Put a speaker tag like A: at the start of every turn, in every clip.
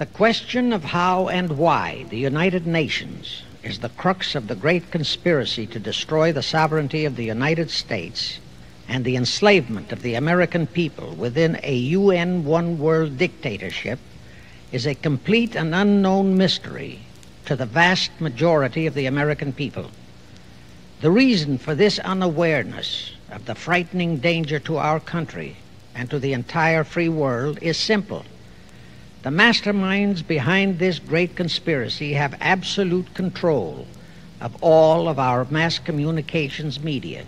A: The question of how and why the United Nations is the crux of the great conspiracy to destroy the sovereignty of the United States and the enslavement of the American people within a UN one world dictatorship is a complete and unknown mystery to the vast majority of the American people. The reason for this unawareness of the frightening danger to our country and to the entire free world is simple. The masterminds behind this great conspiracy have absolute control of all of our mass communications media,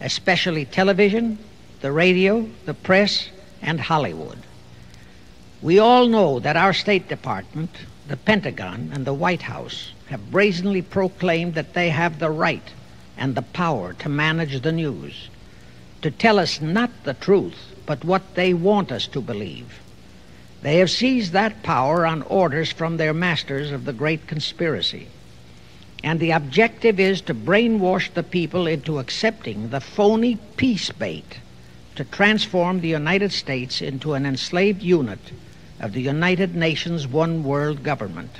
A: especially television, the radio, the press, and Hollywood. We all know that our State Department, the Pentagon, and the White House have brazenly proclaimed that they have the right and the power to manage the news, to tell us not the truth, but what they want us to believe. They have seized that power on orders from their masters of the great conspiracy. And the objective is to brainwash the people into accepting the phony peace bait to transform the United States into an enslaved unit of the United Nations one world government.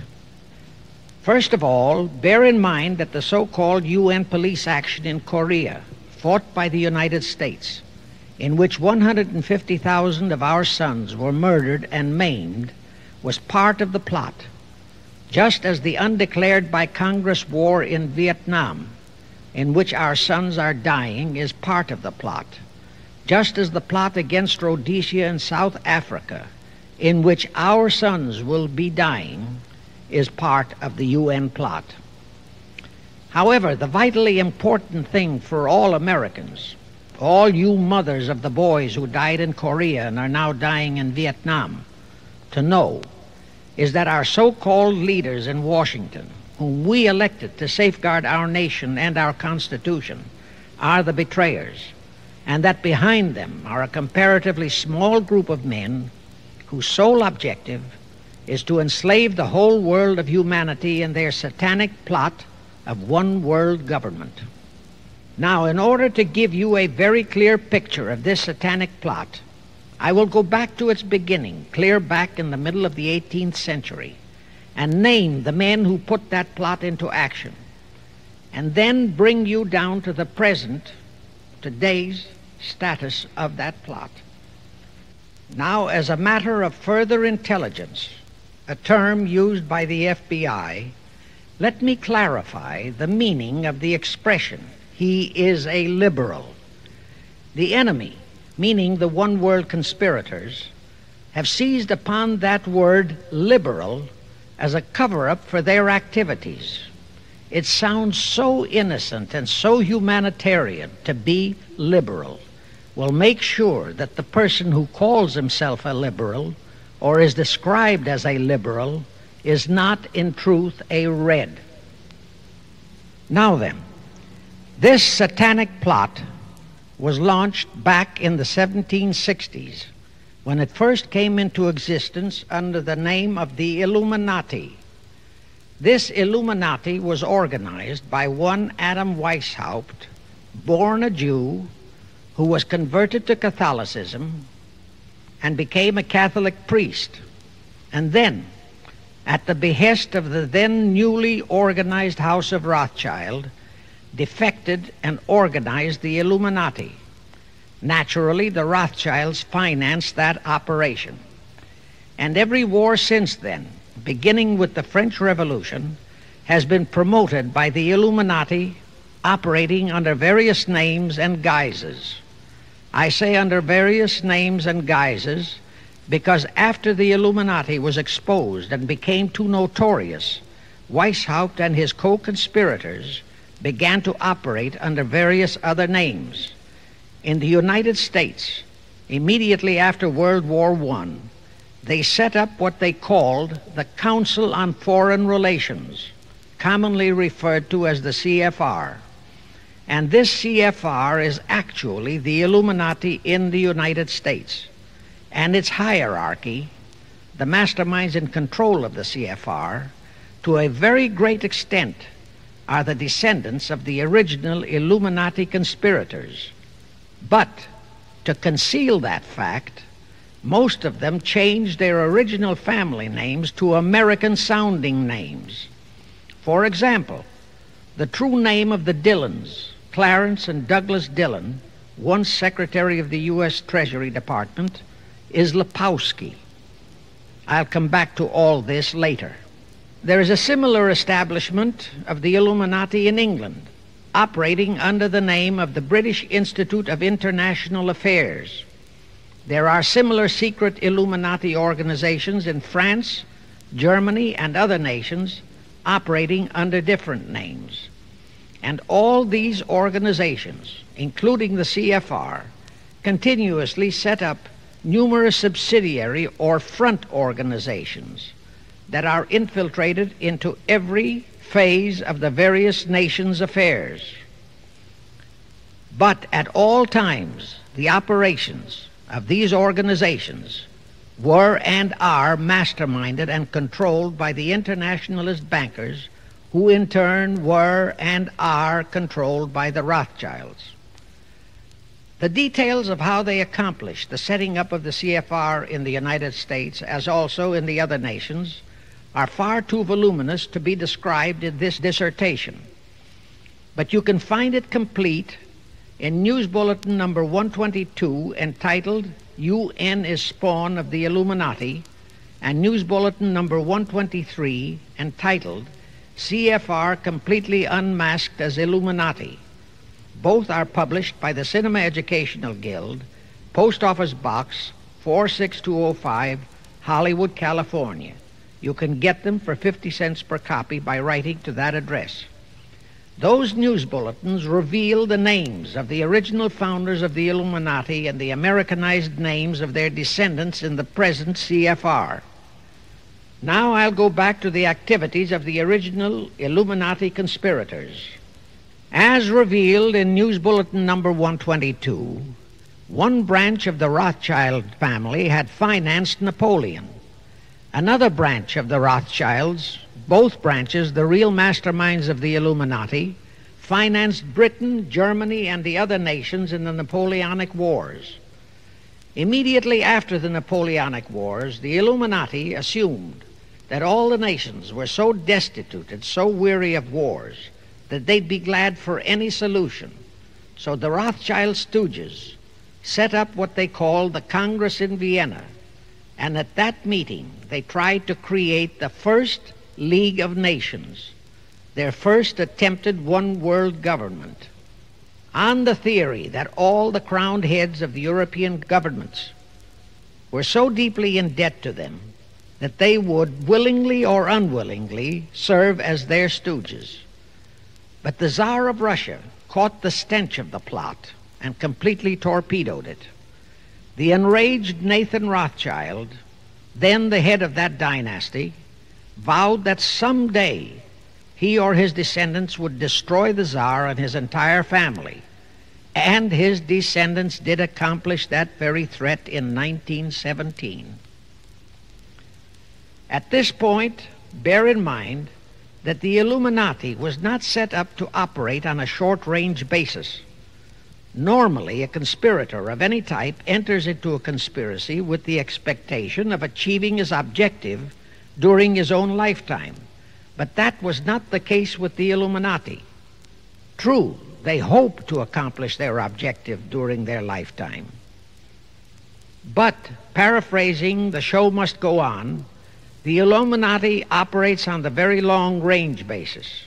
A: First of all, bear in mind that the so called UN police action in Korea, fought by the United States, in which 150,000 of our sons were murdered and maimed, was part of the plot, just as the undeclared by Congress war in Vietnam, in which our sons are dying, is part of the plot, just as the plot against Rhodesia and South Africa, in which our sons will be dying, is part of the UN plot. However, the vitally important thing for all Americans all you mothers of the boys who died in Korea and are now dying in Vietnam to know is that our so called leaders in Washington, whom we elected to safeguard our nation and our Constitution, are the betrayers, and that behind them are a comparatively small group of men whose sole objective is to enslave the whole world of humanity in their satanic plot of one world government. Now, in order to give you a very clear picture of this satanic plot, I will go back to its beginning, clear back in the middle of the 18th century, and name the men who put that plot into action, and then bring you down to the present, today's status of that plot. Now, as a matter of further intelligence, a term used by the FBI, let me clarify the meaning of the expression he is a liberal. The enemy, meaning the one world conspirators, have seized upon that word liberal as a cover up for their activities. It sounds so innocent and so humanitarian to be liberal. Well, make sure that the person who calls himself a liberal or is described as a liberal is not in truth a red. Now then, this satanic plot was launched back in the 1760s when it first came into existence under the name of the Illuminati. This Illuminati was organized by one Adam Weishaupt, born a Jew, who was converted to Catholicism and became a Catholic priest. And then, at the behest of the then newly organized House of Rothschild, defected and organized the Illuminati. Naturally, the Rothschilds financed that operation. And every war since then, beginning with the French Revolution, has been promoted by the Illuminati operating under various names and guises. I say under various names and guises because after the Illuminati was exposed and became too notorious, Weishaupt and his co conspirators began to operate under various other names. In the United States, immediately after World War I, they set up what they called the Council on Foreign Relations, commonly referred to as the CFR. And this CFR is actually the Illuminati in the United States. And its hierarchy, the masterminds in control of the CFR, to a very great extent are the descendants of the original Illuminati conspirators. But to conceal that fact, most of them changed their original family names to American sounding names. For example, the true name of the Dillons, Clarence and Douglas Dillon, once Secretary of the U.S. Treasury Department, is Lapowski. I'll come back to all this later. There is a similar establishment of the Illuminati in England, operating under the name of the British Institute of International Affairs. There are similar secret Illuminati organizations in France, Germany, and other nations operating under different names. And all these organizations, including the CFR, continuously set up numerous subsidiary or front organizations that are infiltrated into every phase of the various nations' affairs. But at all times, the operations of these organizations were and are masterminded and controlled by the internationalist bankers who in turn were and are controlled by the Rothschilds. The details of how they accomplished the setting up of the CFR in the United States, as also in the other nations, are far too voluminous to be described in this dissertation. But you can find it complete in News Bulletin number 122 entitled UN is Spawn of the Illuminati and News Bulletin number 123 entitled CFR Completely Unmasked as Illuminati. Both are published by the Cinema Educational Guild, Post Office Box 46205, Hollywood, California. You can get them for 50 cents per copy by writing to that address. Those news bulletins reveal the names of the original founders of the Illuminati and the Americanized names of their descendants in the present CFR. Now I'll go back to the activities of the original Illuminati conspirators. As revealed in News Bulletin number 122, one branch of the Rothschild family had financed Napoleon. Another branch of the Rothschilds both branches, the real masterminds of the Illuminati, financed Britain, Germany, and the other nations in the Napoleonic Wars. Immediately after the Napoleonic Wars, the Illuminati assumed that all the nations were so destitute and so weary of wars that they'd be glad for any solution. So the Rothschild stooges set up what they called the Congress in Vienna, and at that meeting they tried to create the first League of Nations, their first attempted one world government, on the theory that all the crowned heads of the European governments were so deeply in debt to them that they would willingly or unwillingly serve as their stooges. But the Tsar of Russia caught the stench of the plot and completely torpedoed it. The enraged Nathan Rothschild, then the head of that dynasty, vowed that someday he or his descendants would destroy the Tsar and his entire family. And his descendants did accomplish that very threat in 1917. At this point, bear in mind that the Illuminati was not set up to operate on a short range basis. Normally, a conspirator of any type enters into a conspiracy with the expectation of achieving his objective during his own lifetime. But that was not the case with the Illuminati. True, they hoped to accomplish their objective during their lifetime. But, paraphrasing, the show must go on, the Illuminati operates on the very long range basis.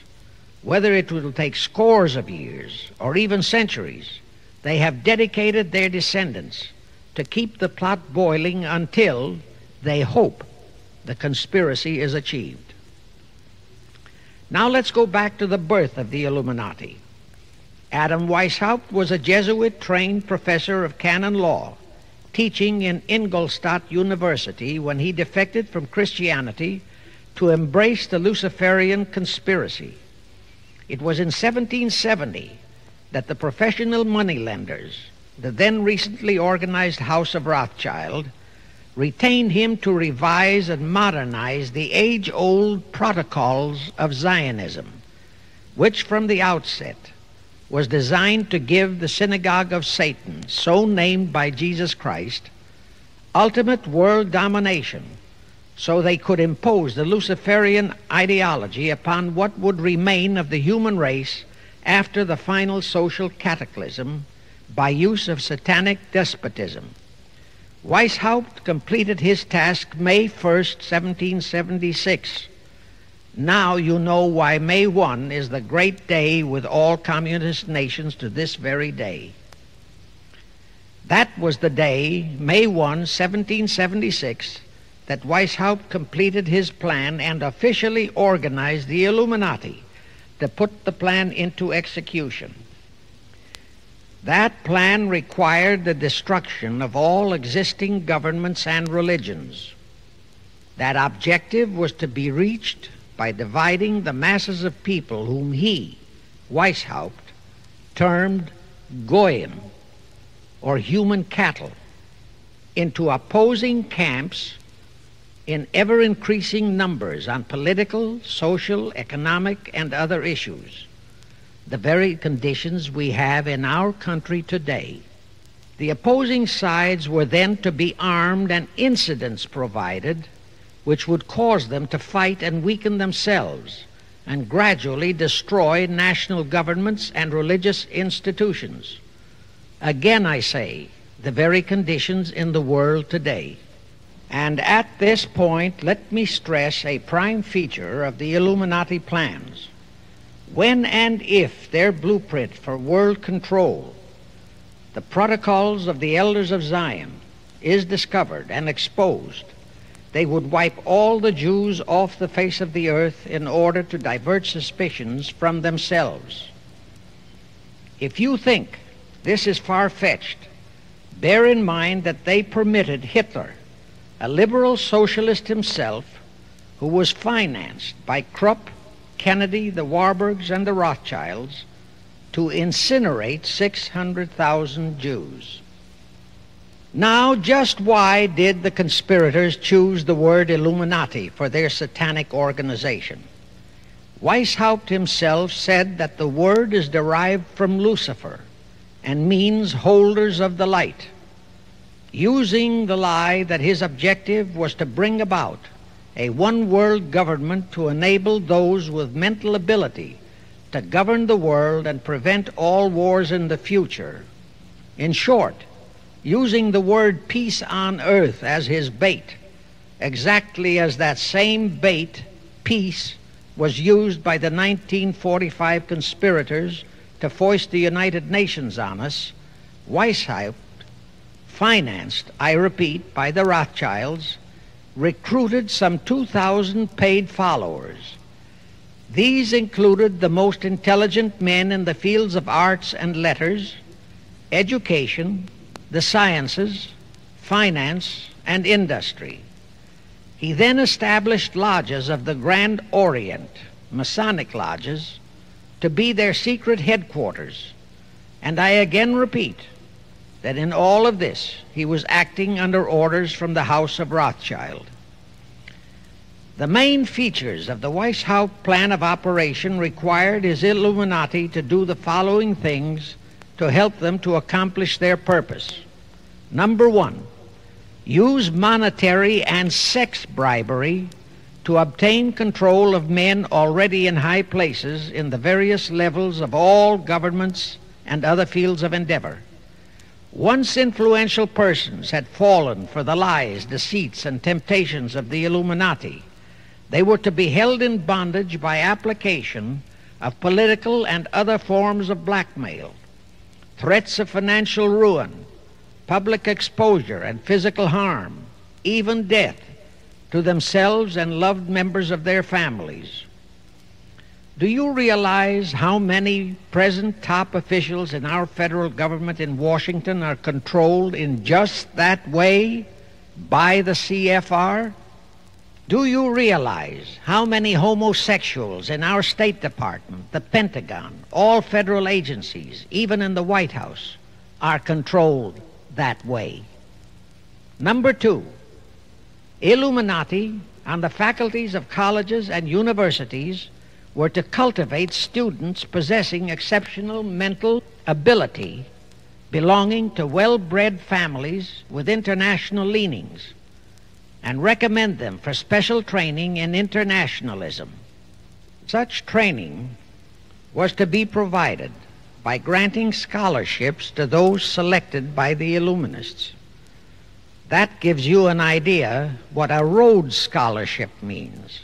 A: Whether it will take scores of years or even centuries, they have dedicated their descendants to keep the plot boiling until they hope the conspiracy is achieved. Now let's go back to the birth of the Illuminati. Adam Weishaupt was a Jesuit trained professor of canon law, teaching in Ingolstadt University when he defected from Christianity to embrace the Luciferian conspiracy. It was in 1770 that the professional moneylenders, the then recently organized House of Rothschild, retained him to revise and modernize the age old protocols of Zionism, which from the outset was designed to give the synagogue of Satan, so named by Jesus Christ, ultimate world domination so they could impose the Luciferian ideology upon what would remain of the human race after the final social cataclysm by use of satanic despotism. Weishaupt completed his task May 1st, 1776. Now you know why May 1 is the great day with all communist nations to this very day. That was the day, May 1, 1776, that Weishaupt completed his plan and officially organized the Illuminati to put the plan into execution. That plan required the destruction of all existing governments and religions. That objective was to be reached by dividing the masses of people whom he, Weishaupt, termed Goyim, or human cattle, into opposing camps in ever increasing numbers on political, social, economic, and other issues, the very conditions we have in our country today. The opposing sides were then to be armed and incidents provided which would cause them to fight and weaken themselves and gradually destroy national governments and religious institutions. Again, I say, the very conditions in the world today. And at this point, let me stress a prime feature of the Illuminati plans. When and if their blueprint for world control, the protocols of the elders of Zion, is discovered and exposed, they would wipe all the Jews off the face of the earth in order to divert suspicions from themselves. If you think this is far fetched, bear in mind that they permitted Hitler a liberal socialist himself who was financed by Krupp, Kennedy, the Warburgs, and the Rothschilds to incinerate 600,000 Jews. Now, just why did the conspirators choose the word Illuminati for their satanic organization? Weishaupt himself said that the word is derived from Lucifer and means holders of the light using the lie that his objective was to bring about a one world government to enable those with mental ability to govern the world and prevent all wars in the future. In short, using the word peace on earth as his bait, exactly as that same bait, peace, was used by the 1945 conspirators to foist the United Nations on us, Weishaupt financed, I repeat, by the Rothschilds, recruited some 2,000 paid followers. These included the most intelligent men in the fields of arts and letters, education, the sciences, finance, and industry. He then established lodges of the Grand Orient, Masonic lodges, to be their secret headquarters. And I again repeat, that in all of this he was acting under orders from the House of Rothschild. The main features of the Weishaupt plan of operation required his Illuminati to do the following things to help them to accomplish their purpose. Number one, use monetary and sex bribery to obtain control of men already in high places in the various levels of all governments and other fields of endeavor. Once influential persons had fallen for the lies, deceits, and temptations of the Illuminati. They were to be held in bondage by application of political and other forms of blackmail, threats of financial ruin, public exposure and physical harm, even death to themselves and loved members of their families. Do you realize how many present top officials in our federal government in Washington are controlled in just that way by the CFR? Do you realize how many homosexuals in our State Department, the Pentagon, all federal agencies, even in the White House, are controlled that way? Number two, Illuminati on the faculties of colleges and universities were to cultivate students possessing exceptional mental ability belonging to well bred families with international leanings and recommend them for special training in internationalism. Such training was to be provided by granting scholarships to those selected by the Illuminists. That gives you an idea what a Rhodes Scholarship means.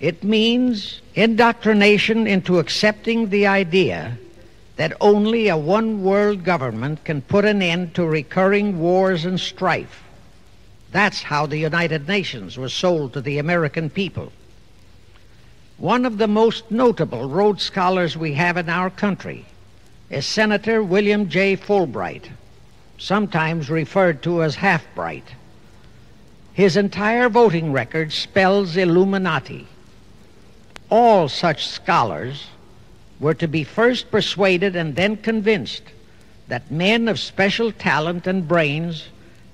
A: It means indoctrination into accepting the idea that only a one world government can put an end to recurring wars and strife. That's how the United Nations was sold to the American people. One of the most notable Rhodes Scholars we have in our country is Senator William J. Fulbright, sometimes referred to as Half Bright. His entire voting record spells Illuminati. All such scholars were to be first persuaded and then convinced that men of special talent and brains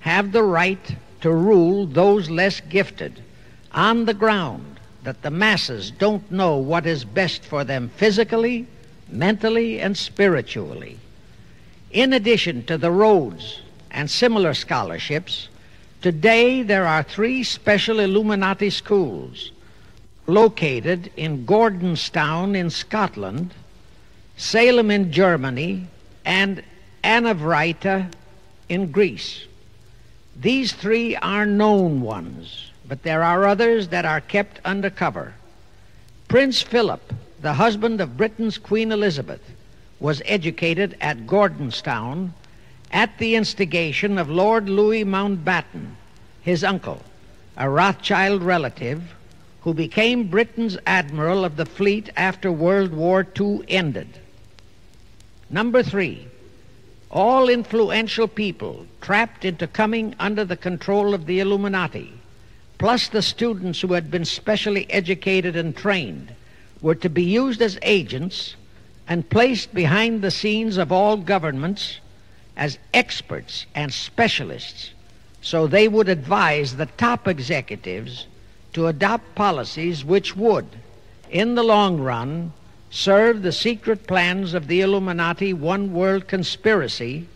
A: have the right to rule those less gifted on the ground that the masses don't know what is best for them physically mentally and spiritually. In addition to the Rhodes and similar scholarships, today there are three special Illuminati schools located in Gordonstoun in Scotland, Salem in Germany, and Anavryta in Greece. These three are known ones, but there are others that are kept undercover. Prince Philip the husband of Britain's Queen Elizabeth, was educated at Gordonstoun at the instigation of Lord Louis Mountbatten, his uncle, a Rothschild relative who became Britain's admiral of the fleet after World War II ended. Number three, all influential people trapped into coming under the control of the Illuminati, plus the students who had been specially educated and trained, were to be used as agents and placed behind the scenes of all governments as experts and specialists so they would advise the top executives to adopt policies which would, in the long run, serve the secret plans of the Illuminati one world conspiracy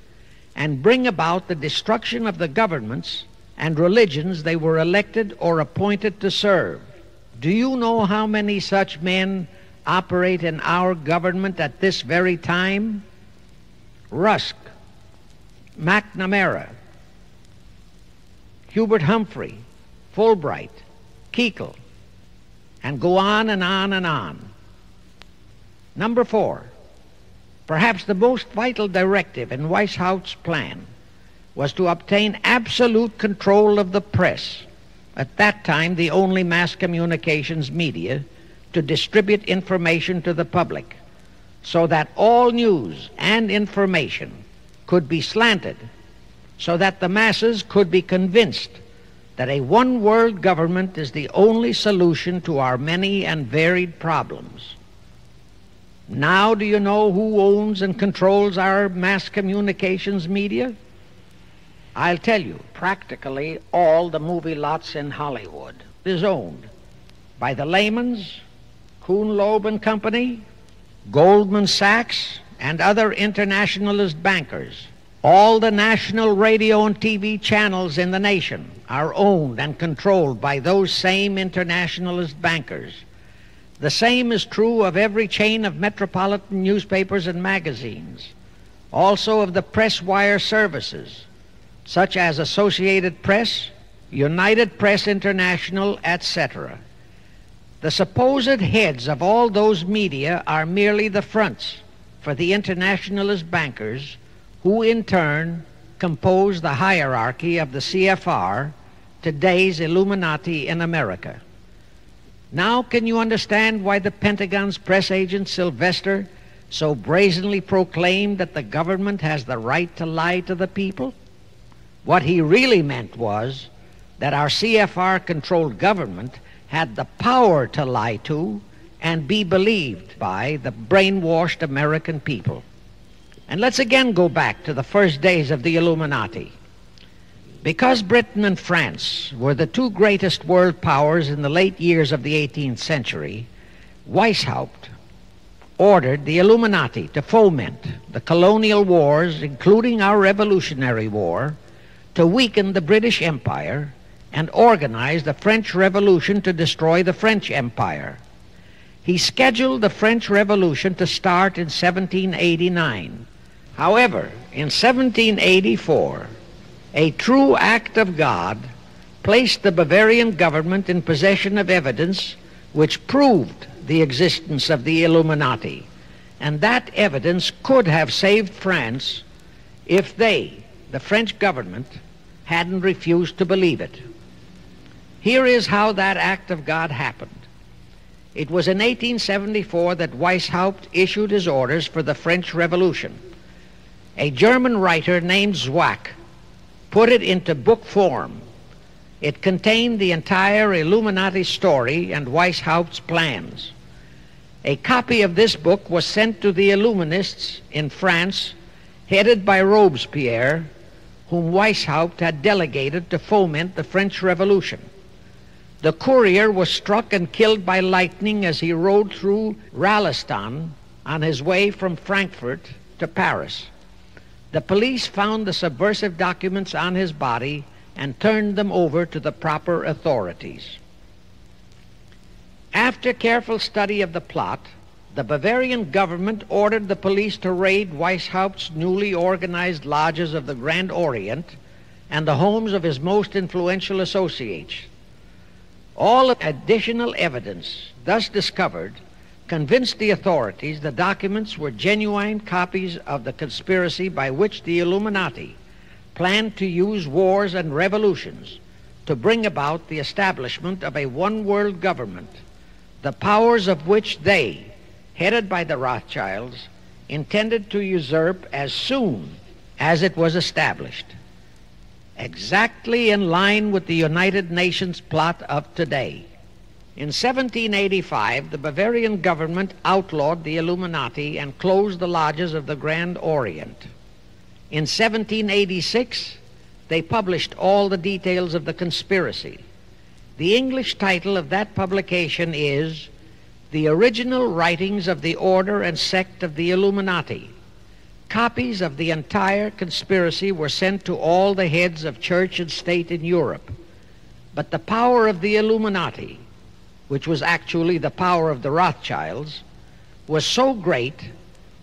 A: and bring about the destruction of the governments and religions they were elected or appointed to serve. Do you know how many such men operate in our government at this very time? Rusk, McNamara, Hubert Humphrey, Fulbright, Kuchel, and go on and on and on. Number four, perhaps the most vital directive in Weishaupt's plan was to obtain absolute control of the press at that time the only mass communications media, to distribute information to the public so that all news and information could be slanted so that the masses could be convinced that a one world government is the only solution to our many and varied problems. Now, do you know who owns and controls our mass communications media? I'll tell you, practically all the movie lots in Hollywood is owned by the Lehmans, Kuhn Loeb and Company, Goldman Sachs, and other internationalist bankers. All the national radio and TV channels in the nation are owned and controlled by those same internationalist bankers. The same is true of every chain of metropolitan newspapers and magazines, also of the press wire services such as Associated Press, United Press International, etc. The supposed heads of all those media are merely the fronts for the internationalist bankers who in turn compose the hierarchy of the CFR, today's Illuminati in America. Now, can you understand why the Pentagon's press agent Sylvester so brazenly proclaimed that the government has the right to lie to the people? What he really meant was that our CFR controlled government had the power to lie to and be believed by the brainwashed American people. And let's again go back to the first days of the Illuminati. Because Britain and France were the two greatest world powers in the late years of the 18th century, Weishaupt ordered the Illuminati to foment the colonial wars, including our Revolutionary War, to weaken the British Empire and organize the French Revolution to destroy the French Empire. He scheduled the French Revolution to start in 1789. However, in 1784, a true act of God placed the Bavarian government in possession of evidence which proved the existence of the Illuminati. And that evidence could have saved France if they, the French government, hadn't refused to believe it. Here is how that act of God happened. It was in 1874 that Weishaupt issued his orders for the French Revolution. A German writer named Zwack put it into book form. It contained the entire Illuminati story and Weishaupt's plans. A copy of this book was sent to the Illuminists in France, headed by Robespierre, whom Weishaupt had delegated to foment the French Revolution. The courier was struck and killed by lightning as he rode through Raleston on his way from Frankfurt to Paris. The police found the subversive documents on his body and turned them over to the proper authorities. After careful study of the plot, the Bavarian government ordered the police to raid Weishaupt's newly organized lodges of the Grand Orient and the homes of his most influential associates. All additional evidence thus discovered convinced the authorities the documents were genuine copies of the conspiracy by which the Illuminati planned to use wars and revolutions to bring about the establishment of a one world government the powers of which they, headed by the Rothschilds, intended to usurp as soon as it was established, exactly in line with the United Nations plot of today. In 1785, the Bavarian government outlawed the Illuminati and closed the lodges of the Grand Orient. In 1786, they published all the details of the conspiracy. The English title of that publication is The Original Writings of the Order and Sect of the Illuminati. Copies of the entire conspiracy were sent to all the heads of church and state in Europe. But the power of the Illuminati, which was actually the power of the Rothschilds, was so great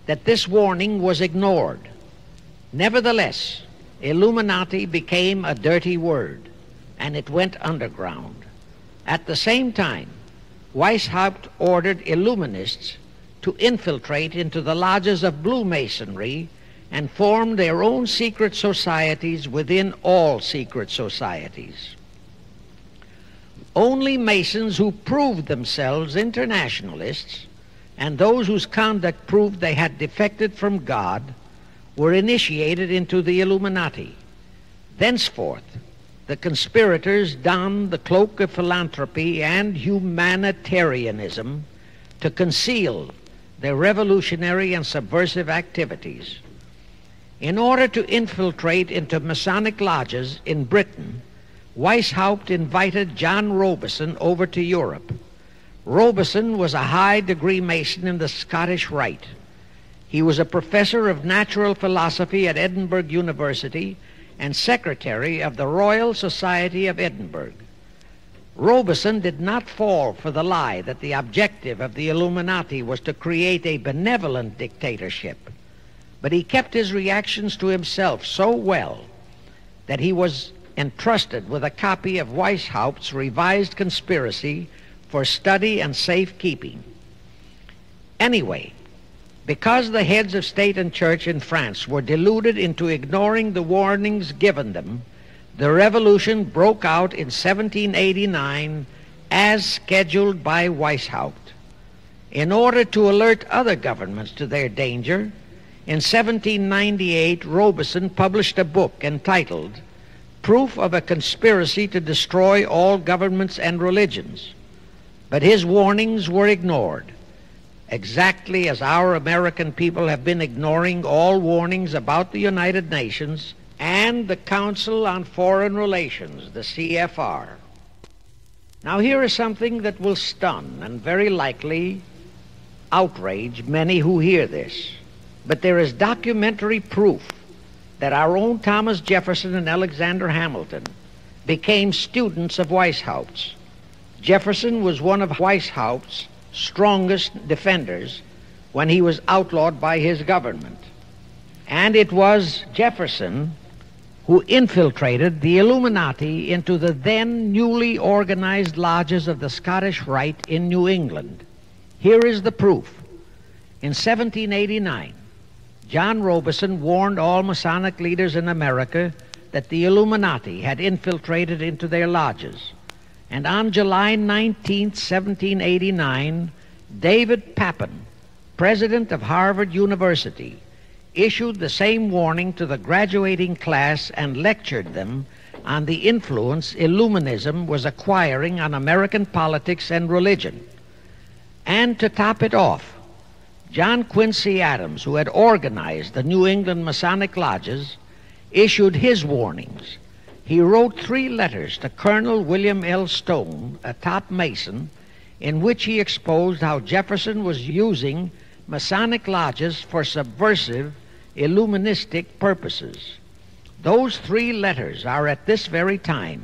A: that this warning was ignored. Nevertheless, Illuminati became a dirty word, and it went underground. At the same time, Weishaupt ordered Illuminists to infiltrate into the lodges of Blue Masonry and form their own secret societies within all secret societies. Only Masons who proved themselves internationalists and those whose conduct proved they had defected from God were initiated into the Illuminati. Thenceforth, the conspirators donned the cloak of philanthropy and humanitarianism to conceal their revolutionary and subversive activities. In order to infiltrate into Masonic lodges in Britain, Weishaupt invited John Robison over to Europe. Robison was a high degree Mason in the Scottish Rite. He was a professor of natural philosophy at Edinburgh University and secretary of the Royal Society of Edinburgh. Robison did not fall for the lie that the objective of the Illuminati was to create a benevolent dictatorship, but he kept his reactions to himself so well that he was entrusted with a copy of Weishaupt's revised conspiracy for study and safekeeping. Anyway, because the heads of state and church in France were deluded into ignoring the warnings given them, the revolution broke out in 1789 as scheduled by Weishaupt. In order to alert other governments to their danger, in 1798 Robison published a book entitled Proof of a Conspiracy to Destroy All Governments and Religions. But his warnings were ignored exactly as our American people have been ignoring all warnings about the United Nations and the Council on Foreign Relations, the CFR. Now, here is something that will stun and very likely outrage many who hear this, but there is documentary proof that our own Thomas Jefferson and Alexander Hamilton became students of Weishaupt. Jefferson was one of Weishaupt's strongest defenders when he was outlawed by his government. And it was Jefferson who infiltrated the Illuminati into the then newly organized lodges of the Scottish Rite in New England. Here is the proof. In 1789, John Robison warned all Masonic leaders in America that the Illuminati had infiltrated into their lodges. And on July 19, 1789, David Papin, president of Harvard University, issued the same warning to the graduating class and lectured them on the influence Illuminism was acquiring on American politics and religion. And to top it off, John Quincy Adams, who had organized the New England Masonic lodges, issued his warnings. He wrote three letters to Colonel William L. Stone, a top Mason, in which he exposed how Jefferson was using Masonic lodges for subversive, illuministic purposes. Those three letters are at this very time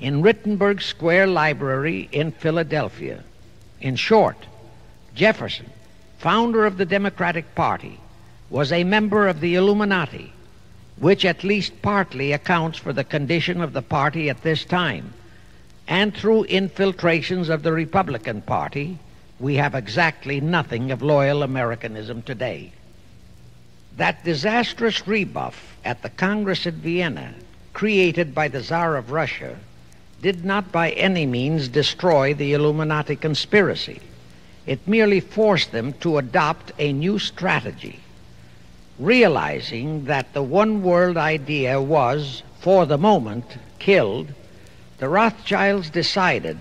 A: in Rittenberg Square Library in Philadelphia. In short, Jefferson, founder of the Democratic Party, was a member of the Illuminati which at least partly accounts for the condition of the party at this time. And through infiltrations of the Republican Party, we have exactly nothing of loyal Americanism today. That disastrous rebuff at the Congress at Vienna, created by the Tsar of Russia, did not by any means destroy the Illuminati conspiracy. It merely forced them to adopt a new strategy realizing that the one world idea was, for the moment, killed, the Rothschilds decided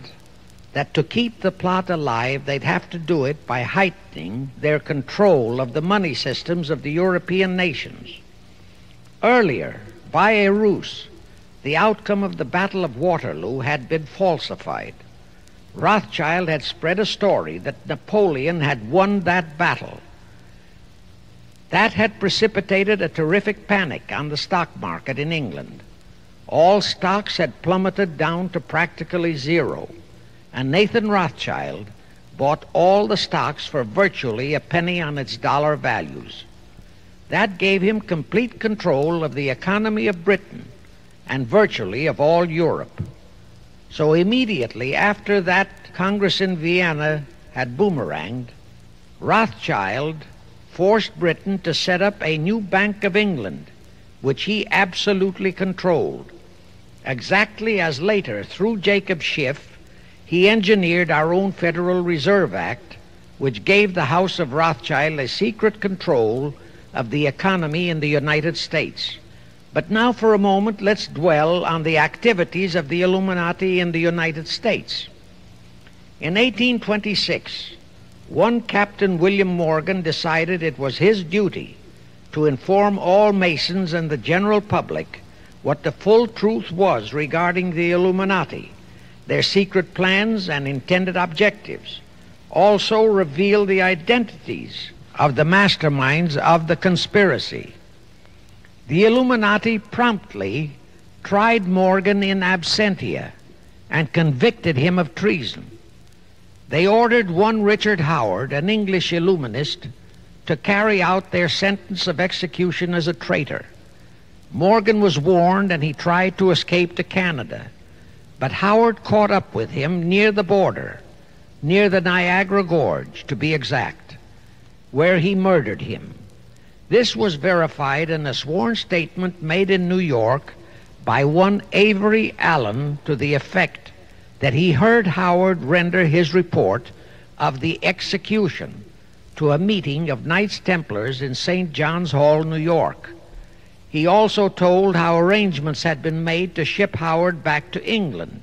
A: that to keep the plot alive, they'd have to do it by heightening their control of the money systems of the European nations. Earlier, by a ruse, the outcome of the Battle of Waterloo had been falsified. Rothschild had spread a story that Napoleon had won that battle that had precipitated a terrific panic on the stock market in England. All stocks had plummeted down to practically zero, and Nathan Rothschild bought all the stocks for virtually a penny on its dollar values. That gave him complete control of the economy of Britain and virtually of all Europe. So immediately after that Congress in Vienna had boomeranged, Rothschild forced Britain to set up a new Bank of England, which he absolutely controlled. Exactly as later, through Jacob Schiff, he engineered our own Federal Reserve Act, which gave the House of Rothschild a secret control of the economy in the United States. But now, for a moment, let's dwell on the activities of the Illuminati in the United States. In 1826, one Captain William Morgan decided it was his duty to inform all Masons and the general public what the full truth was regarding the Illuminati, their secret plans and intended objectives, also reveal the identities of the masterminds of the conspiracy. The Illuminati promptly tried Morgan in absentia and convicted him of treason. They ordered one Richard Howard, an English Illuminist, to carry out their sentence of execution as a traitor. Morgan was warned and he tried to escape to Canada. But Howard caught up with him near the border, near the Niagara Gorge, to be exact, where he murdered him. This was verified in a sworn statement made in New York by one Avery Allen to the effect that he heard Howard render his report of the execution to a meeting of Knights Templars in St. John's Hall, New York. He also told how arrangements had been made to ship Howard back to England.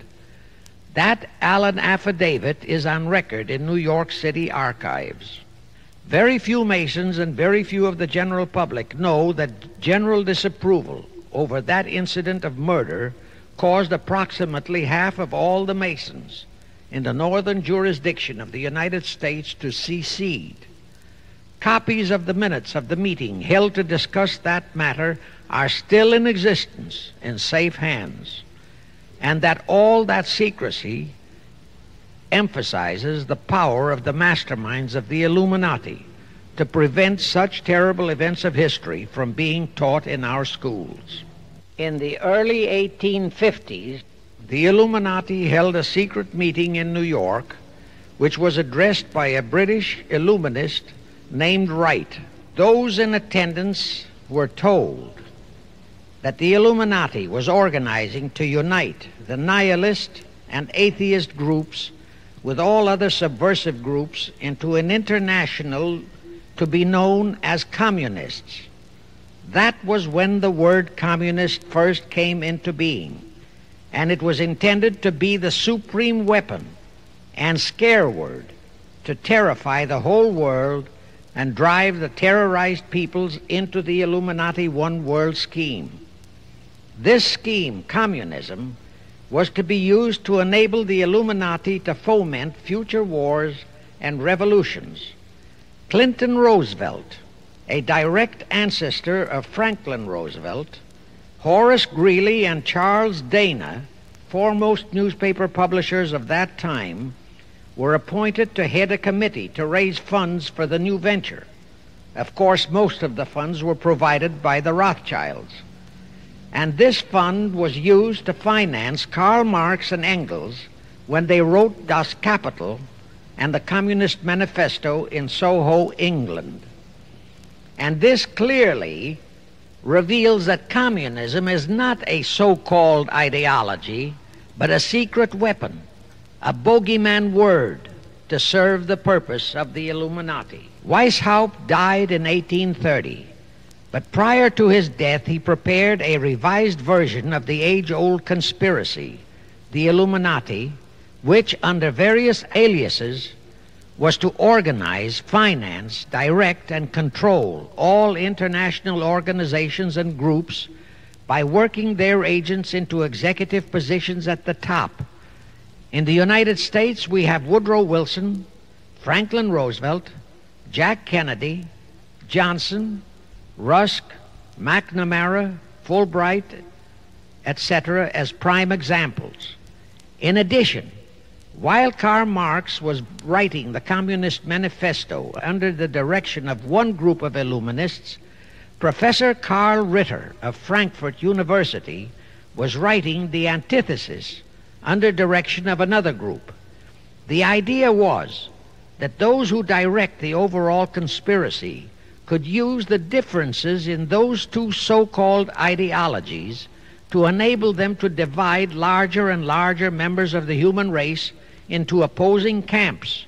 A: That Allen affidavit is on record in New York City archives. Very few Masons and very few of the general public know that general disapproval over that incident of murder caused approximately half of all the Masons in the northern jurisdiction of the United States to secede. Copies of the minutes of the meeting held to discuss that matter are still in existence in safe hands, and that all that secrecy emphasizes the power of the masterminds of the Illuminati to prevent such terrible events of history from being taught in our schools. In the early 1850s, the Illuminati held a secret meeting in New York, which was addressed by a British Illuminist named Wright. Those in attendance were told that the Illuminati was organizing to unite the nihilist and atheist groups with all other subversive groups into an international to be known as communists. That was when the word communist first came into being, and it was intended to be the supreme weapon and scare word to terrify the whole world and drive the terrorized peoples into the Illuminati one world scheme. This scheme, communism, was to be used to enable the Illuminati to foment future wars and revolutions Clinton Roosevelt, a direct ancestor of Franklin Roosevelt, Horace Greeley and Charles Dana, foremost newspaper publishers of that time, were appointed to head a committee to raise funds for the new venture. Of course, most of the funds were provided by the Rothschilds. And this fund was used to finance Karl Marx and Engels when they wrote Das Kapital and the Communist Manifesto in Soho, England. And this clearly reveals that communism is not a so called ideology, but a secret weapon, a bogeyman word to serve the purpose of the Illuminati. Weishaupt died in 1830, but prior to his death, he prepared a revised version of the age old conspiracy, the Illuminati, which, under various aliases, was to organize, finance, direct, and control all international organizations and groups by working their agents into executive positions at the top. In the United States, we have Woodrow Wilson, Franklin Roosevelt, Jack Kennedy, Johnson, Rusk, McNamara, Fulbright, etc., as prime examples. In addition, while Karl Marx was writing the Communist Manifesto under the direction of one group of Illuminists, Professor Karl Ritter of Frankfurt University was writing the antithesis under direction of another group. The idea was that those who direct the overall conspiracy could use the differences in those two so called ideologies to enable them to divide larger and larger members of the human race into opposing camps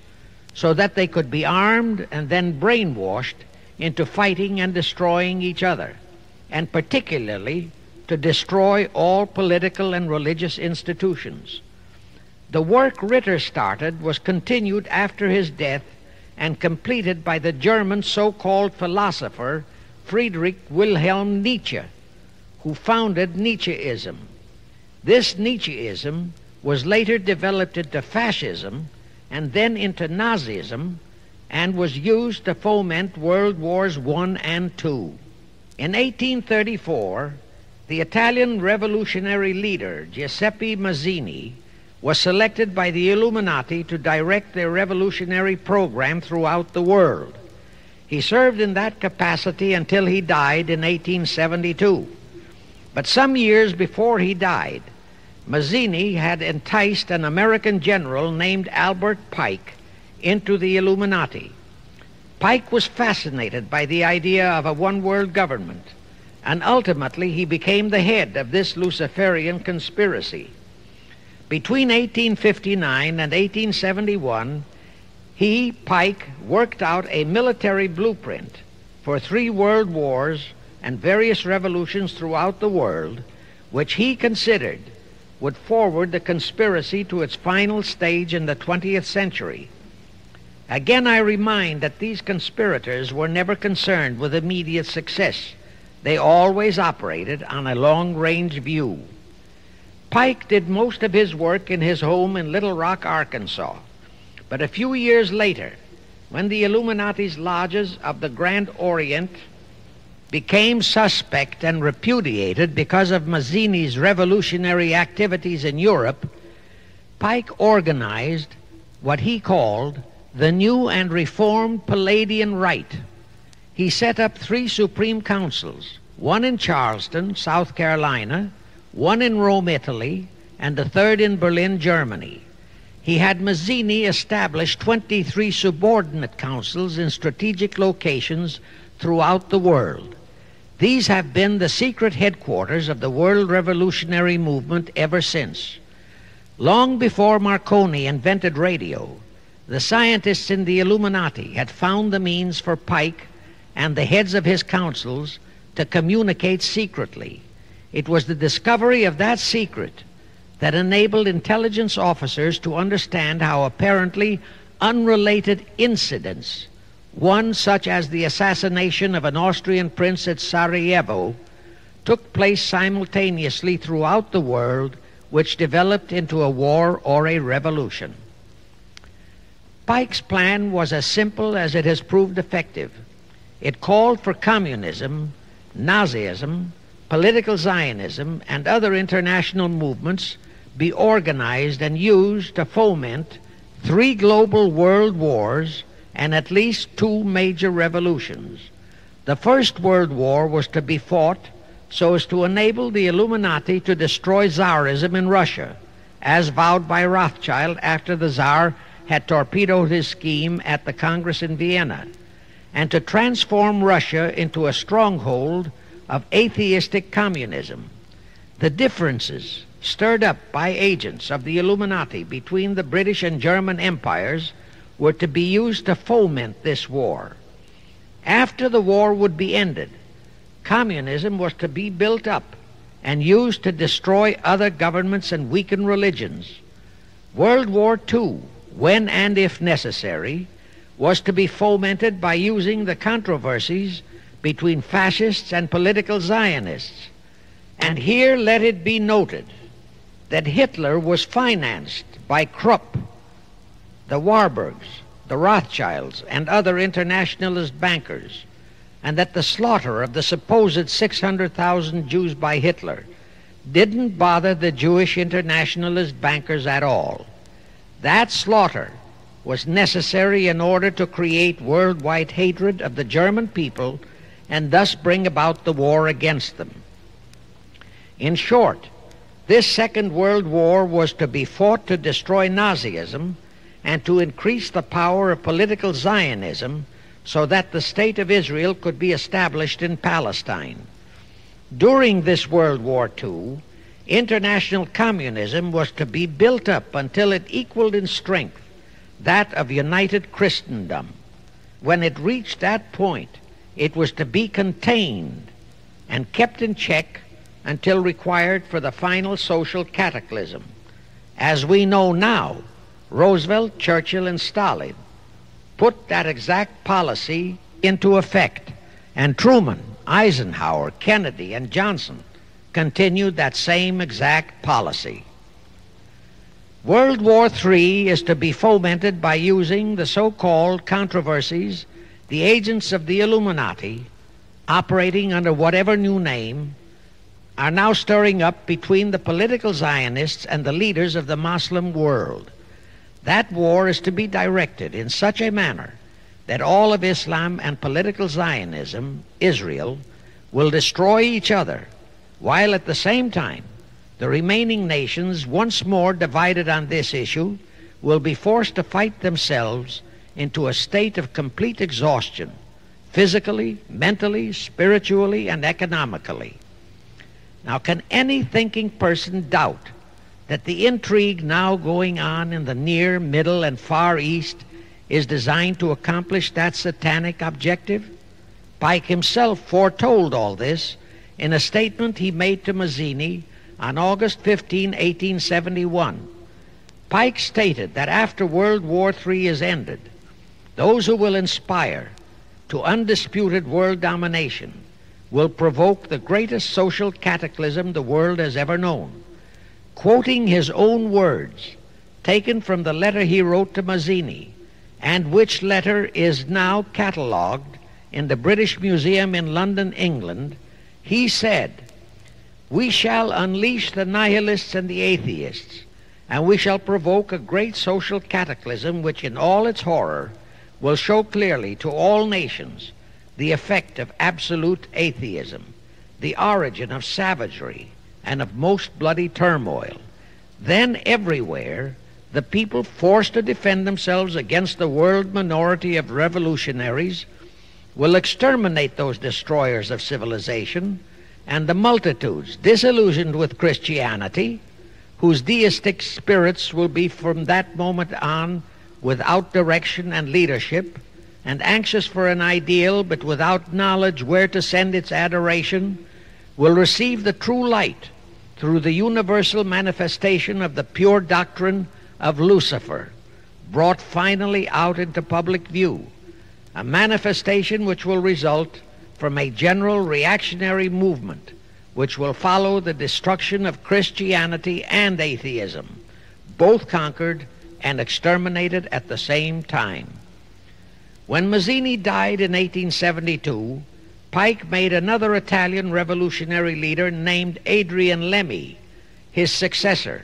A: so that they could be armed and then brainwashed into fighting and destroying each other, and particularly to destroy all political and religious institutions. The work Ritter started was continued after his death and completed by the German so called philosopher Friedrich Wilhelm Nietzsche, who founded Nietzscheism. This Nietzscheism was later developed into fascism and then into Nazism and was used to foment World Wars I and II. In 1834, the Italian revolutionary leader Giuseppe Mazzini was selected by the Illuminati to direct their revolutionary program throughout the world. He served in that capacity until he died in 1872. But some years before he died, Mazzini had enticed an American general named Albert Pike into the Illuminati. Pike was fascinated by the idea of a one world government, and ultimately he became the head of this Luciferian conspiracy. Between 1859 and 1871, he, Pike, worked out a military blueprint for three world wars and various revolutions throughout the world, which he considered would forward the conspiracy to its final stage in the 20th century. Again, I remind that these conspirators were never concerned with immediate success. They always operated on a long range view. Pike did most of his work in his home in Little Rock, Arkansas. But a few years later, when the Illuminati's lodges of the Grand Orient became suspect and repudiated because of Mazzini's revolutionary activities in Europe, Pike organized what he called the new and reformed Palladian Rite. He set up three Supreme Councils one in Charleston, South Carolina, one in Rome, Italy, and the third in Berlin, Germany. He had Mazzini establish 23 subordinate councils in strategic locations throughout the world. These have been the secret headquarters of the world revolutionary movement ever since. Long before Marconi invented radio, the scientists in the Illuminati had found the means for Pike and the heads of his councils to communicate secretly. It was the discovery of that secret that enabled intelligence officers to understand how apparently unrelated incidents, one such as the assassination of an Austrian prince at Sarajevo, took place simultaneously throughout the world, which developed into a war or a revolution. Pike's plan was as simple as it has proved effective. It called for communism, Nazism, political Zionism, and other international movements be organized and used to foment three global world wars and at least two major revolutions. The First World War was to be fought so as to enable the Illuminati to destroy Tsarism in Russia, as vowed by Rothschild after the Tsar had torpedoed his scheme at the Congress in Vienna, and to transform Russia into a stronghold of atheistic communism. The differences stirred up by agents of the Illuminati between the British and German empires were to be used to foment this war. After the war would be ended, communism was to be built up and used to destroy other governments and weaken religions. World War II, when and if necessary, was to be fomented by using the controversies between fascists and political Zionists. And here let it be noted that Hitler was financed by Krupp, the Warburgs, the Rothschilds, and other internationalist bankers, and that the slaughter of the supposed 600,000 Jews by Hitler didn't bother the Jewish internationalist bankers at all. That slaughter was necessary in order to create worldwide hatred of the German people and thus bring about the war against them. In short, this Second World War was to be fought to destroy Nazism and to increase the power of political Zionism so that the State of Israel could be established in Palestine. During this World War II, international communism was to be built up until it equaled in strength that of united Christendom. When it reached that point, it was to be contained and kept in check until required for the final social cataclysm. As we know now, Roosevelt, Churchill, and Stalin put that exact policy into effect, and Truman, Eisenhower, Kennedy, and Johnson continued that same exact policy. World War III is to be fomented by using the so called controversies, the agents of the Illuminati, operating under whatever new name, are now stirring up between the political Zionists and the leaders of the Muslim world. That war is to be directed in such a manner that all of Islam and political Zionism, Israel, will destroy each other, while at the same time the remaining nations, once more divided on this issue, will be forced to fight themselves into a state of complete exhaustion, physically, mentally, spiritually, and economically. Now, can any thinking person doubt that the intrigue now going on in the near, middle, and far east is designed to accomplish that satanic objective? Pike himself foretold all this in a statement he made to Mazzini on August 15, 1871. Pike stated that after World War III is ended, those who will inspire to undisputed world domination will provoke the greatest social cataclysm the world has ever known. Quoting his own words, taken from the letter he wrote to Mazzini, and which letter is now catalogued in the British Museum in London, England, he said, We shall unleash the nihilists and the atheists, and we shall provoke a great social cataclysm which, in all its horror, will show clearly to all nations the effect of absolute atheism, the origin of savagery and of most bloody turmoil. Then everywhere the people forced to defend themselves against the world minority of revolutionaries will exterminate those destroyers of civilization and the multitudes disillusioned with Christianity, whose deistic spirits will be from that moment on without direction and leadership, and anxious for an ideal but without knowledge where to send its adoration, will receive the true light through the universal manifestation of the pure doctrine of Lucifer, brought finally out into public view, a manifestation which will result from a general reactionary movement which will follow the destruction of Christianity and atheism, both conquered and exterminated at the same time. When Mazzini died in 1872, Pike made another Italian revolutionary leader named Adrian Lemmi his successor.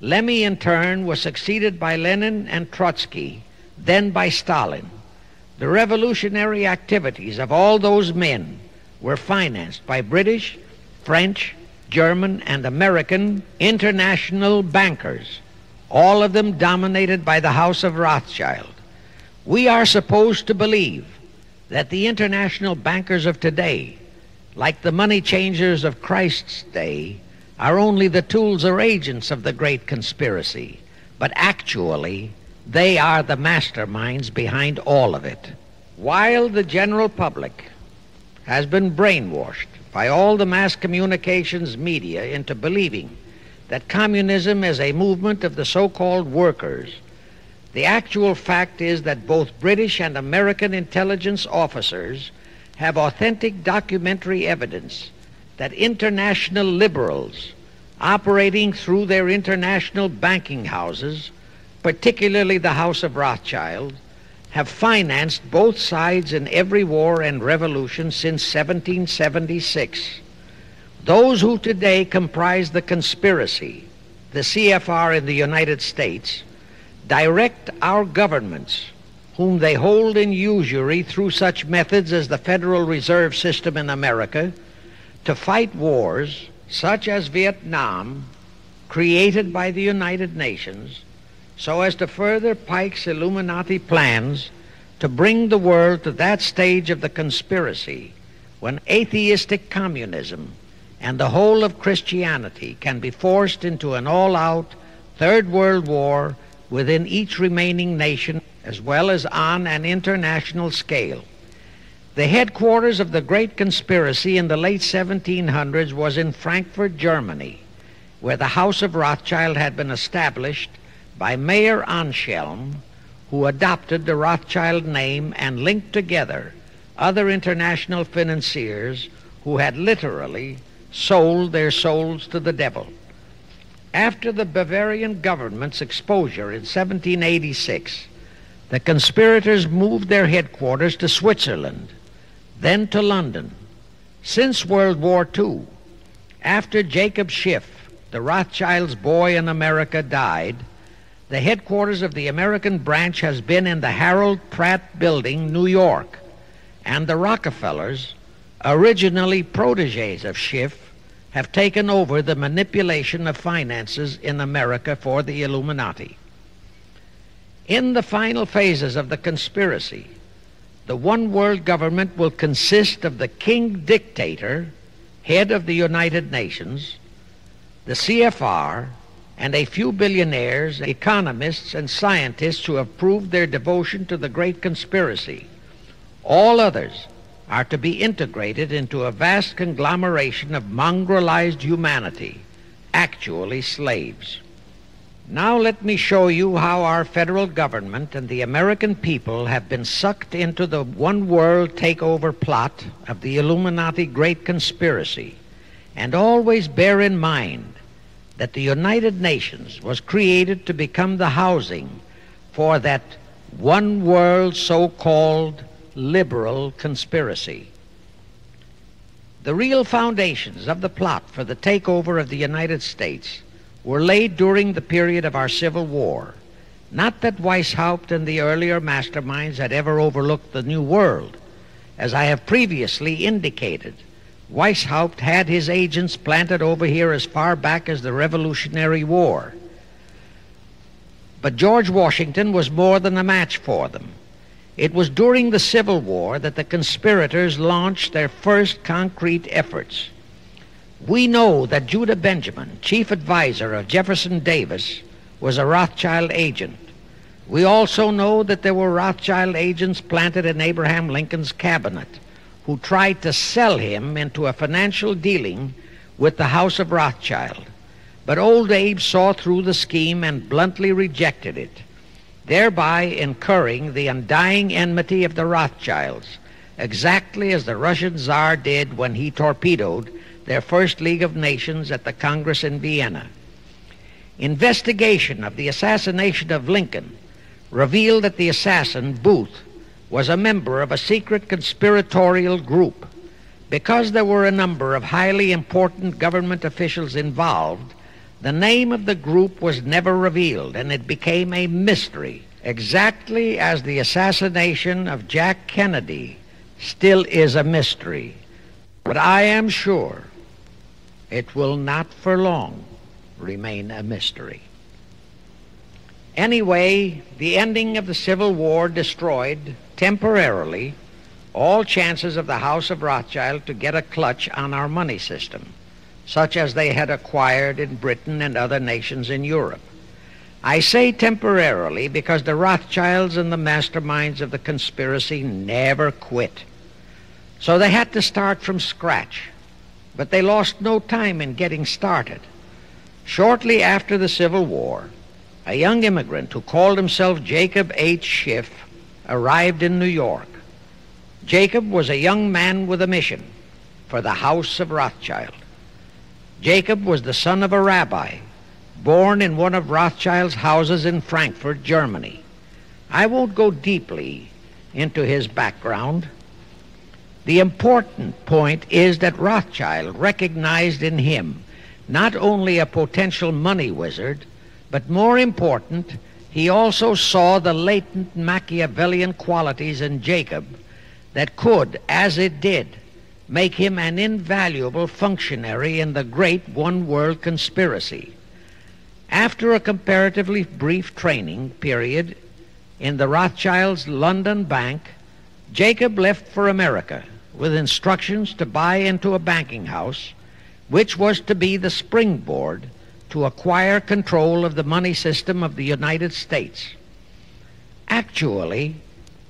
A: Lemmi, in turn, was succeeded by Lenin and Trotsky, then by Stalin. The revolutionary activities of all those men were financed by British, French, German, and American international bankers, all of them dominated by the House of Rothschild. We are supposed to believe that the international bankers of today, like the money changers of Christ's day, are only the tools or agents of the great conspiracy, but actually they are the masterminds behind all of it. While the general public has been brainwashed by all the mass communications media into believing that communism is a movement of the so called workers, the actual fact is that both British and American intelligence officers have authentic documentary evidence that international liberals operating through their international banking houses, particularly the House of Rothschild, have financed both sides in every war and revolution since 1776. Those who today comprise the conspiracy, the CFR in the United States, direct our governments, whom they hold in usury through such methods as the Federal Reserve System in America, to fight wars such as Vietnam, created by the United Nations, so as to further Pike's Illuminati plans to bring the world to that stage of the conspiracy when atheistic communism and the whole of Christianity can be forced into an all out Third World War within each remaining nation as well as on an international scale. The headquarters of the great conspiracy in the late 1700s was in Frankfurt, Germany, where the House of Rothschild had been established by Mayer Amschel, who adopted the Rothschild name and linked together other international financiers who had literally sold their souls to the devil. After the Bavarian government's exposure in 1786, the conspirators moved their headquarters to Switzerland then to London. Since World War II, after Jacob Schiff, the Rothschild's boy in America, died, the headquarters of the American branch has been in the Harold Pratt Building, New York, and the Rockefellers, originally proteges of Schiff, have taken over the manipulation of finances in America for the Illuminati. In the final phases of the conspiracy, the one world government will consist of the king dictator, head of the United Nations, the CFR, and a few billionaires, economists, and scientists who have proved their devotion to the great conspiracy. All others are to be integrated into a vast conglomeration of mongrelized humanity, actually slaves. Now let me show you how our federal government and the American people have been sucked into the one world takeover plot of the Illuminati Great Conspiracy. And always bear in mind that the United Nations was created to become the housing for that one world so called liberal conspiracy. The real foundations of the plot for the takeover of the United States were laid during the period of our Civil War. Not that Weishaupt and the earlier masterminds had ever overlooked the New World. As I have previously indicated, Weishaupt had his agents planted over here as far back as the Revolutionary War. But George Washington was more than a match for them. It was during the Civil War that the conspirators launched their first concrete efforts. We know that Judah Benjamin, chief advisor of Jefferson Davis, was a Rothschild agent. We also know that there were Rothschild agents planted in Abraham Lincoln's cabinet who tried to sell him into a financial dealing with the House of Rothschild. But old Abe saw through the scheme and bluntly rejected it, thereby incurring the undying enmity of the Rothschilds, exactly as the Russian Tsar did when he torpedoed their first League of Nations at the Congress in Vienna. Investigation of the assassination of Lincoln revealed that the assassin, Booth, was a member of a secret conspiratorial group. Because there were a number of highly important government officials involved, the name of the group was never revealed and it became a mystery, exactly as the assassination of Jack Kennedy still is a mystery. But I am sure it will not for long remain a mystery. Anyway, the ending of the Civil War destroyed, temporarily, all chances of the House of Rothschild to get a clutch on our money system such as they had acquired in Britain and other nations in Europe. I say temporarily because the Rothschilds and the masterminds of the conspiracy never quit. So they had to start from scratch. But they lost no time in getting started. Shortly after the Civil War, a young immigrant who called himself Jacob H. Schiff arrived in New York. Jacob was a young man with a mission for the House of Rothschild. Jacob was the son of a rabbi, born in one of Rothschild's houses in Frankfurt, Germany. I won't go deeply into his background. The important point is that Rothschild recognized in him not only a potential money wizard, but more important, he also saw the latent Machiavellian qualities in Jacob that could, as it did, make him an invaluable functionary in the great one world conspiracy. After a comparatively brief training period in the Rothschilds' London bank, Jacob left for America with instructions to buy into a banking house, which was to be the springboard to acquire control of the money system of the United States. Actually,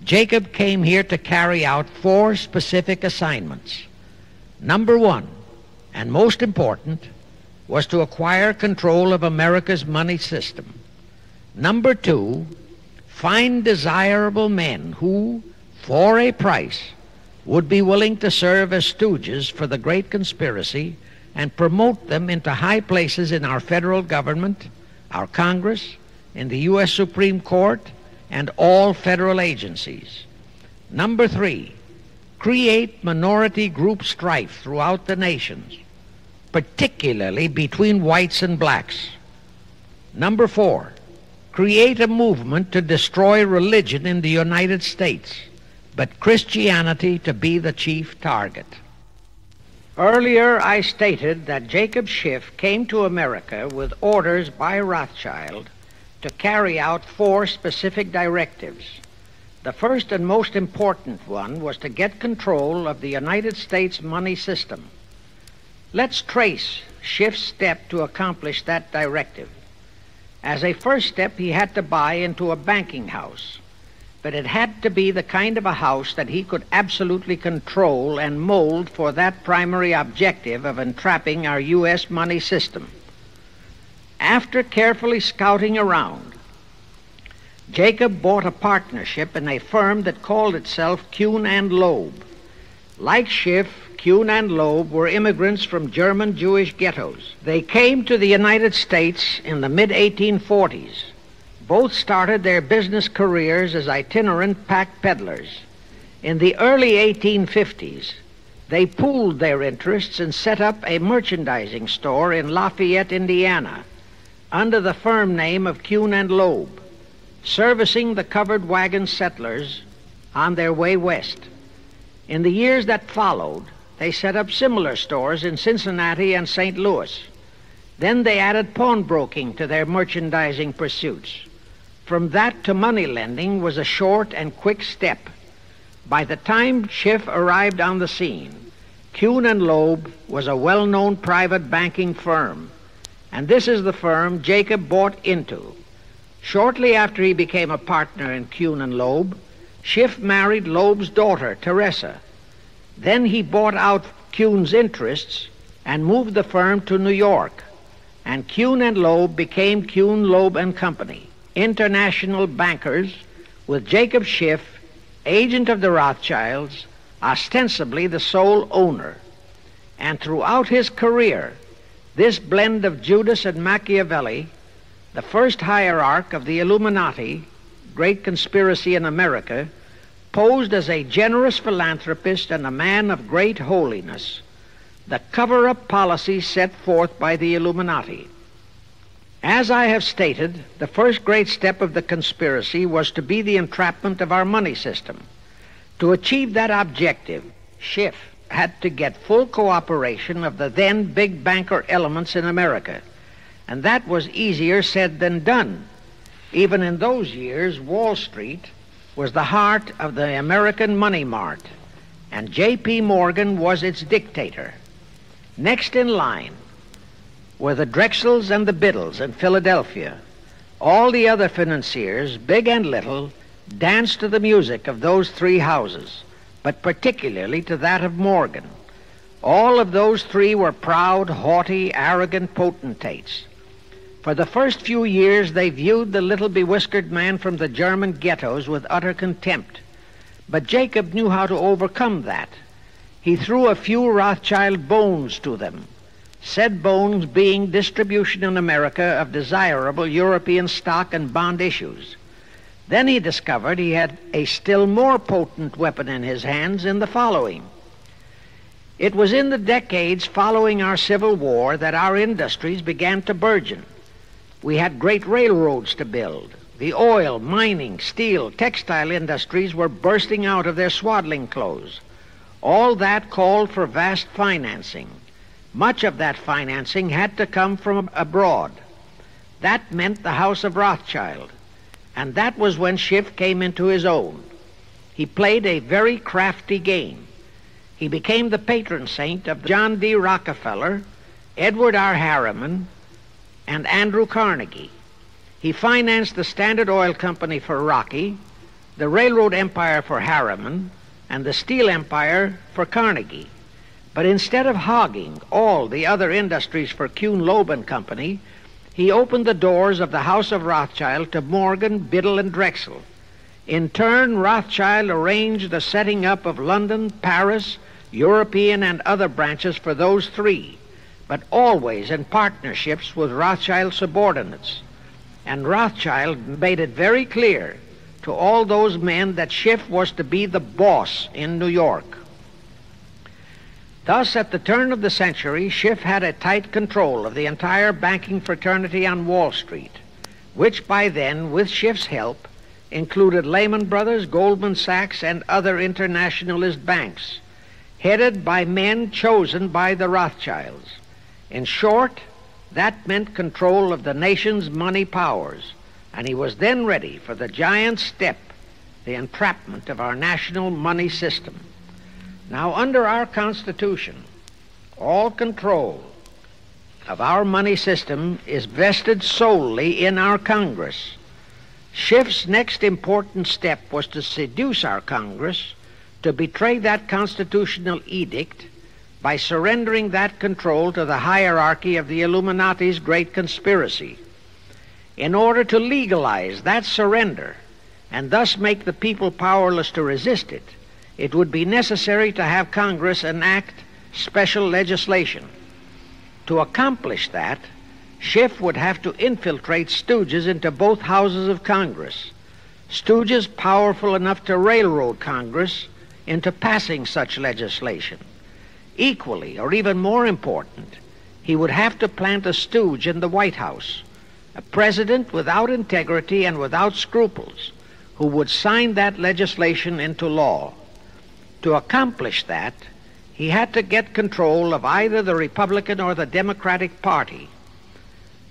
A: Jacob came here to carry out four specific assignments. Number one, and most important, was to acquire control of America's money system. Number two, find desirable men who, for a price, would be willing to serve as stooges for the great conspiracy and promote them into high places in our federal government, our Congress, in the U.S. Supreme Court, and all federal agencies. Number three, create minority group strife throughout the nations, particularly between whites and blacks. Number four, create a movement to destroy religion in the United States, but Christianity to be the chief target. Earlier, I stated that Jacob Schiff came to America with orders by Rothschild to carry out four specific directives the first and most important one was to get control of the United States money system. Let's trace Schiff's step to accomplish that directive. As a first step, he had to buy into a banking house, but it had to be the kind of a house that he could absolutely control and mold for that primary objective of entrapping our U.S. money system. After carefully scouting around, Jacob bought a partnership in a firm that called itself Kuhn and Loeb. Like Schiff, Kuhn and Loeb were immigrants from German Jewish ghettos. They came to the United States in the mid 1840s. Both started their business careers as itinerant pack peddlers. In the early 1850s, they pooled their interests and set up a merchandising store in Lafayette, Indiana, under the firm name of Kuhn and Loeb, servicing the covered wagon settlers on their way west. In the years that followed, they set up similar stores in Cincinnati and St. Louis. Then they added pawnbroking to their merchandising pursuits. From that to money lending was a short and quick step. By the time Schiff arrived on the scene, Kuhn and Loeb was a well-known private banking firm, and this is the firm Jacob bought into. Shortly after he became a partner in Kuhn and Loeb, Schiff married Loeb's daughter, Teresa. Then he bought out Kuhn's interests and moved the firm to New York, and Kuhn and Loeb became Kuhn, Loeb and Company international bankers with Jacob Schiff, agent of the Rothschilds, ostensibly the sole owner. And throughout his career, this blend of Judas and Machiavelli, the first hierarch of the Illuminati, great conspiracy in America, posed as a generous philanthropist and a man of great holiness, the cover up policy set forth by the Illuminati. As I have stated, the first great step of the conspiracy was to be the entrapment of our money system. To achieve that objective, Schiff had to get full cooperation of the then big banker elements in America. And that was easier said than done. Even in those years, Wall Street was the heart of the American money mart, and J.P. Morgan was its dictator. Next in line were the Drexels and the Biddles in Philadelphia. All the other financiers, big and little, danced to the music of those three houses, but particularly to that of Morgan. All of those three were proud, haughty, arrogant potentates. For the first few years, they viewed the little bewhiskered man from the German ghettos with utter contempt. But Jacob knew how to overcome that. He threw a few Rothschild bones to them said Bones being distribution in America of desirable European stock and bond issues. Then he discovered he had a still more potent weapon in his hands in the following. It was in the decades following our Civil War that our industries began to burgeon. We had great railroads to build. The oil, mining, steel, textile industries were bursting out of their swaddling clothes. All that called for vast financing. Much of that financing had to come from abroad. That meant the House of Rothschild. And that was when Schiff came into his own. He played a very crafty game. He became the patron saint of John D. Rockefeller, Edward R. Harriman, and Andrew Carnegie. He financed the Standard Oil Company for Rocky, the railroad empire for Harriman, and the steel empire for Carnegie. But instead of hogging all the other industries for Kuhn Loeb and Company, he opened the doors of the House of Rothschild to Morgan, Biddle, and Drexel. In turn, Rothschild arranged the setting up of London, Paris, European, and other branches for those three, but always in partnerships with Rothschild subordinates. And Rothschild made it very clear to all those men that Schiff was to be the boss in New York. Thus, at the turn of the century, Schiff had a tight control of the entire banking fraternity on Wall Street, which by then, with Schiff's help, included Lehman Brothers, Goldman Sachs, and other internationalist banks, headed by men chosen by the Rothschilds. In short, that meant control of the nation's money powers, and he was then ready for the giant step, the entrapment of our national money system. Now, under our Constitution, all control of our money system is vested solely in our Congress. Schiff's next important step was to seduce our Congress to betray that constitutional edict by surrendering that control to the hierarchy of the Illuminati's great conspiracy. In order to legalize that surrender and thus make the people powerless to resist it, it would be necessary to have Congress enact special legislation. To accomplish that, Schiff would have to infiltrate stooges into both houses of Congress, stooges powerful enough to railroad Congress into passing such legislation. Equally, or even more important, he would have to plant a stooge in the White House, a president without integrity and without scruples, who would sign that legislation into law. To accomplish that, he had to get control of either the Republican or the Democratic Party.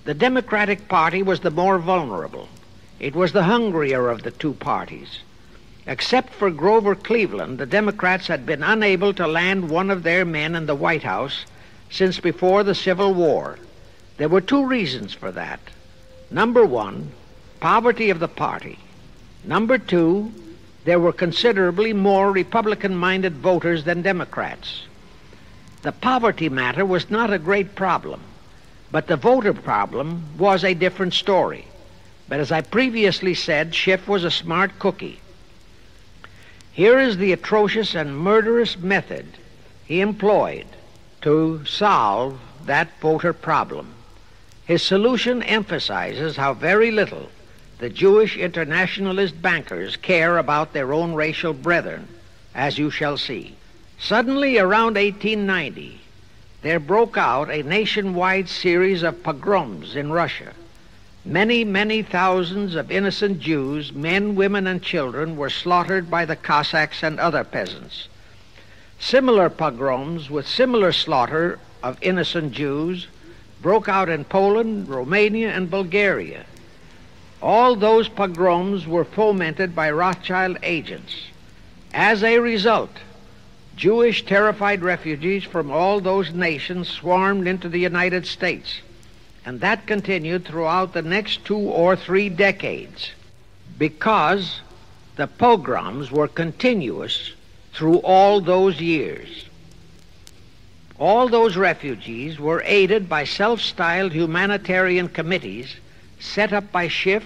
A: The Democratic Party was the more vulnerable. It was the hungrier of the two parties. Except for Grover Cleveland, the Democrats had been unable to land one of their men in the White House since before the Civil War. There were two reasons for that. Number one, poverty of the party. Number two, there were considerably more Republican minded voters than Democrats. The poverty matter was not a great problem, but the voter problem was a different story. But as I previously said, Schiff was a smart cookie. Here is the atrocious and murderous method he employed to solve that voter problem. His solution emphasizes how very little the Jewish internationalist bankers care about their own racial brethren, as you shall see. Suddenly, around 1890, there broke out a nationwide series of pogroms in Russia. Many, many thousands of innocent Jews, men, women, and children, were slaughtered by the Cossacks and other peasants. Similar pogroms with similar slaughter of innocent Jews broke out in Poland, Romania, and Bulgaria. All those pogroms were fomented by Rothschild agents. As a result, Jewish terrified refugees from all those nations swarmed into the United States. And that continued throughout the next two or three decades because the pogroms were continuous through all those years. All those refugees were aided by self styled humanitarian committees set up by Schiff,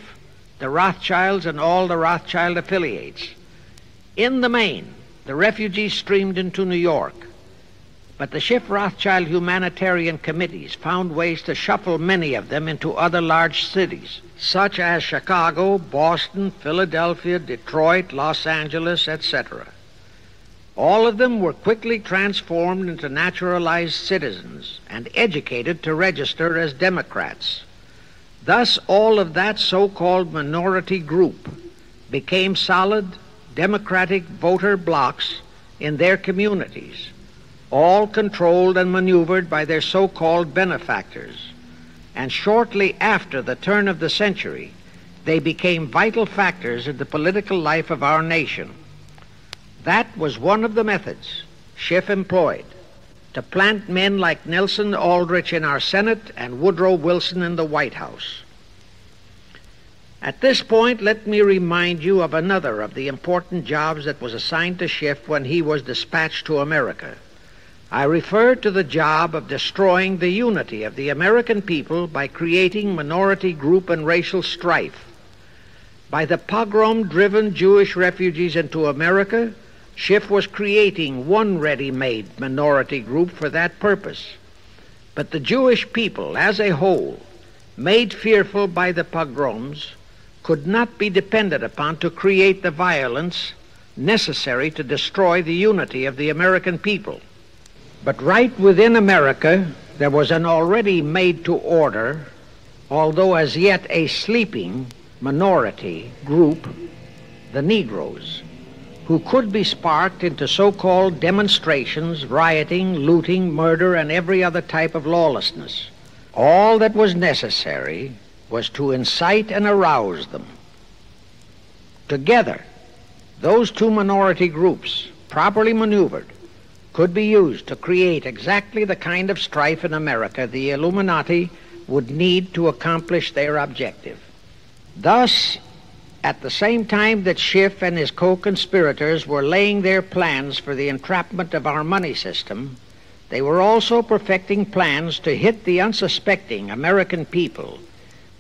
A: the Rothschilds, and all the Rothschild affiliates. In the main, the refugees streamed into New York. But the Schiff Rothschild humanitarian committees found ways to shuffle many of them into other large cities, such as Chicago, Boston, Philadelphia, Detroit, Los Angeles, etc. All of them were quickly transformed into naturalized citizens and educated to register as Democrats. Thus, all of that so called minority group became solid Democratic voter blocs in their communities all controlled and maneuvered by their so called benefactors. And shortly after the turn of the century, they became vital factors in the political life of our nation. That was one of the methods Schiff employed to plant men like Nelson Aldrich in our Senate and Woodrow Wilson in the White House. At this point, let me remind you of another of the important jobs that was assigned to Schiff when he was dispatched to America. I refer to the job of destroying the unity of the American people by creating minority group and racial strife. By the pogrom driven Jewish refugees into America, Schiff was creating one ready made minority group for that purpose. But the Jewish people as a whole, made fearful by the pogroms, could not be depended upon to create the violence necessary to destroy the unity of the American people. But right within America, there was an already made to order, although as yet a sleeping minority group, the Negroes, who could be sparked into so called demonstrations, rioting, looting, murder, and every other type of lawlessness. All that was necessary was to incite and arouse them. Together, those two minority groups, properly maneuvered, could be used to create exactly the kind of strife in America the Illuminati would need to accomplish their objective. Thus, at the same time that Schiff and his co conspirators were laying their plans for the entrapment of our money system, they were also perfecting plans to hit the unsuspecting American people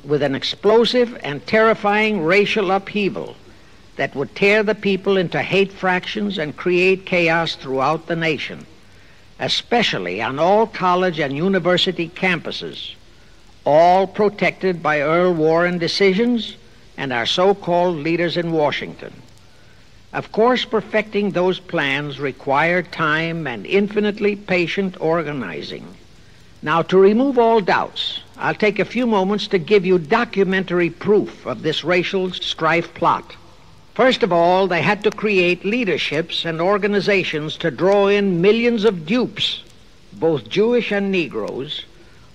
A: with an explosive and terrifying racial upheaval that would tear the people into hate fractions and create chaos throughout the nation, especially on all college and university campuses. all protected by Earl Warren decisions and our so called leaders in Washington. Of course, perfecting those plans required time and infinitely patient organizing. Now, to remove all doubts, I'll take a few moments to give you documentary proof of this racial strife plot. First of all, they had to create leaderships and organizations to draw in millions of dupes, both Jewish and Negroes,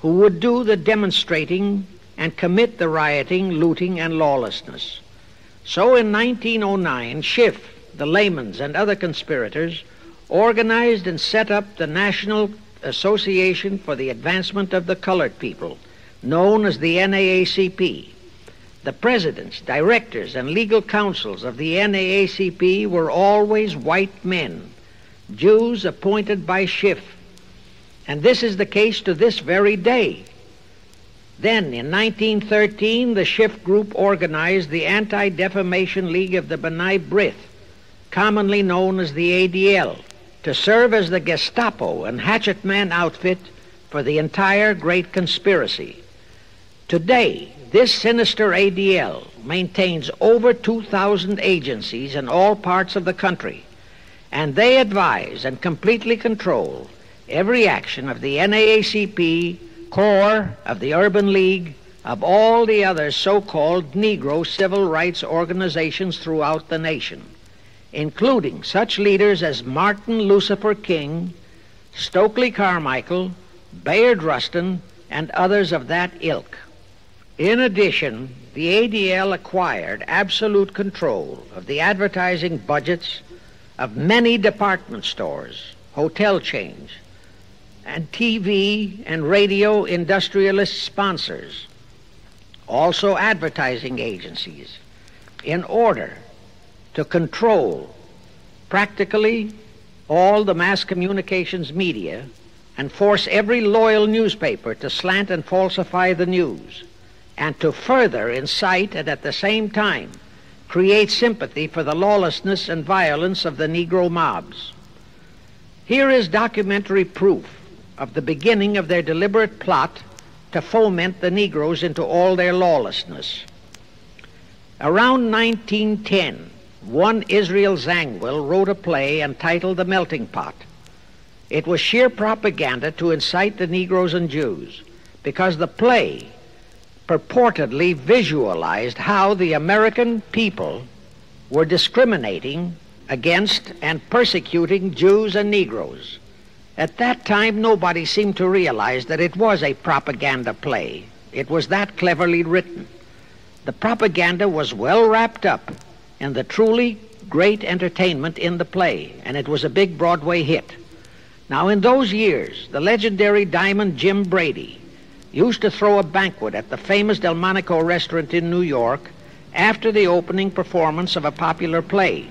A: who would do the demonstrating and commit the rioting, looting, and lawlessness. So in 1909, Schiff, the Lehmans, and other conspirators organized and set up the National Association for the Advancement of the Colored People, known as the NAACP. The presidents, directors, and legal counsels of the NAACP were always white men, Jews appointed by Schiff. And this is the case to this very day. Then, in 1913, the Schiff Group organized the Anti Defamation League of the B'nai B'rith, commonly known as the ADL, to serve as the Gestapo and hatchet man outfit for the entire great conspiracy. Today, this sinister ADL maintains over 2,000 agencies in all parts of the country, and they advise and completely control every action of the NAACP CORE of the Urban League, of all the other so called Negro civil rights organizations throughout the nation, including such leaders as Martin Lucifer King, Stokely Carmichael, Bayard Rustin, and others of that ilk. In addition, the ADL acquired absolute control of the advertising budgets of many department stores, hotel chains, and TV and radio industrialist sponsors, also advertising agencies, in order to control practically all the mass communications media and force every loyal newspaper to slant and falsify the news, and to further incite and at the same time create sympathy for the lawlessness and violence of the Negro mobs. Here is documentary proof of the beginning of their deliberate plot to foment the Negroes into all their lawlessness. Around 1910, one Israel Zangwill wrote a play entitled The Melting Pot. It was sheer propaganda to incite the Negroes and Jews because the play purportedly visualized how the American people were discriminating against and persecuting Jews and Negroes. At that time, nobody seemed to realize that it was a propaganda play. It was that cleverly written. The propaganda was well wrapped up in the truly great entertainment in the play, and it was a big Broadway hit. Now, in those years, the legendary diamond Jim Brady used to throw a banquet at the famous Delmonico restaurant in New York after the opening performance of a popular play.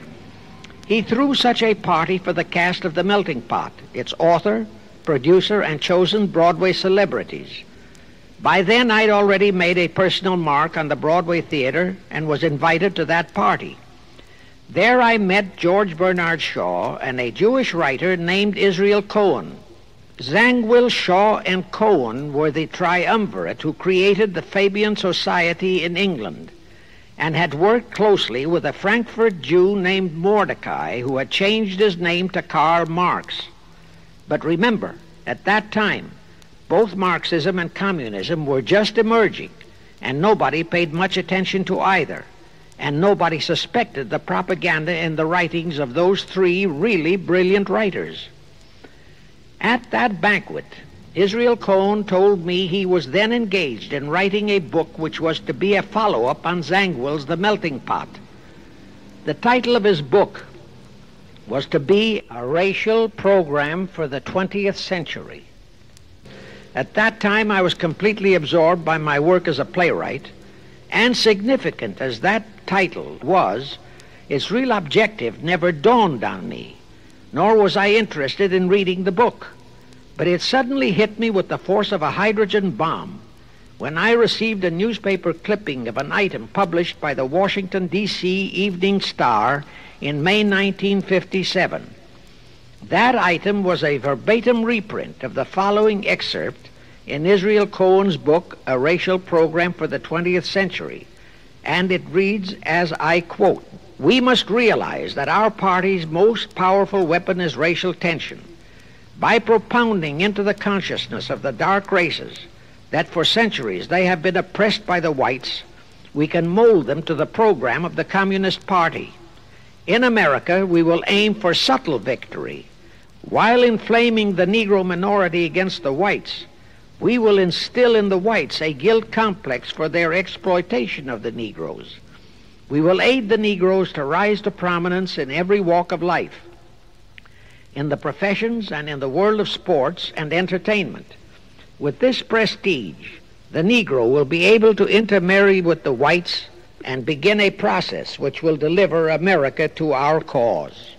A: He threw such a party for the cast of The Melting Pot, its author, producer, and chosen Broadway celebrities. By then, I'd already made a personal mark on the Broadway theater and was invited to that party. There I met George Bernard Shaw and a Jewish writer named Israel Cohen. Zangwill, Shaw, and Cohen were the triumvirate who created the Fabian Society in England and had worked closely with a Frankfurt Jew named Mordecai who had changed his name to Karl Marx. But remember, at that time, both Marxism and communism were just emerging, and nobody paid much attention to either, and nobody suspected the propaganda in the writings of those three really brilliant writers. At that banquet, Israel Cohen told me he was then engaged in writing a book which was to be a follow up on Zangwill's The Melting Pot. The title of his book was to be a racial program for the 20th century. At that time, I was completely absorbed by my work as a playwright, and significant as that title was, its real objective never dawned on me, nor was I interested in reading the book. But it suddenly hit me with the force of a hydrogen bomb when I received a newspaper clipping of an item published by the Washington, D.C. Evening Star in May 1957. That item was a verbatim reprint of the following excerpt in Israel Cohen's book, A Racial Program for the 20th Century, and it reads as I quote, We must realize that our party's most powerful weapon is racial tension. By propounding into the consciousness of the dark races that for centuries they have been oppressed by the whites, we can mold them to the program of the Communist Party. In America, we will aim for subtle victory. While inflaming the Negro minority against the whites, we will instill in the whites a guilt complex for their exploitation of the Negroes. We will aid the Negroes to rise to prominence in every walk of life, in the professions and in the world of sports and entertainment. With this prestige, the Negro will be able to intermarry with the whites and begin a process which will deliver America to our cause.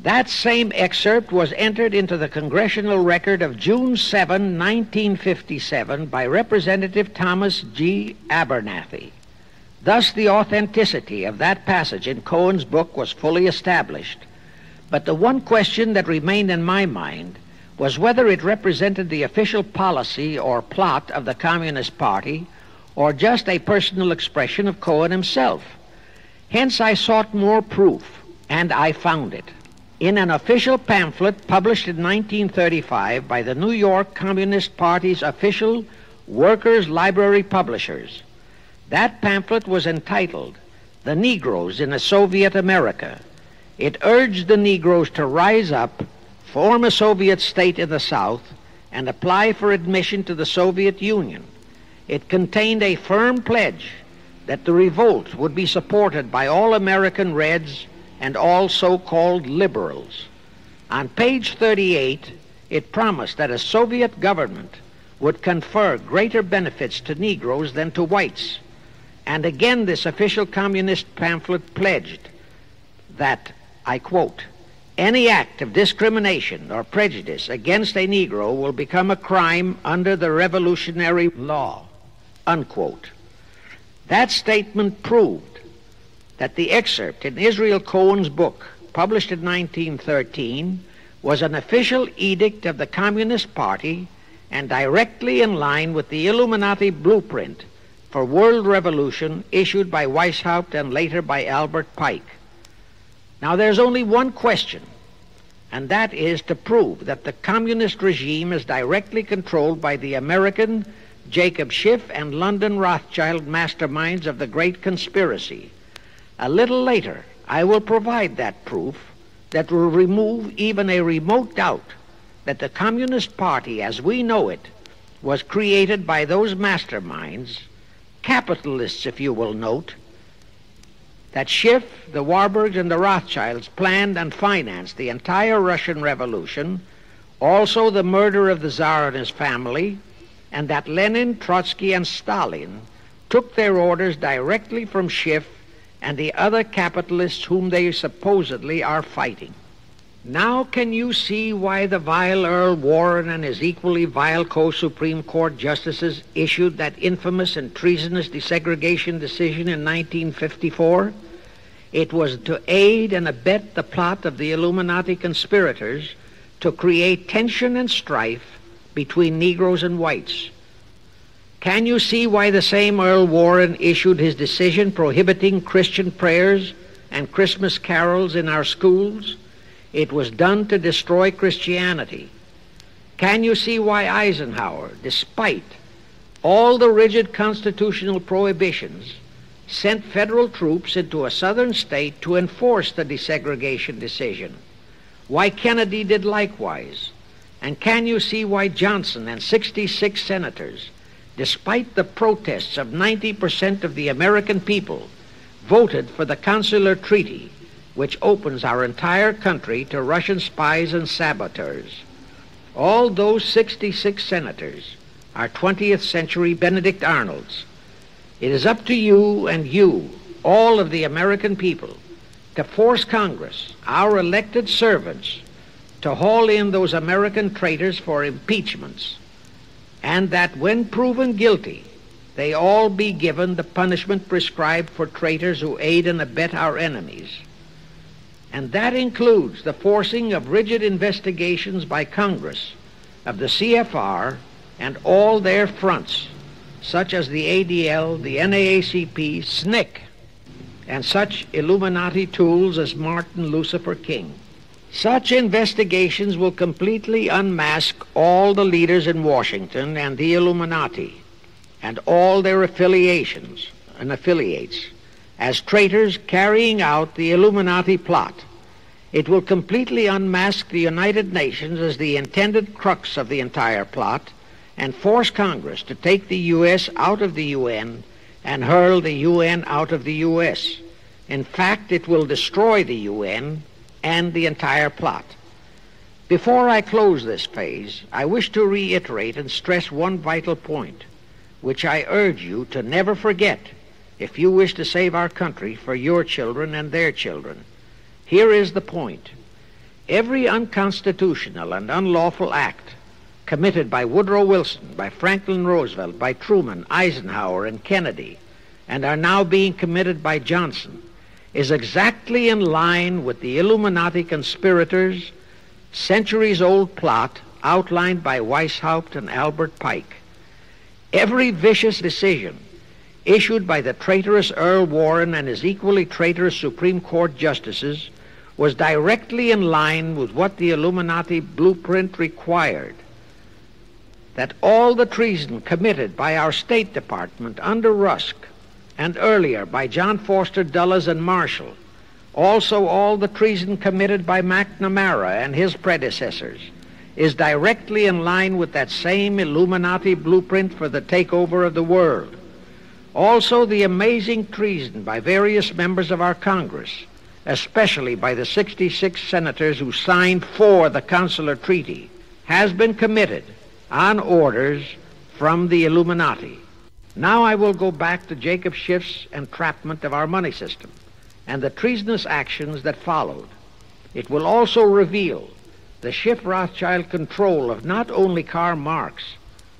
A: That same excerpt was entered into the congressional record of June 7, 1957, by Representative Thomas G. Abernethy. Thus, the authenticity of that passage in Cohen's book was fully established. But the one question that remained in my mind was whether it represented the official policy or plot of the Communist Party or just a personal expression of Cohen himself. Hence I sought more proof, and I found it. In an official pamphlet published in 1935 by the New York Communist Party's official Workers' Library Publishers, that pamphlet was entitled The Negroes in a Soviet America. It urged the Negroes to rise up, form a Soviet state in the South, and apply for admission to the Soviet Union. It contained a firm pledge that the revolt would be supported by all American Reds and all so-called liberals. On page 38, it promised that a Soviet government would confer greater benefits to Negroes than to whites. And again, this official communist pamphlet pledged that, I quote, any act of discrimination or prejudice against a Negro will become a crime under the revolutionary law. Unquote. That statement proved that the excerpt in Israel Cohen's book, published in 1913, was an official edict of the Communist Party and directly in line with the Illuminati blueprint for world revolution issued by Weishaupt and later by Albert Pike. Now there's only one question, and that is to prove that the communist regime is directly controlled by the American Jacob Schiff and London Rothschild masterminds of the great conspiracy. A little later, I will provide that proof that will remove even a remote doubt that the Communist Party as we know it was created by those masterminds, capitalists, if you will note, that Schiff, the Warburgs, and the Rothschilds planned and financed the entire Russian Revolution, also the murder of the Tsar and his family, and that Lenin, Trotsky, and Stalin took their orders directly from Schiff and the other capitalists whom they supposedly are fighting. Now can you see why the vile Earl Warren and his equally vile co-Supreme Court justices issued that infamous and treasonous desegregation decision in 1954? It was to aid and abet the plot of the Illuminati conspirators to create tension and strife between Negroes and whites. Can you see why the same Earl Warren issued his decision prohibiting Christian prayers and Christmas carols in our schools? It was done to destroy Christianity. Can you see why Eisenhower, despite all the rigid constitutional prohibitions, sent federal troops into a southern state to enforce the desegregation decision? Why Kennedy did likewise? And can you see why Johnson and 66 senators, despite the protests of 90% of the American people, voted for the consular treaty which opens our entire country to Russian spies and saboteurs? All those 66 senators are 20th century Benedict Arnolds. It is up to you and you, all of the American people, to force Congress, our elected servants, to haul in those American traitors for impeachments, and that when proven guilty, they all be given the punishment prescribed for traitors who aid and abet our enemies. And that includes the forcing of rigid investigations by Congress of the CFR and all their fronts, such as the ADL, the NAACP, SNCC, and such Illuminati tools as Martin Lucifer King. Such investigations will completely unmask all the leaders in Washington and the Illuminati and all their affiliations and affiliates as traitors carrying out the Illuminati plot. It will completely unmask the United Nations as the intended crux of the entire plot and force Congress to take the U.S. out of the UN and hurl the UN out of the U.S. In fact, it will destroy the UN and the entire plot. Before I close this phase, I wish to reiterate and stress one vital point, which I urge you to never forget if you wish to save our country for your children and their children. Here is the point. Every unconstitutional and unlawful act committed by Woodrow Wilson, by Franklin Roosevelt, by Truman, Eisenhower, and Kennedy, and are now being committed by Johnson, is exactly in line with the Illuminati conspirators' centuries old plot outlined by Weishaupt and Albert Pike. Every vicious decision issued by the traitorous Earl Warren and his equally traitorous Supreme Court justices was directly in line with what the Illuminati blueprint required that all the treason committed by our State Department under Rusk and earlier by John Foster Dulles and Marshall, also all the treason committed by McNamara and his predecessors, is directly in line with that same Illuminati blueprint for the takeover of the world. Also, the amazing treason by various members of our Congress, especially by the 66 senators who signed for the Consular Treaty, has been committed on orders from the Illuminati. Now I will go back to Jacob Schiff's entrapment of our money system and the treasonous actions that followed. It will also reveal the Schiff Rothschild control of not only Karl Marx,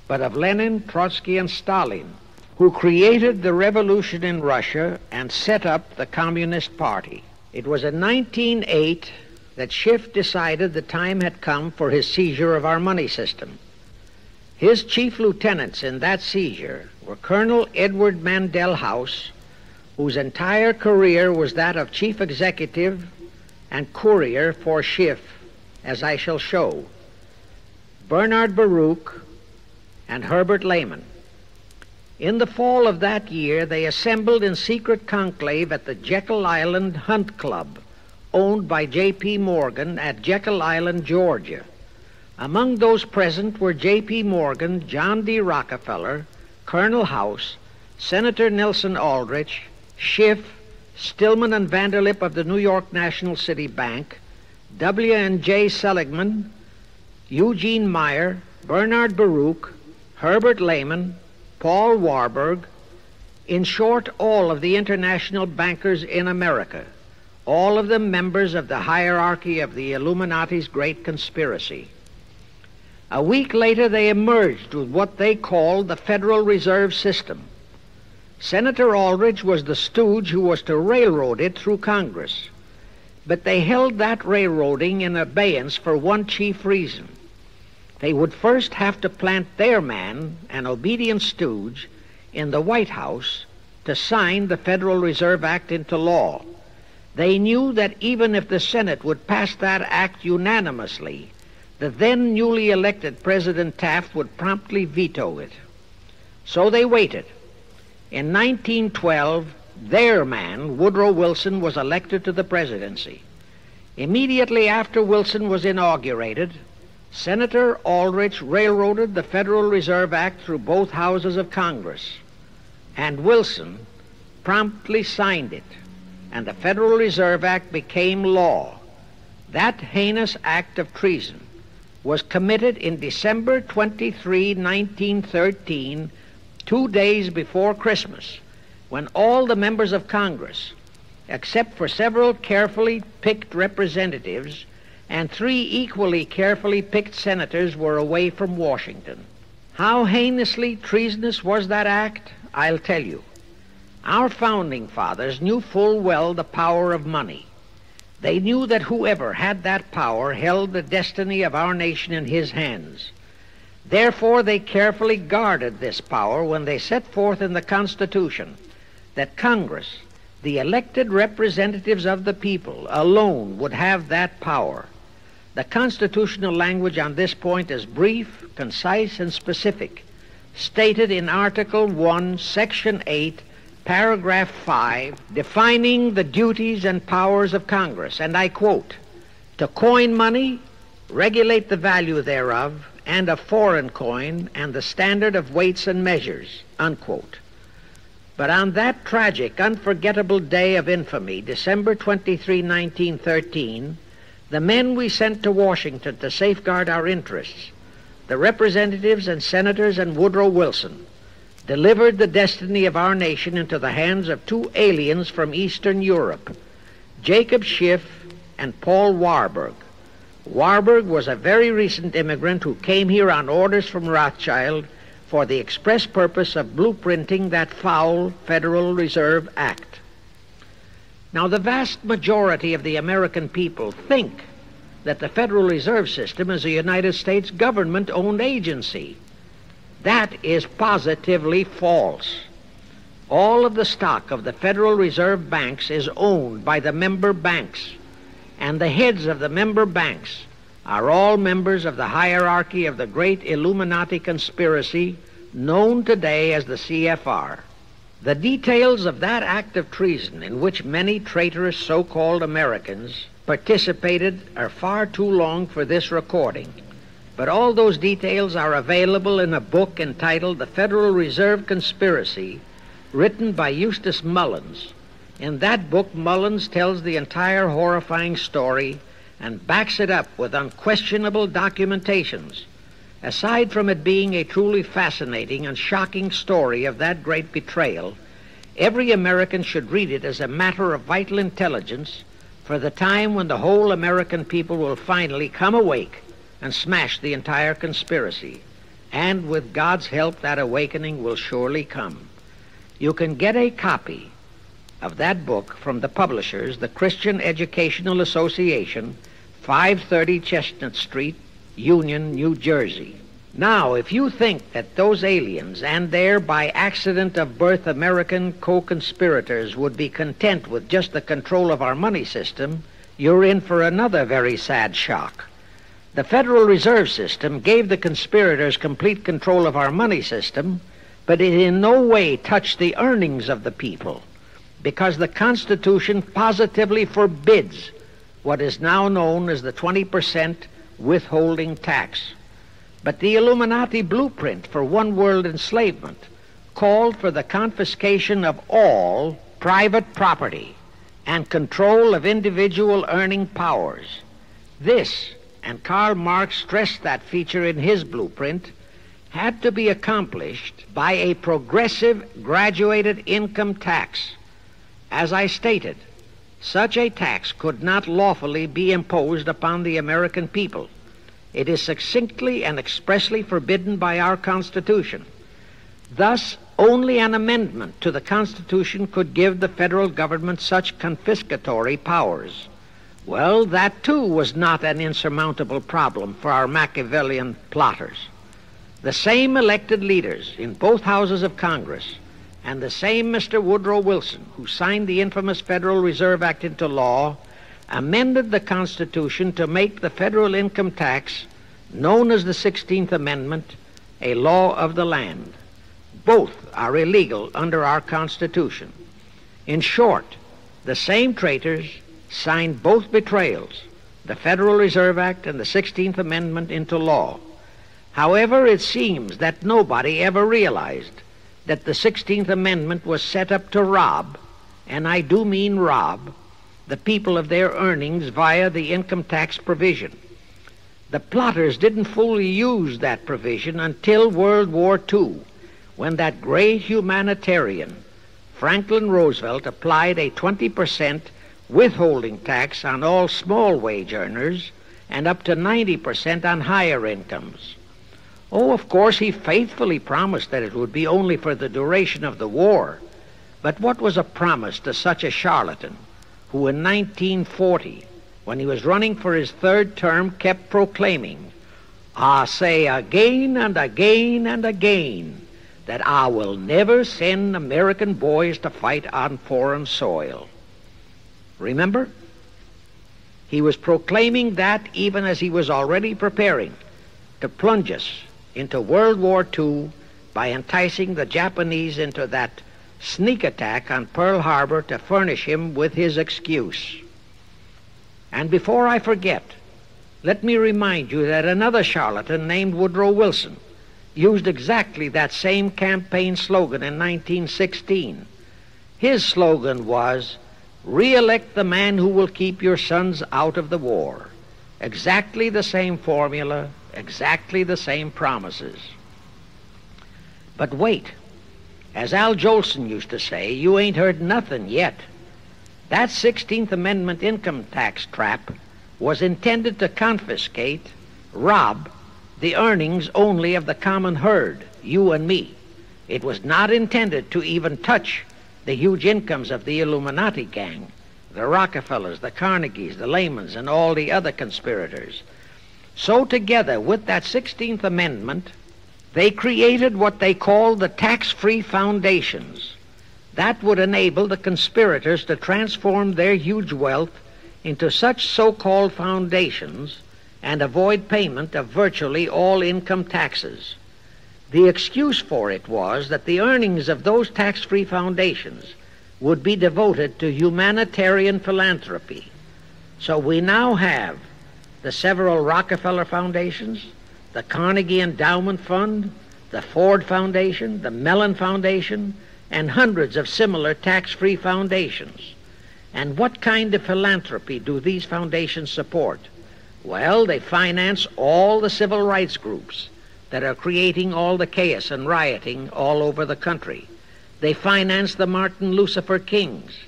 A: but of Lenin, Trotsky, and Stalin, who created the revolution in Russia and set up the Communist Party. It was in 1908 that Schiff decided the time had come for his seizure of our money system. His chief lieutenants in that seizure were Colonel Edward Mandel House, whose entire career was that of chief executive and courier for Schiff, as I shall show, Bernard Baruch, and Herbert Lehman. In the fall of that year, they assembled in secret conclave at the Jekyll Island Hunt Club, owned by J.P. Morgan at Jekyll Island, Georgia. Among those present were J.P. Morgan, John D. Rockefeller, Colonel House, Senator Nelson Aldrich, Schiff, Stillman and Vanderlip of the New York National City Bank, W. and J. Seligman, Eugene Meyer, Bernard Baruch, Herbert Lehman, Paul Warburg, in short, all of the international bankers in America, all of them members of the hierarchy of the Illuminati's great conspiracy. A week later, they emerged with what they called the Federal Reserve System. Senator Aldrich was the stooge who was to railroad it through Congress. But they held that railroading in abeyance for one chief reason. They would first have to plant their man, an obedient stooge, in the White House to sign the Federal Reserve Act into law. They knew that even if the Senate would pass that act unanimously, the then newly elected President Taft would promptly veto it. So they waited. In 1912, their man, Woodrow Wilson, was elected to the presidency. Immediately after Wilson was inaugurated, Senator Aldrich railroaded the Federal Reserve Act through both houses of Congress, and Wilson promptly signed it, and the Federal Reserve Act became law. That heinous act of treason was committed in December 23, 1913, two days before Christmas, when all the members of Congress, except for several carefully picked representatives and three equally carefully picked senators, were away from Washington. How heinously treasonous was that act? I'll tell you. Our founding fathers knew full well the power of money. They knew that whoever had that power held the destiny of our nation in his hands. Therefore, they carefully guarded this power when they set forth in the Constitution that Congress, the elected representatives of the people, alone would have that power. The constitutional language on this point is brief, concise, and specific, stated in Article 1, Section 8, Paragraph 5, defining the duties and powers of Congress. And I quote To coin money, regulate the value thereof, and of foreign coin, and the standard of weights and measures. Unquote. But on that tragic, unforgettable day of infamy, December 23, 1913, the men we sent to Washington to safeguard our interests, the representatives and senators and Woodrow Wilson, delivered the destiny of our nation into the hands of two aliens from Eastern Europe, Jacob Schiff and Paul Warburg. Warburg was a very recent immigrant who came here on orders from Rothschild for the express purpose of blueprinting that foul Federal Reserve Act. Now, the vast majority of the American people think that the Federal Reserve System is a United States government owned agency. That is positively false. All of the stock of the Federal Reserve banks is owned by the member banks and the heads of the member banks are all members of the hierarchy of the great Illuminati conspiracy known today as the CFR. The details of that act of treason in which many traitorous so called Americans participated are far too long for this recording, but all those details are available in a book entitled The Federal Reserve Conspiracy, written by Eustace Mullins in that book, Mullins tells the entire horrifying story and backs it up with unquestionable documentations. Aside from it being a truly fascinating and shocking story of that great betrayal, every American should read it as a matter of vital intelligence for the time when the whole American people will finally come awake and smash the entire conspiracy. And with God's help, that awakening will surely come. You can get a copy of that book from the publishers, the Christian Educational Association, 530 Chestnut Street, Union, New Jersey. Now, if you think that those aliens and their by accident of birth American co conspirators would be content with just the control of our money system, you're in for another very sad shock. The Federal Reserve System gave the conspirators complete control of our money system, but it in no way touched the earnings of the people because the Constitution positively forbids what is now known as the 20% withholding tax. But the Illuminati blueprint for one world enslavement called for the confiscation of all private property and control of individual earning powers. This, and Karl Marx stressed that feature in his blueprint, had to be accomplished by a progressive graduated income tax as I stated, such a tax could not lawfully be imposed upon the American people. It is succinctly and expressly forbidden by our Constitution. Thus, only an amendment to the Constitution could give the federal government such confiscatory powers. Well, that too was not an insurmountable problem for our Machiavellian plotters. The same elected leaders in both houses of Congress and the same Mr. Woodrow Wilson, who signed the infamous Federal Reserve Act into law, amended the Constitution to make the federal income tax, known as the 16th Amendment, a law of the land. Both are illegal under our Constitution. In short, the same traitors signed both betrayals, the Federal Reserve Act and the 16th Amendment, into law. However, it seems that nobody ever realized that the 16th Amendment was set up to rob, and I do mean rob, the people of their earnings via the income tax provision. The plotters didn't fully use that provision until World War II, when that great humanitarian, Franklin Roosevelt, applied a 20% withholding tax on all small wage earners and up to 90% on higher incomes. Oh, of course, he faithfully promised that it would be only for the duration of the war. But what was a promise to such a charlatan who in 1940, when he was running for his third term, kept proclaiming, I say again and again and again that I will never send American boys to fight on foreign soil. Remember? He was proclaiming that even as he was already preparing to plunge us into World War II by enticing the Japanese into that sneak attack on Pearl Harbor to furnish him with his excuse. And before I forget, let me remind you that another charlatan named Woodrow Wilson used exactly that same campaign slogan in 1916. His slogan was, Re-elect the man who will keep your sons out of the war. Exactly the same formula, exactly the same promises. But wait. As Al Jolson used to say, you ain't heard nothing yet. That 16th Amendment income tax trap was intended to confiscate, rob, the earnings only of the common herd, you and me. It was not intended to even touch the huge incomes of the Illuminati gang, the Rockefellers, the Carnegies, the Lehmans, and all the other conspirators. So, together with that 16th Amendment, they created what they called the tax free foundations. That would enable the conspirators to transform their huge wealth into such so called foundations and avoid payment of virtually all income taxes. The excuse for it was that the earnings of those tax free foundations would be devoted to humanitarian philanthropy. So we now have the several Rockefeller foundations, the Carnegie Endowment Fund, the Ford Foundation, the Mellon Foundation, and hundreds of similar tax free foundations. And what kind of philanthropy do these foundations support? Well, they finance all the civil rights groups that are creating all the chaos and rioting all over the country. They finance the Martin Lucifer Kings.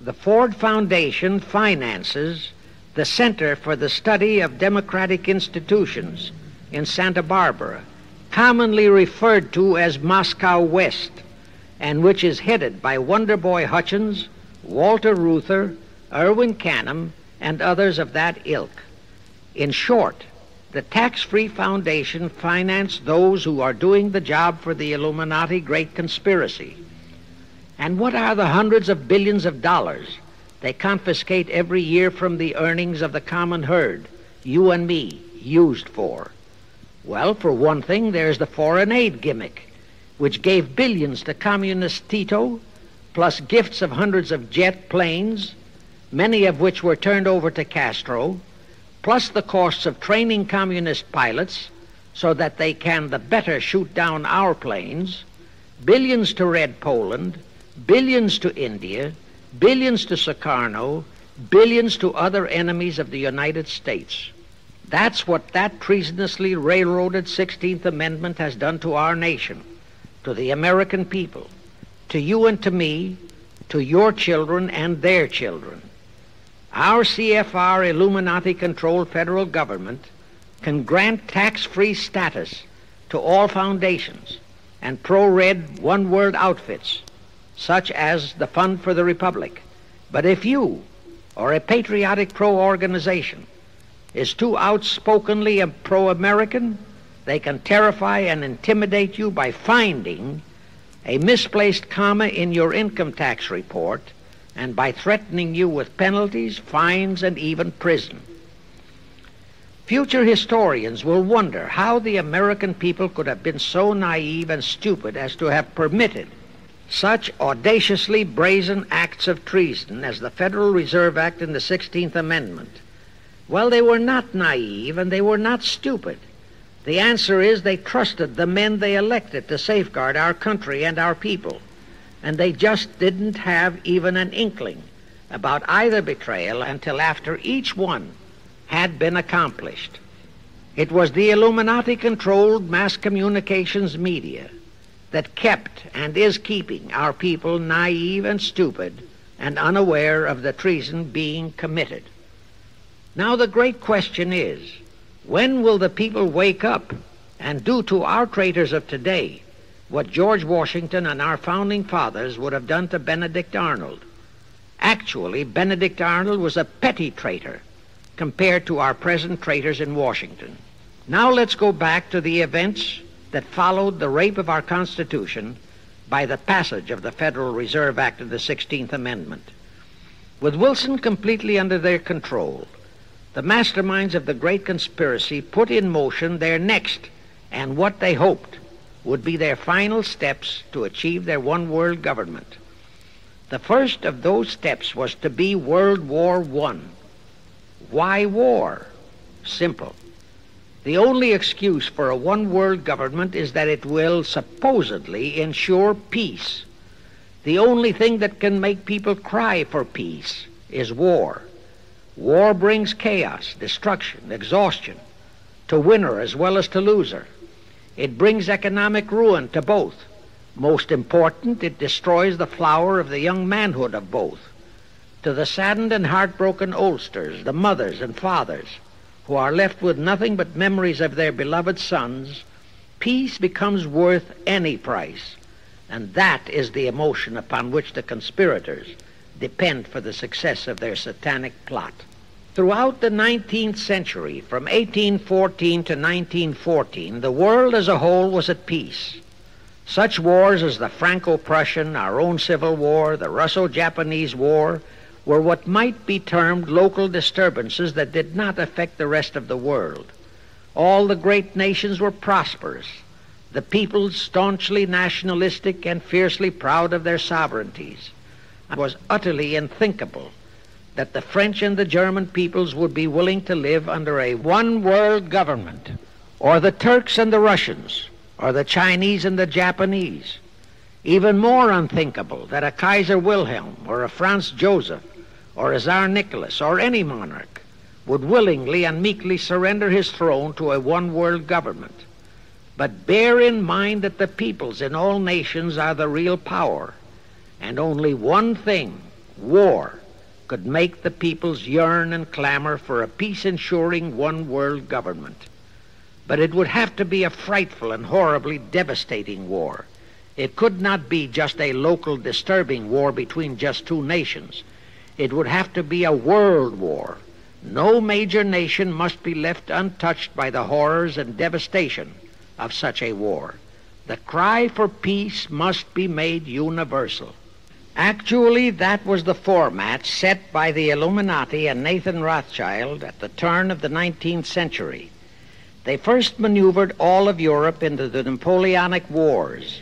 A: The Ford Foundation finances the Center for the Study of Democratic Institutions in Santa Barbara, commonly referred to as Moscow West, and which is headed by Wonderboy Hutchins, Walter Reuther, Erwin Canham, and others of that ilk. In short, the tax free foundation financed those who are doing the job for the Illuminati great conspiracy. And what are the hundreds of billions of dollars they confiscate every year from the earnings of the common herd, you and me, used for? Well, for one thing, there's the foreign aid gimmick, which gave billions to communist Tito, plus gifts of hundreds of jet planes, many of which were turned over to Castro plus the costs of training communist pilots so that they can the better shoot down our planes, billions to Red Poland, billions to India, billions to Sukarno, billions to other enemies of the United States. That's what that treasonously railroaded 16th Amendment has done to our nation, to the American people, to you and to me, to your children and their children. Our CFR Illuminati controlled federal government can grant tax free status to all foundations and pro red one word outfits, such as the Fund for the Republic. But if you or a patriotic pro organization is too outspokenly pro American, they can terrify and intimidate you by finding a misplaced comma in your income tax report and by threatening you with penalties, fines, and even prison. Future historians will wonder how the American people could have been so naive and stupid as to have permitted such audaciously brazen acts of treason as the Federal Reserve Act and the 16th Amendment. Well, they were not naive and they were not stupid. The answer is they trusted the men they elected to safeguard our country and our people and they just didn't have even an inkling about either betrayal until after each one had been accomplished. It was the Illuminati controlled mass communications media that kept and is keeping our people naive and stupid and unaware of the treason being committed. Now, the great question is when will the people wake up and do to our traitors of today what George Washington and our founding fathers would have done to Benedict Arnold. Actually, Benedict Arnold was a petty traitor compared to our present traitors in Washington. Now let's go back to the events that followed the rape of our Constitution by the passage of the Federal Reserve Act of the 16th Amendment. With Wilson completely under their control, the masterminds of the great conspiracy put in motion their next and what they hoped would be their final steps to achieve their one world government. The first of those steps was to be World War I. Why war? Simple. The only excuse for a one world government is that it will supposedly ensure peace. The only thing that can make people cry for peace is war. War brings chaos, destruction, exhaustion, to winner as well as to loser. It brings economic ruin to both. Most important, it destroys the flower of the young manhood of both. To the saddened and heartbroken oldsters, the mothers and fathers, who are left with nothing but memories of their beloved sons, peace becomes worth any price. And that is the emotion upon which the conspirators depend for the success of their satanic plot. Throughout the 19th century, from 1814 to 1914, the world as a whole was at peace. Such wars as the Franco Prussian, our own Civil War, the Russo Japanese War, were what might be termed local disturbances that did not affect the rest of the world. All the great nations were prosperous the peoples staunchly nationalistic and fiercely proud of their sovereignties. It was utterly unthinkable that the French and the German peoples would be willing to live under a one world government, or the Turks and the Russians, or the Chinese and the Japanese. Even more unthinkable that a Kaiser Wilhelm, or a Franz Joseph, or a Tsar Nicholas, or any monarch would willingly and meekly surrender his throne to a one world government. But bear in mind that the peoples in all nations are the real power, and only one thing, war, could make the peoples yearn and clamor for a peace ensuring one world government. But it would have to be a frightful and horribly devastating war. It could not be just a local disturbing war between just two nations. It would have to be a world war. No major nation must be left untouched by the horrors and devastation of such a war. The cry for peace must be made universal. Actually, that was the format set by the Illuminati and Nathan Rothschild at the turn of the 19th century. They first maneuvered all of Europe into the Napoleonic Wars.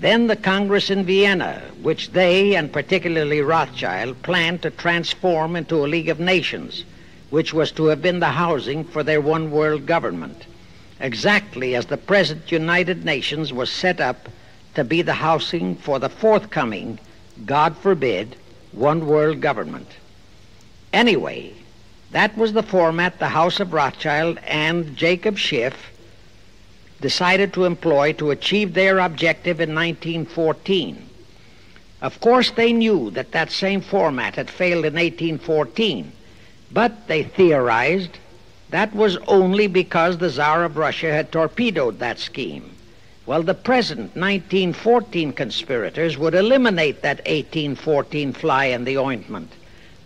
A: Then the Congress in Vienna, which they, and particularly Rothschild, planned to transform into a League of Nations, which was to have been the housing for their one world government exactly as the present United Nations was set up to be the housing for the forthcoming, God forbid, one world government. Anyway, that was the format the House of Rothschild and Jacob Schiff decided to employ to achieve their objective in 1914. Of course, they knew that that same format had failed in 1814, but they theorized that was only because the Tsar of Russia had torpedoed that scheme. Well, the present 1914 conspirators would eliminate that 1814 fly in the ointment.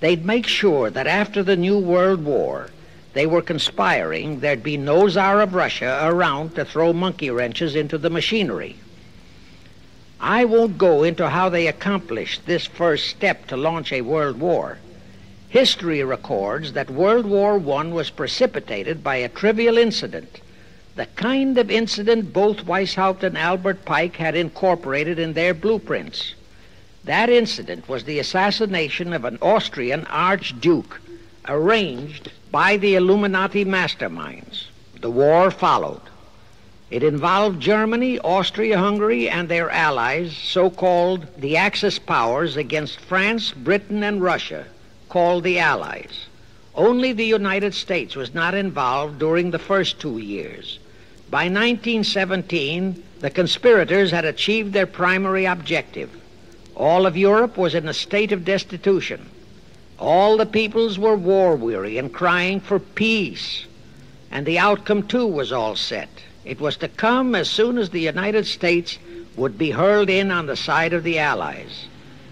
A: They'd make sure that after the New World War, they were conspiring, there'd be no Tsar of Russia around to throw monkey wrenches into the machinery. I won't go into how they accomplished this first step to launch a world war. History records that World War I was precipitated by a trivial incident, the kind of incident both Weishaupt and Albert Pike had incorporated in their blueprints. That incident was the assassination of an Austrian archduke arranged by the Illuminati masterminds. The war followed. It involved Germany, Austria Hungary, and their allies, so called the Axis powers, against France, Britain, and Russia called the Allies. Only the United States was not involved during the first two years. By 1917, the conspirators had achieved their primary objective. All of Europe was in a state of destitution. All the peoples were war weary and crying for peace. And the outcome, too, was all set. It was to come as soon as the United States would be hurled in on the side of the Allies.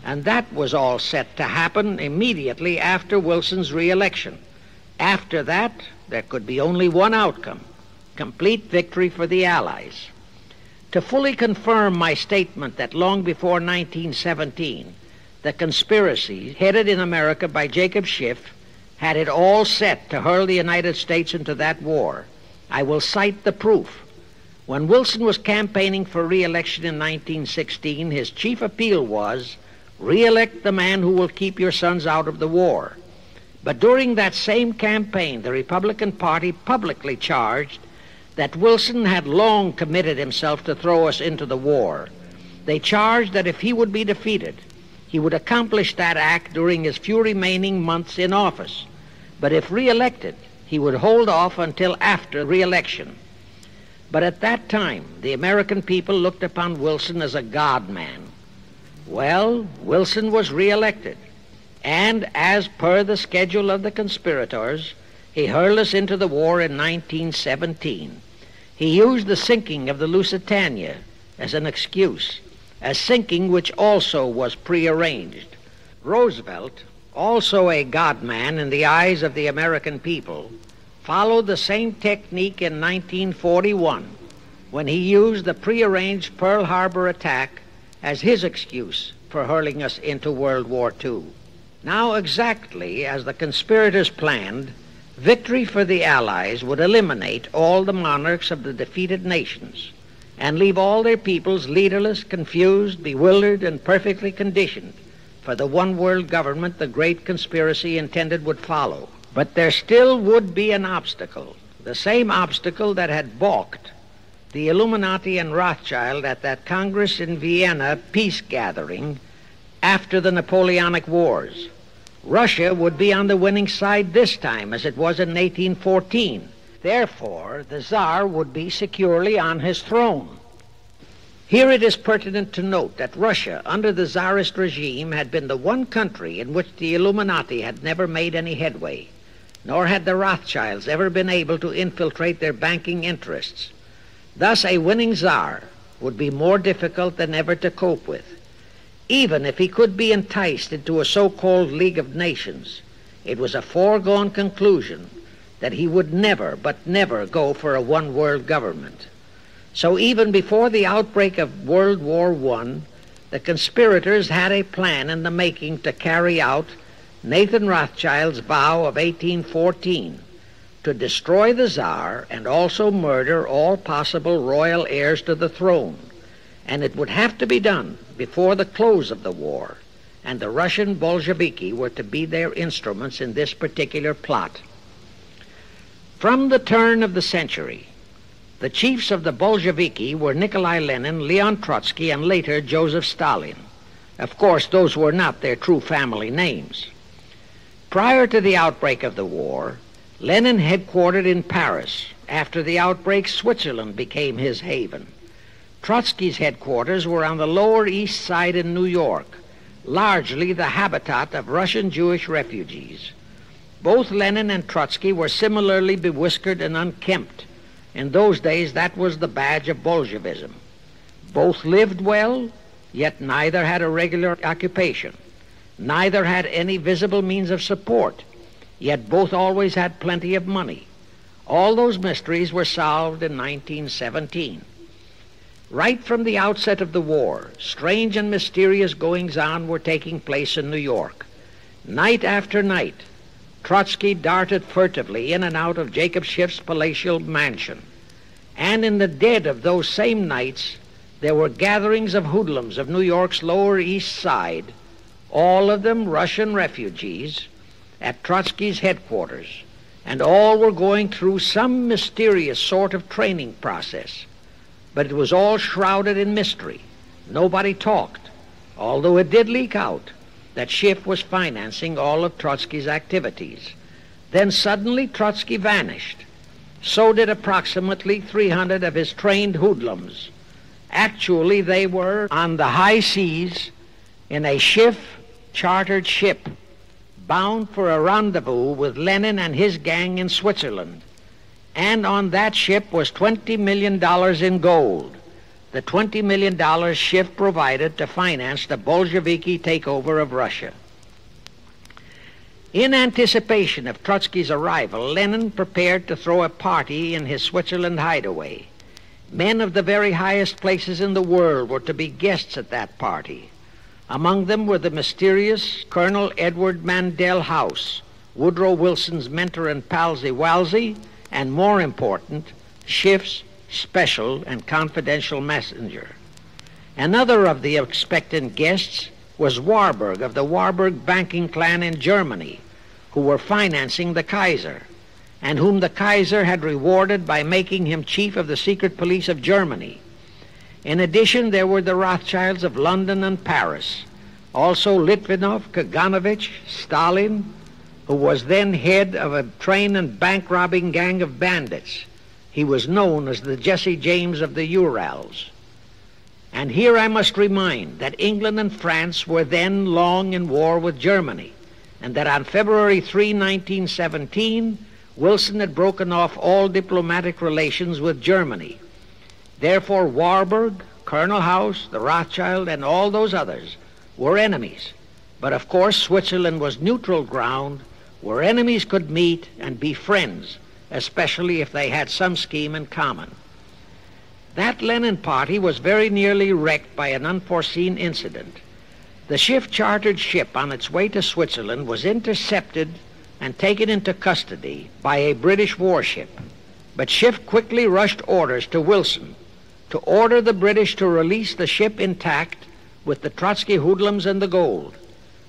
A: And that was all set to happen immediately after Wilson's reelection. After that, there could be only one outcome complete victory for the Allies. To fully confirm my statement that long before 1917, the conspiracy headed in America by Jacob Schiff had it all set to hurl the United States into that war, I will cite the proof. When Wilson was campaigning for re-election in 1916, his chief appeal was, re-elect the man who will keep your sons out of the war. But during that same campaign, the Republican Party publicly charged that Wilson had long committed himself to throw us into the war. They charged that if he would be defeated, he would accomplish that act during his few remaining months in office. But if reelected, he would hold off until after reelection. But at that time, the American people looked upon Wilson as a God man. Well, Wilson was reelected, and as per the schedule of the conspirators, he hurled us into the war in 1917. He used the sinking of the Lusitania as an excuse, a sinking which also was prearranged. Roosevelt, also a godman in the eyes of the American people, followed the same technique in 1941 when he used the prearranged Pearl Harbor attack as his excuse for hurling us into World War II. Now, exactly as the conspirators planned, Victory for the Allies would eliminate all the monarchs of the defeated nations and leave all their peoples leaderless, confused, bewildered, and perfectly conditioned for the one world government the great conspiracy intended would follow. But there still would be an obstacle, the same obstacle that had balked the Illuminati and Rothschild at that Congress in Vienna peace gathering after the Napoleonic Wars. Russia would be on the winning side this time, as it was in 1814. Therefore, the Tsar would be securely on his throne. Here it is pertinent to note that Russia, under the Tsarist regime, had been the one country in which the Illuminati had never made any headway, nor had the Rothschilds ever been able to infiltrate their banking interests. Thus, a winning czar would be more difficult than ever to cope with. Even if he could be enticed into a so-called League of Nations, it was a foregone conclusion that he would never, but never go for a one-world government. So even before the outbreak of World War I, the conspirators had a plan in the making to carry out Nathan Rothschild's vow of 1814 to destroy the Tsar and also murder all possible royal heirs to the throne. And it would have to be done before the close of the war, and the Russian Bolsheviki were to be their instruments in this particular plot. From the turn of the century, the chiefs of the Bolsheviki were Nikolai Lenin, Leon Trotsky, and later Joseph Stalin. Of course, those were not their true family names. Prior to the outbreak of the war, Lenin headquartered in Paris. After the outbreak, Switzerland became his haven. Trotsky's headquarters were on the Lower East Side in New York, largely the habitat of Russian Jewish refugees. Both Lenin and Trotsky were similarly bewhiskered and unkempt. In those days, that was the badge of Bolshevism. Both lived well, yet neither had a regular occupation. Neither had any visible means of support, yet both always had plenty of money. All those mysteries were solved in 1917. Right from the outset of the war, strange and mysterious goings on were taking place in New York. Night after night, Trotsky darted furtively in and out of Jacob Schiff's palatial mansion. And in the dead of those same nights, there were gatherings of hoodlums of New York's Lower East Side, all of them Russian refugees, at Trotsky's headquarters, and all were going through some mysterious sort of training process but it was all shrouded in mystery. Nobody talked, although it did leak out that Schiff was financing all of Trotsky's activities. Then suddenly Trotsky vanished. So did approximately 300 of his trained hoodlums. Actually, they were on the high seas in a Schiff chartered ship bound for a rendezvous with Lenin and his gang in Switzerland and on that ship was $20 million in gold. The $20 million Schiff provided to finance the Bolsheviki takeover of Russia. In anticipation of Trotsky's arrival, Lenin prepared to throw a party in his Switzerland hideaway. Men of the very highest places in the world were to be guests at that party. Among them were the mysterious Colonel Edward Mandel House, Woodrow Wilson's mentor and palsy walsy, and more important, Schiff's special and confidential messenger. Another of the expectant guests was Warburg of the Warburg banking clan in Germany, who were financing the Kaiser, and whom the Kaiser had rewarded by making him chief of the secret police of Germany. In addition, there were the Rothschilds of London and Paris, also Litvinov, Kaganovich, Stalin, who was then head of a train and bank robbing gang of bandits. He was known as the Jesse James of the Urals. And here I must remind that England and France were then long in war with Germany, and that on February 3, 1917, Wilson had broken off all diplomatic relations with Germany. Therefore, Warburg, Colonel House, the Rothschild, and all those others were enemies. But of course, Switzerland was neutral ground where enemies could meet and be friends, especially if they had some scheme in common. That Lenin party was very nearly wrecked by an unforeseen incident. The Schiff chartered ship on its way to Switzerland was intercepted and taken into custody by a British warship. But Schiff quickly rushed orders to Wilson to order the British to release the ship intact with the Trotsky hoodlums and the gold.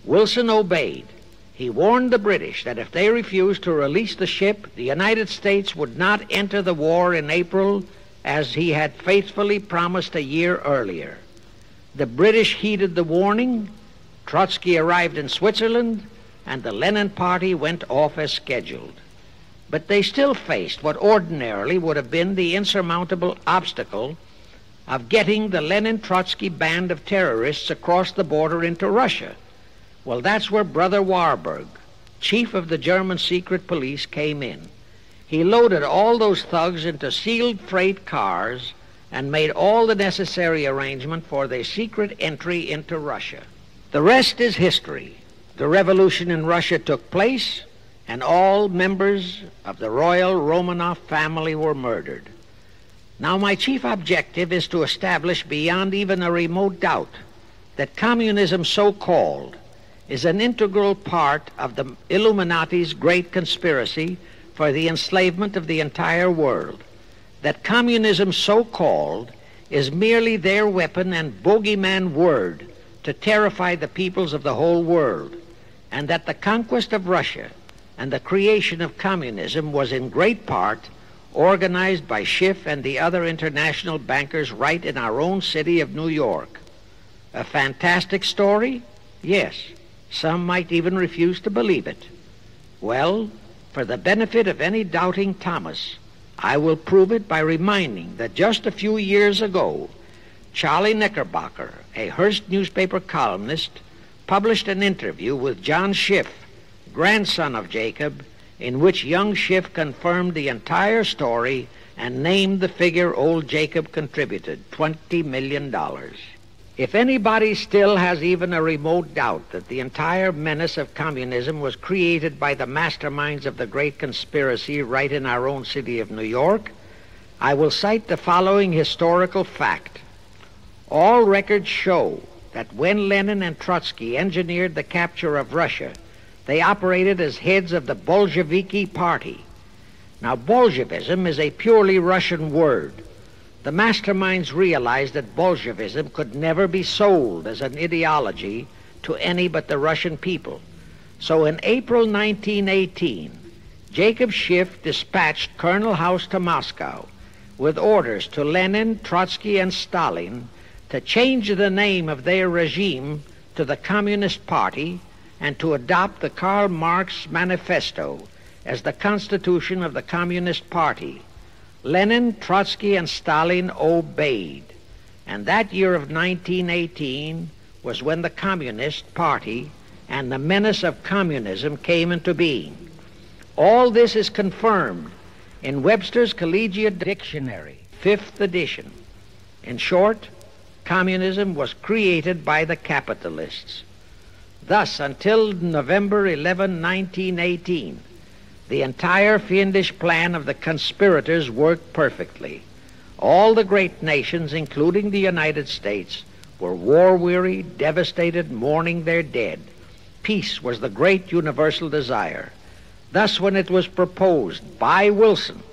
A: Wilson obeyed. He warned the British that if they refused to release the ship, the United States would not enter the war in April as he had faithfully promised a year earlier. The British heeded the warning. Trotsky arrived in Switzerland, and the Lenin Party went off as scheduled. But they still faced what ordinarily would have been the insurmountable obstacle of getting the Lenin Trotsky band of terrorists across the border into Russia. Well, that's where Brother Warburg, chief of the German secret police, came in. He loaded all those thugs into sealed freight cars and made all the necessary arrangement for their secret entry into Russia. The rest is history. The revolution in Russia took place, and all members of the royal Romanov family were murdered. Now, my chief objective is to establish beyond even a remote doubt that communism, so called, is an integral part of the Illuminati's great conspiracy for the enslavement of the entire world. That communism, so called, is merely their weapon and bogeyman word to terrify the peoples of the whole world, and that the conquest of Russia and the creation of communism was in great part organized by Schiff and the other international bankers right in our own city of New York. A fantastic story? Yes. Some might even refuse to believe it. Well, for the benefit of any doubting Thomas, I will prove it by reminding that just a few years ago, Charlie Knickerbocker, a Hearst newspaper columnist, published an interview with John Schiff, grandson of Jacob, in which young Schiff confirmed the entire story and named the figure old Jacob contributed, $20 million. If anybody still has even a remote doubt that the entire menace of communism was created by the masterminds of the great conspiracy right in our own city of New York, I will cite the following historical fact. All records show that when Lenin and Trotsky engineered the capture of Russia, they operated as heads of the Bolsheviki Party. Now, Bolshevism is a purely Russian word. The masterminds realized that Bolshevism could never be sold as an ideology to any but the Russian people. So in April 1918, Jacob Schiff dispatched Colonel House to Moscow with orders to Lenin, Trotsky, and Stalin to change the name of their regime to the Communist Party and to adopt the Karl Marx Manifesto as the constitution of the Communist Party. Lenin, Trotsky, and Stalin obeyed. And that year of 1918 was when the Communist Party and the menace of communism came into being. All this is confirmed in Webster's Collegiate Dictionary, fifth edition. In short, communism was created by the capitalists. Thus, until November 11, 1918, the entire fiendish plan of the conspirators worked perfectly. All the great nations, including the United States, were war weary, devastated, mourning their dead. Peace was the great universal desire. Thus, when it was proposed by Wilson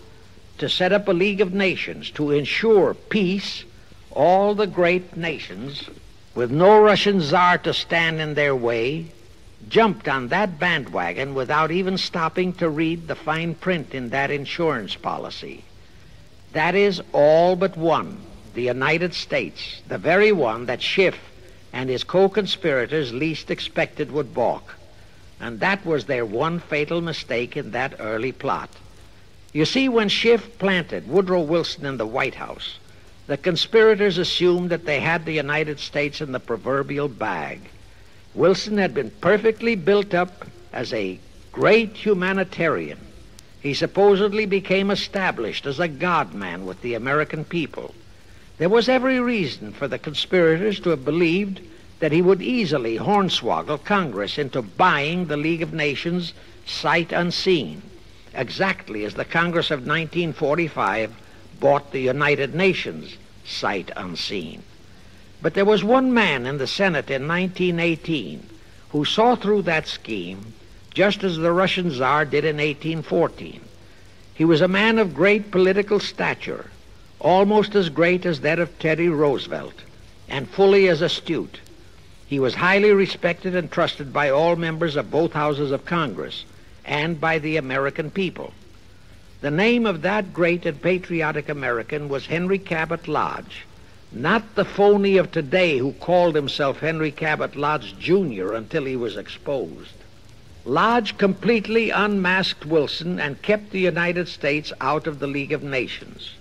A: to set up a League of Nations to ensure peace, all the great nations, with no Russian czar to stand in their way, jumped on that bandwagon without even stopping to read the fine print in that insurance policy. That is all but one, the United States, the very one that Schiff and his co-conspirators least expected would balk. And that was their one fatal mistake in that early plot. You see, when Schiff planted Woodrow Wilson in the White House, the conspirators assumed that they had the United States in the proverbial bag. Wilson had been perfectly built up as a great humanitarian. He supposedly became established as a God man with the American people. There was every reason for the conspirators to have believed that he would easily hornswoggle Congress into buying the League of Nations sight unseen, exactly as the Congress of 1945 bought the United Nations sight unseen. But there was one man in the Senate in 1918 who saw through that scheme just as the Russian Tsar did in 1814. He was a man of great political stature, almost as great as that of Teddy Roosevelt, and fully as astute. He was highly respected and trusted by all members of both houses of Congress and by the American people. The name of that great and patriotic American was Henry Cabot Lodge, not the phony of today who called himself Henry Cabot Lodge Jr. until he was exposed. Lodge completely unmasked Wilson and kept the United States out of the League of Nations.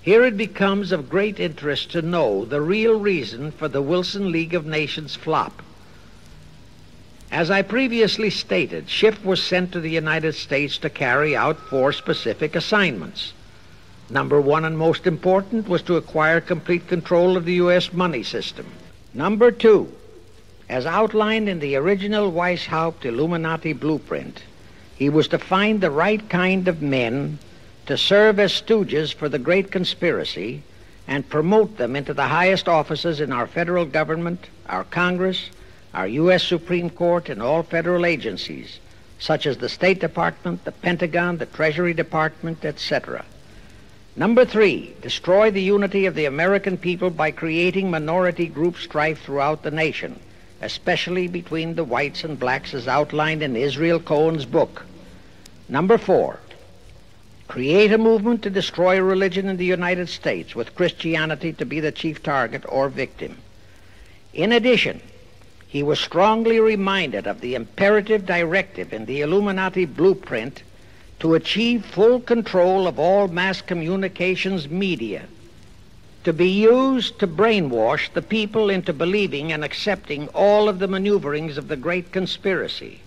A: Here it becomes of great interest to know the real reason for the Wilson League of Nations flop. As I previously stated, Schiff was sent to the United States to carry out four specific assignments. Number one and most important was to acquire complete control of the U.S. money system. Number two, as outlined in the original Weishaupt Illuminati blueprint, he was to find the right kind of men to serve as stooges for the great conspiracy and promote them into the highest offices in our federal government, our Congress, our U.S. Supreme Court, and all federal agencies, such as the State Department, the Pentagon, the Treasury Department, etc. Number three, destroy the unity of the American people by creating minority group strife throughout the nation, especially between the whites and blacks as outlined in Israel Cohen's book. Number four, create a movement to destroy religion in the United States with Christianity to be the chief target or victim. In addition, he was strongly reminded of the imperative directive in the Illuminati blueprint to achieve full control of all mass communications media, to be used to brainwash the people into believing and accepting all of the maneuverings of the great conspiracy.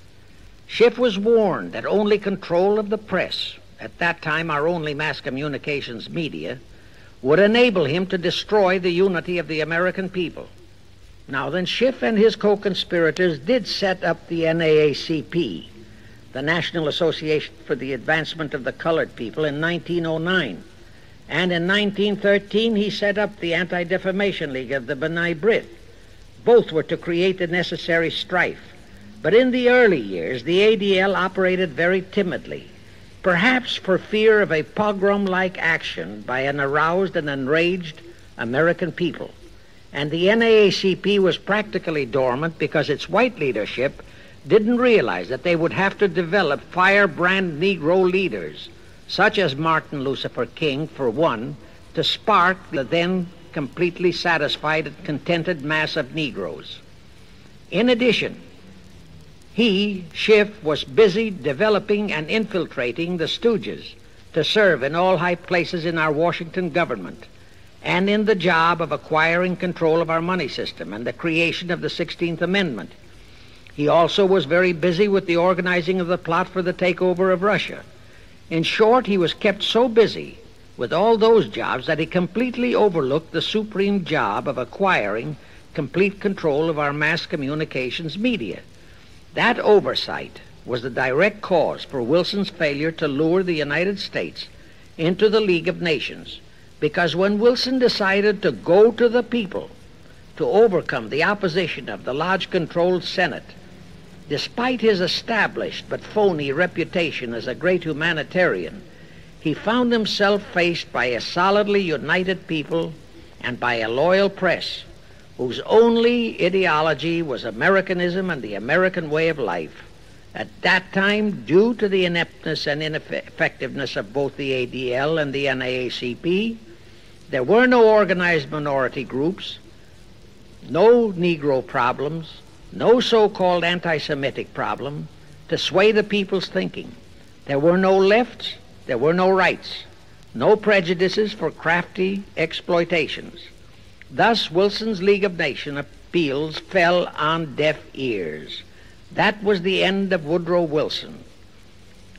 A: Schiff was warned that only control of the press, at that time our only mass communications media, would enable him to destroy the unity of the American people. Now then, Schiff and his co-conspirators did set up the NAACP, the National Association for the Advancement of the Colored People, in 1909. And in 1913, he set up the Anti-Defamation League of the B'nai B'rith. Both were to create the necessary strife. But in the early years, the ADL operated very timidly perhaps for fear of a pogrom like action by an aroused and enraged American people. And the NAACP was practically dormant because its white leadership didn't realize that they would have to develop firebrand Negro leaders, such as Martin Lucifer King, for one, to spark the then completely satisfied and contented mass of Negroes. In addition, he, Schiff, was busy developing and infiltrating the Stooges to serve in all high places in our Washington government and in the job of acquiring control of our money system and the creation of the 16th Amendment. He also was very busy with the organizing of the plot for the takeover of Russia. In short, he was kept so busy with all those jobs that he completely overlooked the supreme job of acquiring complete control of our mass communications media That oversight was the direct cause for Wilson's failure to lure the United States into the League of Nations, because when Wilson decided to go to the people to overcome the opposition of the Lodge controlled Senate, despite his established but phony reputation as a great humanitarian, he found himself faced by a solidly united people and by a loyal press whose only ideology was Americanism and the American way of life. At that time, due to the ineptness and ineffectiveness of both the ADL and the NAACP, there were no organized minority groups, no Negro problems, no so called anti Semitic problem to sway the people's thinking. There were no lefts, there were no rights, no prejudices for crafty exploitations. Thus, Wilson's League of Nations appeals fell on deaf ears. That was the end of Woodrow Wilson,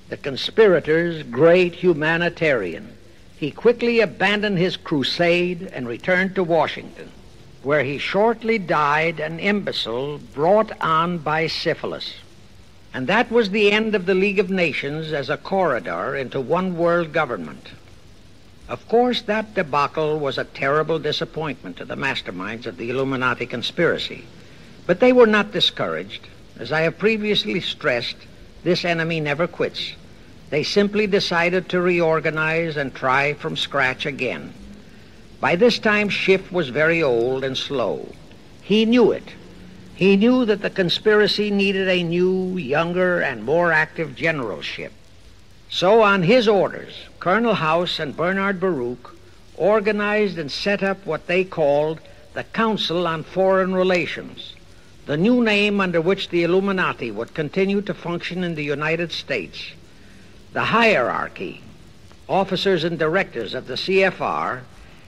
A: the conspirator's great humanitarian. He quickly abandoned his crusade and returned to Washington, where he shortly died an imbecile brought on by syphilis. And that was the end of the League of Nations as a corridor into one world government. Of course, that debacle was a terrible disappointment to the masterminds of the Illuminati conspiracy. But they were not discouraged. As I have previously stressed, this enemy never quits. They simply decided to reorganize and try from scratch again. By this time, Schiff was very old and slow. He knew it. He knew that the conspiracy needed a new, younger, and more active generalship. So, on his orders, Colonel House and Bernard Baruch organized and set up what they called the Council on Foreign Relations, the new name under which the Illuminati would continue to function in the United States. The hierarchy, officers and directors of the CFR,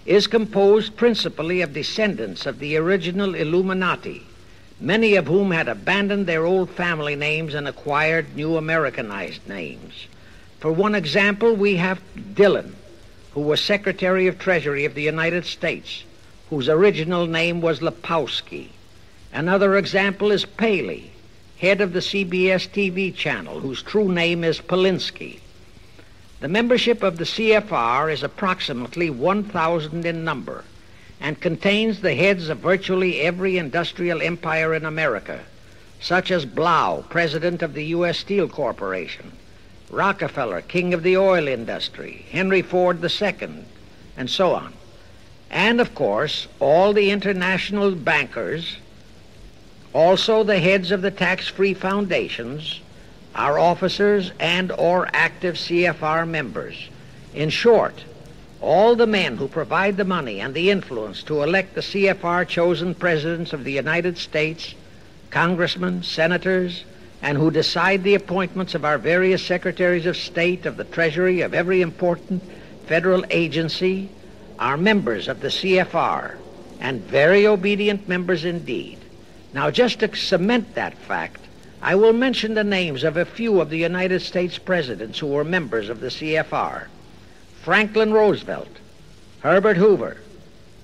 A: is composed principally of descendants of the original Illuminati, many of whom had abandoned their old family names and acquired new Americanized names. For one example, we have Dillon, who was Secretary of Treasury of the United States, whose original name was Lapowski. Another example is Paley, head of the CBS TV channel, whose true name is Polinsky. The membership of the CFR is approximately 1,000 in number and contains the heads of virtually every industrial empire in America, such as Blough, president of the U.S. Steel Corporation, Rockefeller, king of the oil industry, Henry Ford II, and so on. And of course, all the international bankers, also the heads of the tax-free foundations, are officers and or active CFR members. In short, all the men who provide the money and the influence to elect the CFR chosen presidents of the United States, congressmen, senators, and who decide the appointments of our various secretaries of state, of the Treasury, of every important federal agency, are members of the CFR, and very obedient members indeed. Now, just to cement that fact, I will mention the names of a few of the United States presidents who were members of the CFR Franklin Roosevelt, Herbert Hoover,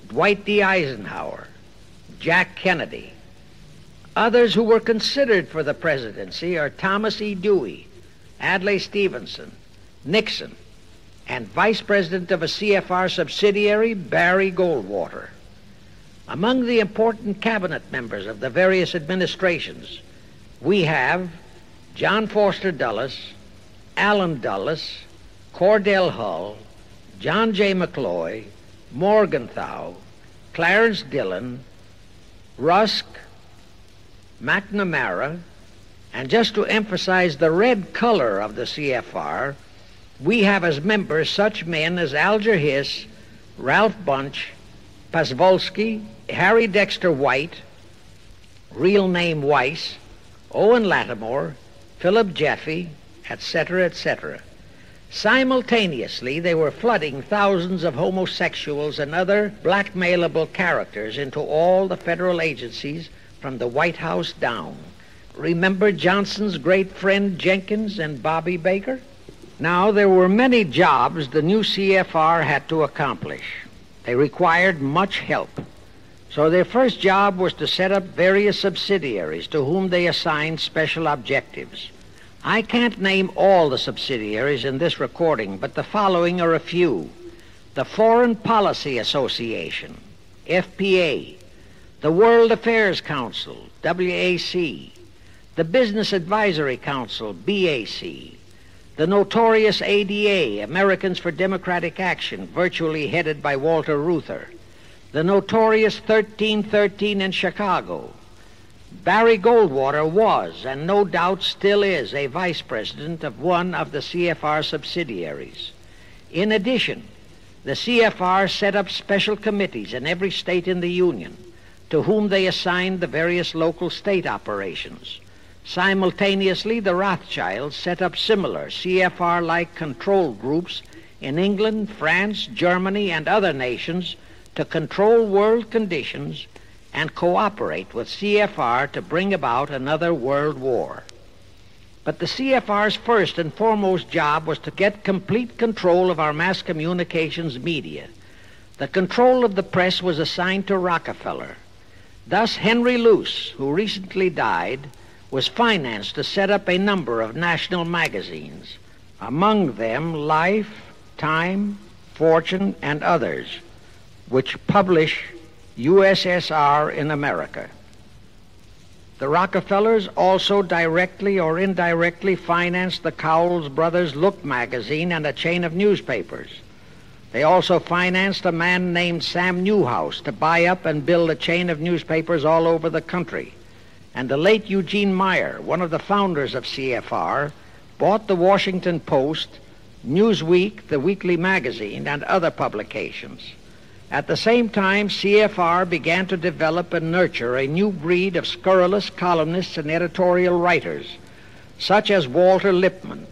A: Dwight D. Eisenhower, Jack Kennedy, Others who were considered for the presidency are Thomas E. Dewey, Adlai Stevenson, Nixon, and Vice President of a CFR subsidiary, Barry Goldwater. Among the important cabinet members of the various administrations, we have John Foster Dulles, Allen Dulles, Cordell Hull, John J. McCloy, Morgenthau, Clarence Dillon, Rusk, McNamara, and just to emphasize the red color of the CFR, we have as members such men as Alger Hiss, Ralph Bunche, Pasvolsky, Harry Dexter White, real name Weiss, Owen Lattimore, Philip Jaffe, etc., etc. Simultaneously, they were flooding thousands of homosexuals and other blackmailable characters into all the federal agencies from the White House down. Remember Johnson's great friend Jenkins and Bobby Baker? Now, there were many jobs the new CFR had to accomplish. They required much help. So their first job was to set up various subsidiaries to whom they assigned special objectives. I can't name all the subsidiaries in this recording, but the following are a few. The Foreign Policy Association, FPA, the World Affairs Council, WAC, the Business Advisory Council, BAC, the notorious ADA, Americans for Democratic Action, virtually headed by Walter Reuther, the notorious 1313 in Chicago. Barry Goldwater was, and no doubt still is, a vice president of one of the CFR subsidiaries. In addition, the CFR set up special committees in every state in the Union to whom they assigned the various local state operations. Simultaneously, the Rothschilds set up similar CFR like control groups in England, France, Germany, and other nations to control world conditions and cooperate with CFR to bring about another world war. But the CFR's first and foremost job was to get complete control of our mass communications media. The control of the press was assigned to Rockefeller. Thus, Henry Luce, who recently died, was financed to set up a number of national magazines, among them Life, Time, Fortune, and others which publish USSR in America. The Rockefellers also directly or indirectly financed the Cowles Brothers Look magazine and a chain of newspapers. They also financed a man named Sam Newhouse to buy up and build a chain of newspapers all over the country. And the late Eugene Meyer, one of the founders of CFR, bought the Washington Post, Newsweek, the weekly magazine, and other publications. At the same time, CFR began to develop and nurture a new breed of scurrilous columnists and editorial writers, such as Walter Lippmann,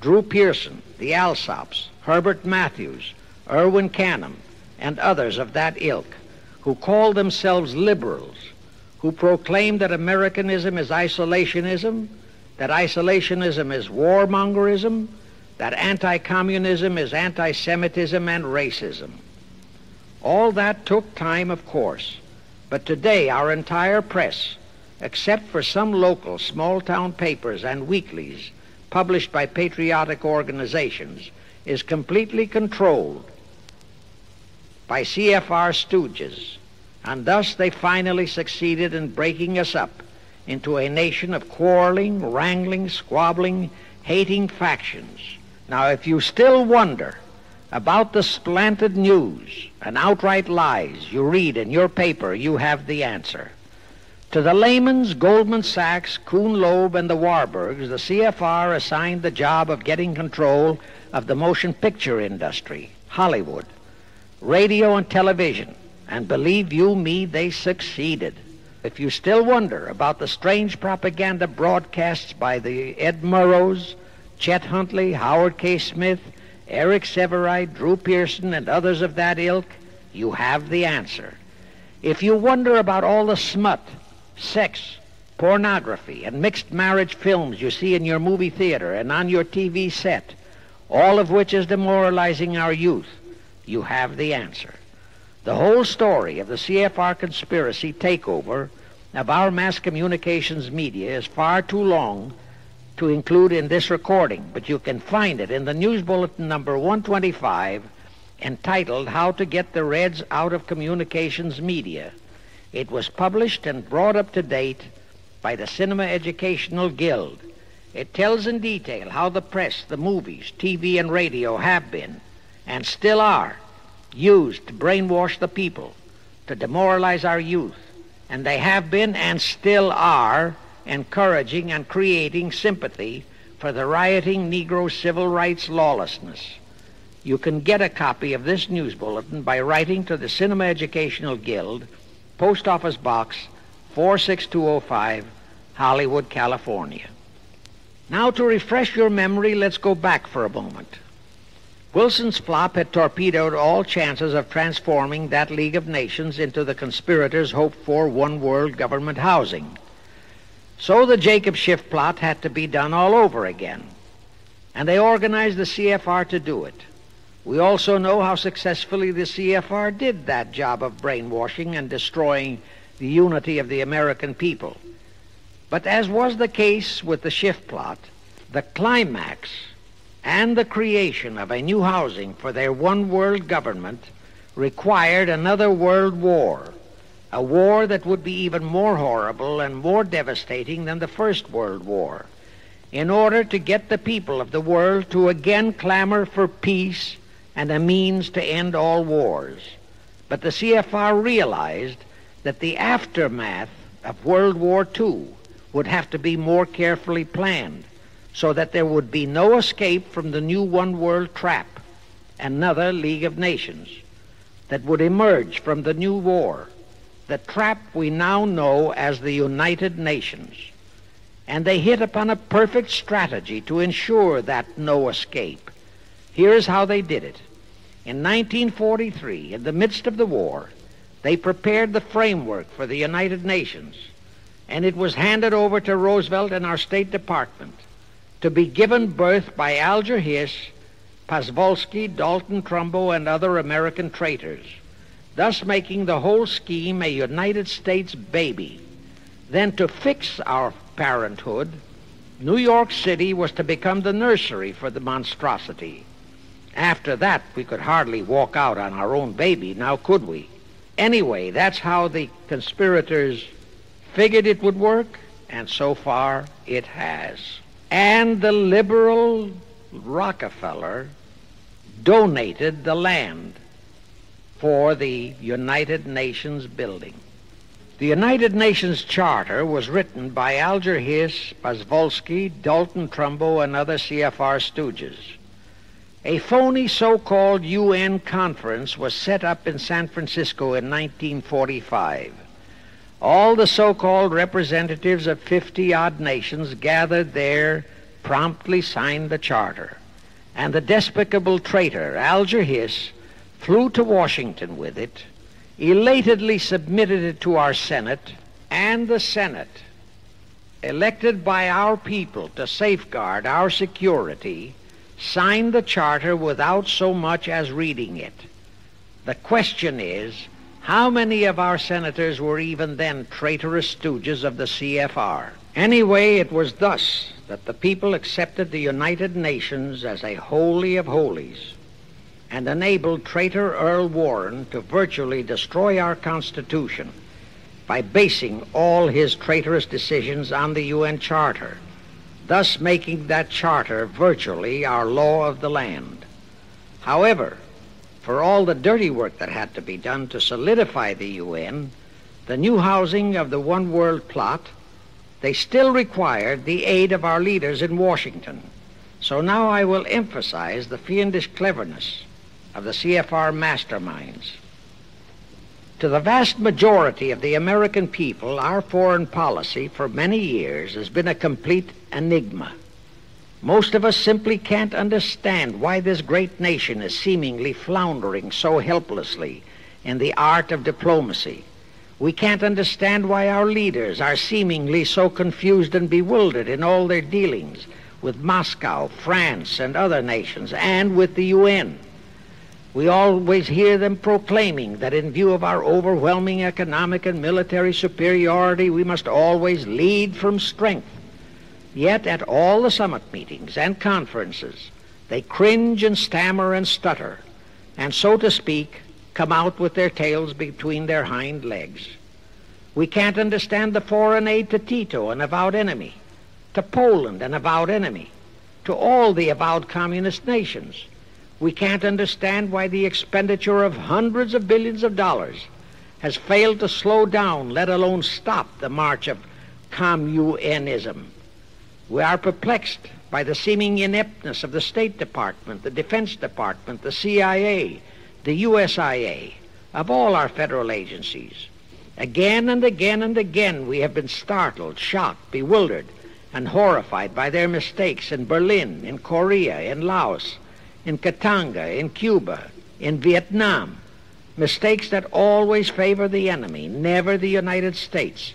A: Drew Pearson, the Alsops, Herbert Matthews, Erwin Canham, and others of that ilk, who called themselves liberals, who proclaimed that Americanism is isolationism, that isolationism is warmongerism, that anti communism is anti Semitism and racism. All that took time, of course, but today our entire press, except for some local small town papers and weeklies published by patriotic organizations, is completely controlled by CFR stooges, and thus they finally succeeded in breaking us up into a nation of quarreling, wrangling, squabbling, hating factions. Now, if you still wonder about the slanted news and outright lies you read in your paper, you have the answer. To the Lehmans, Goldman Sachs, Kuhn Loeb, and the Warburgs, the CFR assigned the job of getting control of the motion picture industry, Hollywood, radio and television, and believe you me, they succeeded. If you still wonder about the strange propaganda broadcasts by the Ed Murrows, Chet Huntley, Howard K. Smith, Eric Sevareid, Drew Pearson, and others of that ilk, you have the answer. If you wonder about all the smut, sex, pornography, and mixed marriage films you see in your movie theater and on your TV set, all of which is demoralizing our youth, you have the answer. The whole story of the CFR conspiracy takeover of our mass communications media is far too long to include in this recording, but you can find it in the News Bulletin number 125 entitled How to Get the Reds Out of Communications Media. It was published and brought up to date by the Cinema Educational Guild. It tells in detail how the press, the movies, TV, and radio have been, and still are, used to brainwash the people, to demoralize our youth, and they have been and still are encouraging and creating sympathy for the rioting Negro civil rights lawlessness. You can get a copy of this news bulletin by writing to the Cinema Educational Guild, Post Office Box 46205, Hollywood, California. Now, to refresh your memory, let's go back for a moment. Wilson's flop had torpedoed all chances of transforming that League of Nations into the conspirators' hoped for one world government housing. So the Jacob Schiff plot had to be done all over again. And they organized the CFR to do it. We also know how successfully the CFR did that job of brainwashing and destroying the unity of the American people. But as was the case with the Schiff plot, the climax and the creation of a new housing for their one world government required another world war, a war that would be even more horrible and more devastating than the First World War, in order to get the people of the world to again clamor for peace and a means to end all wars. But the CFR realized that the aftermath of World War II would have to be more carefully planned so that there would be no escape from the new one world trap, another League of Nations, that would emerge from the new war, the trap we now know as the United Nations. And they hit upon a perfect strategy to ensure that no escape. Here's how they did it. In 1943, in the midst of the war, they prepared the framework for the United Nations, and it was handed over to Roosevelt and our State Department to be given birth by Alger Hiss, Pasvolsky, Dalton Trumbo, and other American traitors, thus making the whole scheme a United States baby. Then to fix our parenthood, New York City was to become the nursery for the monstrosity. After that, we could hardly walk out on our own baby, now could we? Anyway, that's how the conspirators figured it would work, and so far it has. And the liberal Rockefeller donated the land for the United Nations building. The United Nations Charter was written by Alger Hiss, Pasvolsky, Dalton Trumbo, and other CFR stooges. A phony so-called UN conference was set up in San Francisco in 1945. All the so-called representatives of 50-odd nations gathered there promptly signed the charter. And the despicable traitor, Alger Hiss, flew to Washington with it, elatedly submitted it to our Senate, and the Senate, elected by our people to safeguard our security, signed the charter without so much as reading it. The question is, how many of our senators were even then traitorous stooges of the CFR? Anyway, it was thus that the people accepted the United Nations as a holy of holies and enabled traitor Earl Warren to virtually destroy our Constitution by basing all his traitorous decisions on the UN Charter thus making that charter virtually our law of the land. However, for all the dirty work that had to be done to solidify the UN, the new housing of the one world plot, they still required the aid of our leaders in Washington. So now I will emphasize the fiendish cleverness of the CFR masterminds. To the vast majority of the American people, our foreign policy for many years has been a complete enigma. Most of us simply can't understand why this great nation is seemingly floundering so helplessly in the art of diplomacy. We can't understand why our leaders are seemingly so confused and bewildered in all their dealings with Moscow, France, and other nations, and with the UN. We always hear them proclaiming that in view of our overwhelming economic and military superiority, we must always lead from strength. Yet at all the summit meetings and conferences, they cringe and stammer and stutter, and so to speak, come out with their tails between their hind legs. We can't understand the foreign aid to Tito, an avowed enemy, to Poland, an avowed enemy, to all the avowed communist nations we can't understand why the expenditure of hundreds of billions of dollars has failed to slow down, let alone stop, the march of communism. We are perplexed by the seeming ineptness of the State Department, the Defense Department, the CIA, the USIA, of all our federal agencies. Again and again and again we have been startled, shocked, bewildered, and horrified by their mistakes in Berlin, in Korea, in Laos, in Katanga, in Cuba, in Vietnam. Mistakes that always favor the enemy, never the United States.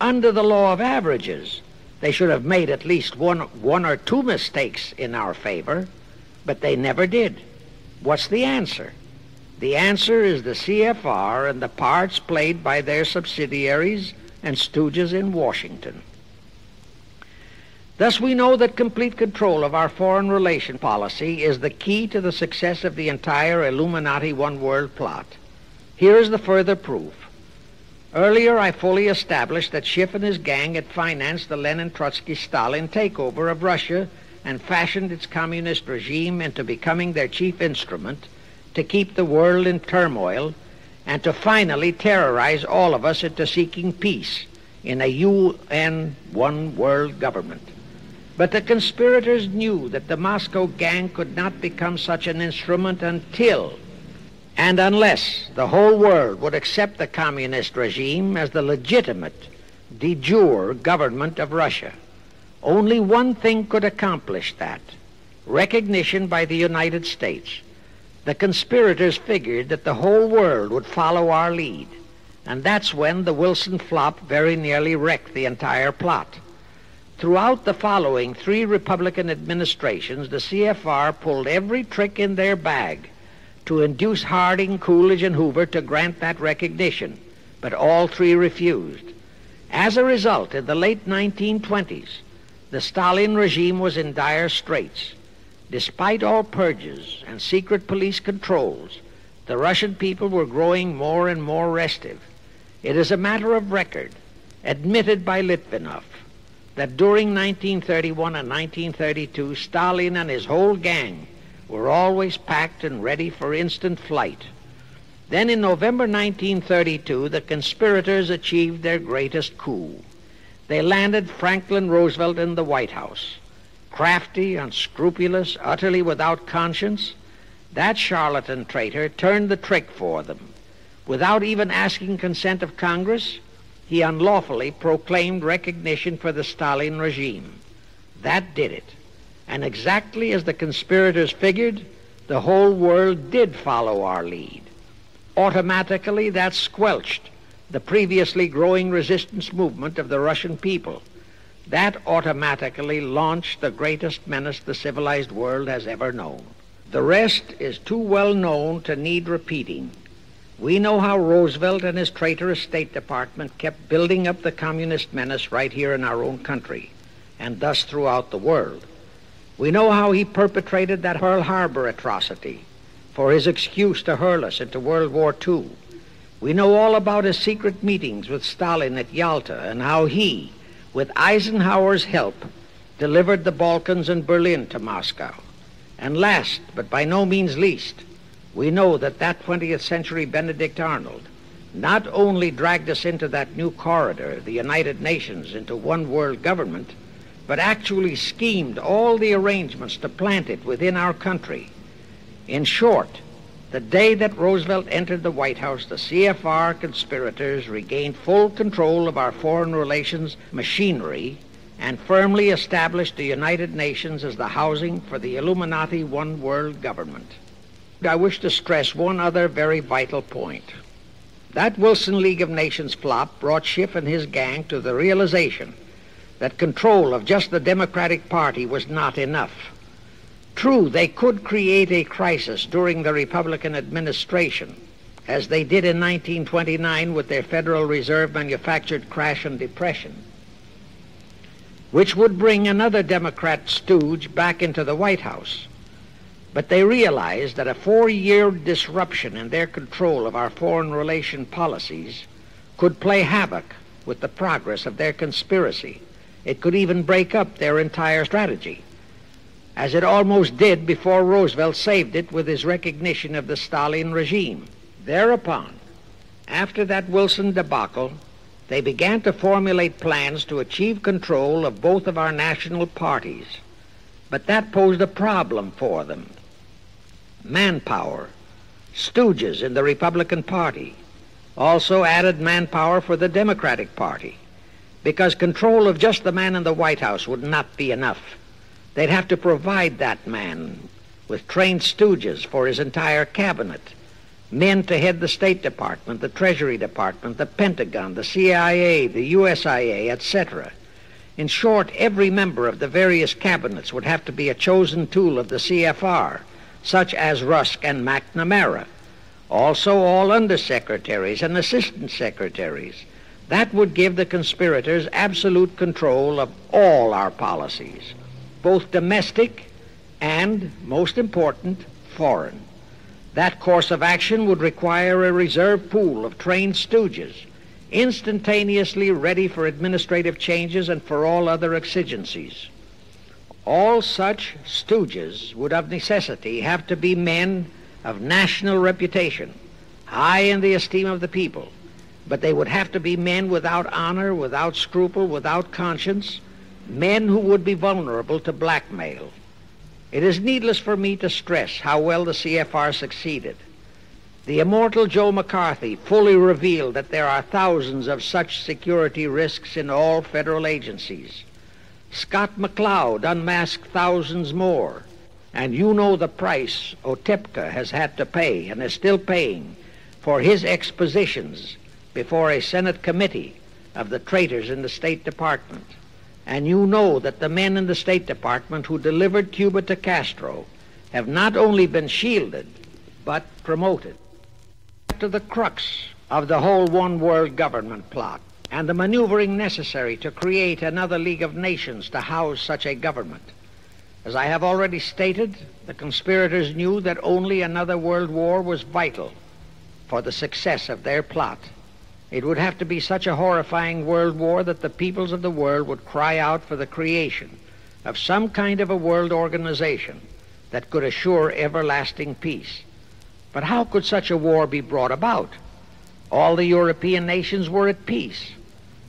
A: Under the law of averages, they should have made at least one, one or two mistakes in our favor, but they never did. What's the answer? The answer is the CFR and the parts played by their subsidiaries and stooges in Washington. Thus, we know that complete control of our foreign relation policy is the key to the success of the entire Illuminati One World plot. Here is the further proof. Earlier, I fully established that Schiff and his gang had financed the Lenin Trotsky Stalin takeover of Russia and fashioned its communist regime into becoming their chief instrument to keep the world in turmoil and to finally terrorize all of us into seeking peace in a UN one world government. But the conspirators knew that the Moscow gang could not become such an instrument until and unless the whole world would accept the communist regime as the legitimate, de jure government of Russia. Only one thing could accomplish that recognition by the United States. The conspirators figured that the whole world would follow our lead, and that's when the Wilson flop very nearly wrecked the entire plot. Throughout the following three Republican administrations, the CFR pulled every trick in their bag to induce Harding, Coolidge, and Hoover to grant that recognition, but all three refused. As a result, in the late 1920s, the Stalin regime was in dire straits. Despite all purges and secret police controls, the Russian people were growing more and more restive. It is a matter of record, admitted by Litvinov, that during 1931 and 1932, Stalin and his whole gang were always packed and ready for instant flight. Then in November 1932, the conspirators achieved their greatest coup. They landed Franklin Roosevelt in the White House. Crafty, unscrupulous, utterly without conscience, that charlatan traitor turned the trick for them. Without even asking consent of Congress, he unlawfully proclaimed recognition for the Stalin regime. That did it. And exactly as the conspirators figured, the whole world did follow our lead. Automatically, that squelched the previously growing resistance movement of the Russian people. That automatically launched the greatest menace the civilized world has ever known. The rest is too well known to need repeating. We know how Roosevelt and his traitorous State Department kept building up the communist menace right here in our own country, and thus throughout the world. We know how he perpetrated that Pearl Harbor atrocity for his excuse to hurl us into World War II. We know all about his secret meetings with Stalin at Yalta and how he, with Eisenhower's help, delivered the Balkans and Berlin to Moscow. And last, but by no means least, we know that that 20th century Benedict Arnold not only dragged us into that new corridor, the United Nations, into one world government, but actually schemed all the arrangements to plant it within our country. In short, the day that Roosevelt entered the White House, the CFR conspirators regained full control of our foreign relations machinery and firmly established the United Nations as the housing for the Illuminati one world government. I wish to stress one other very vital point. That Wilson League of Nations flop brought Schiff and his gang to the realization that control of just the Democratic Party was not enough. True, they could create a crisis during the Republican administration, as they did in 1929 with their Federal Reserve manufactured crash and depression, which would bring another Democrat stooge back into the White House. But they realized that a four-year disruption in their control of our foreign relation policies could play havoc with the progress of their conspiracy. It could even break up their entire strategy, as it almost did before Roosevelt saved it with his recognition of the Stalin regime. Thereupon, after that Wilson debacle, they began to formulate plans to achieve control of both of our national parties. But that posed a problem for them manpower, stooges in the Republican Party, also added manpower for the Democratic Party, because control of just the man in the White House would not be enough. They'd have to provide that man with trained stooges for his entire cabinet, men to head the State Department, the Treasury Department, the Pentagon, the CIA, the USIA, etc. In short, every member of the various cabinets would have to be a chosen tool of the CFR such as Rusk and McNamara, also all undersecretaries and assistant secretaries. That would give the conspirators absolute control of all our policies, both domestic and, most important, foreign. That course of action would require a reserve pool of trained stooges, instantaneously ready for administrative changes and for all other exigencies. All such stooges would of necessity have to be men of national reputation, high in the esteem of the people, but they would have to be men without honor, without scruple, without conscience, men who would be vulnerable to blackmail. It is needless for me to stress how well the CFR succeeded. The immortal Joe McCarthy fully revealed that there are thousands of such security risks in all federal agencies. Scott McLeod unmasked thousands more. And you know the price Otepka has had to pay and is still paying for his expositions before a Senate committee of the traitors in the State Department. And you know that the men in the State Department who delivered Cuba to Castro have not only been shielded, but promoted. To the crux of the whole one world government plot and the maneuvering necessary to create another League of Nations to house such a government. As I have already stated, the conspirators knew that only another world war was vital for the success of their plot. It would have to be such a horrifying world war that the peoples of the world would cry out for the creation of some kind of a world organization that could assure everlasting peace. But how could such a war be brought about? All the European nations were at peace.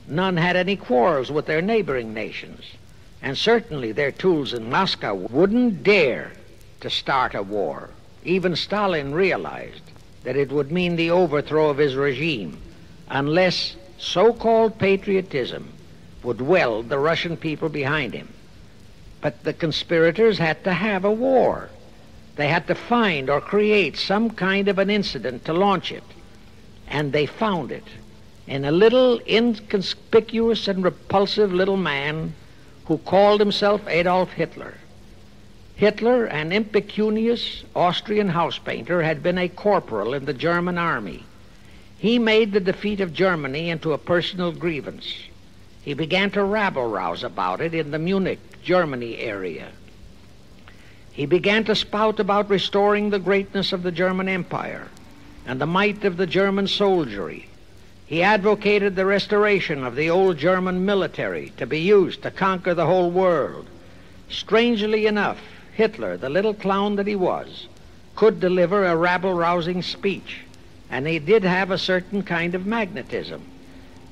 A: None had any quarrels with their neighboring nations. And certainly their tools in Moscow wouldn't dare to start a war. Even Stalin realized that it would mean the overthrow of his regime unless so-called patriotism would weld the Russian people behind him. But the conspirators had to have a war. They had to find or create some kind of an incident to launch it. And they found it in a little inconspicuous and repulsive little man who called himself Adolf Hitler. Hitler, an impecunious Austrian house painter, had been a corporal in the German army. He made the defeat of Germany into a personal grievance. He began to rabble rouse about it in the Munich, Germany area. He began to spout about restoring the greatness of the German Empire and the might of the German soldiery. He advocated the restoration of the old German military to be used to conquer the whole world. Strangely enough, Hitler, the little clown that he was, could deliver a rabble rousing speech and he did have a certain kind of magnetism.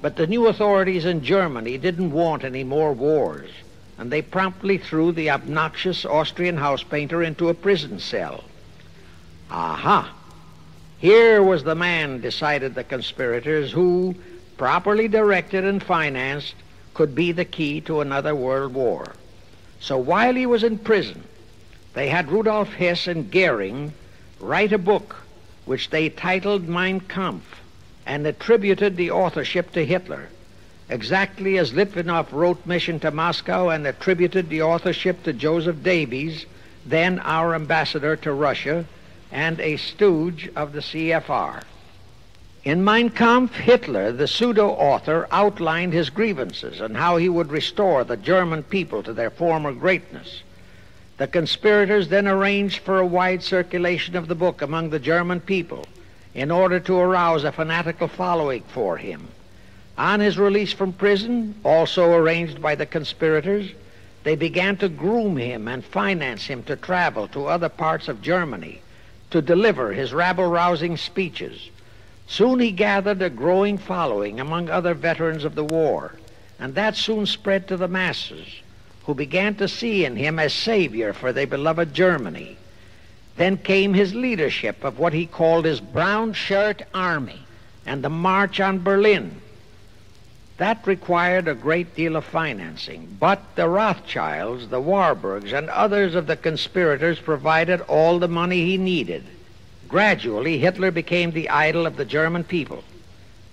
A: But the new authorities in Germany didn't want any more wars, and they promptly threw the obnoxious Austrian house painter into a prison cell. Aha! Here was the man, decided the conspirators, who, properly directed and financed, could be the key to another world war. So while he was in prison, they had Rudolf Hess and Goering write a book which they titled Mein Kampf and attributed the authorship to Hitler, exactly as Litvinov wrote Mission to Moscow and attributed the authorship to Joseph Davies, then our ambassador to Russia and a stooge of the CFR. In Mein Kampf, Hitler, the pseudo author, outlined his grievances and how he would restore the German people to their former greatness. The conspirators then arranged for a wide circulation of the book among the German people in order to arouse a fanatical following for him. On his release from prison, also arranged by the conspirators, they began to groom him and finance him to travel to other parts of Germany to deliver his rabble rousing speeches. Soon he gathered a growing following among other veterans of the war, and that soon spread to the masses who began to see in him a savior for their beloved Germany. Then came his leadership of what he called his brown shirt army and the march on Berlin. That required a great deal of financing, but the Rothschilds, the Warburgs, and others of the conspirators provided all the money he needed. Gradually, Hitler became the idol of the German people,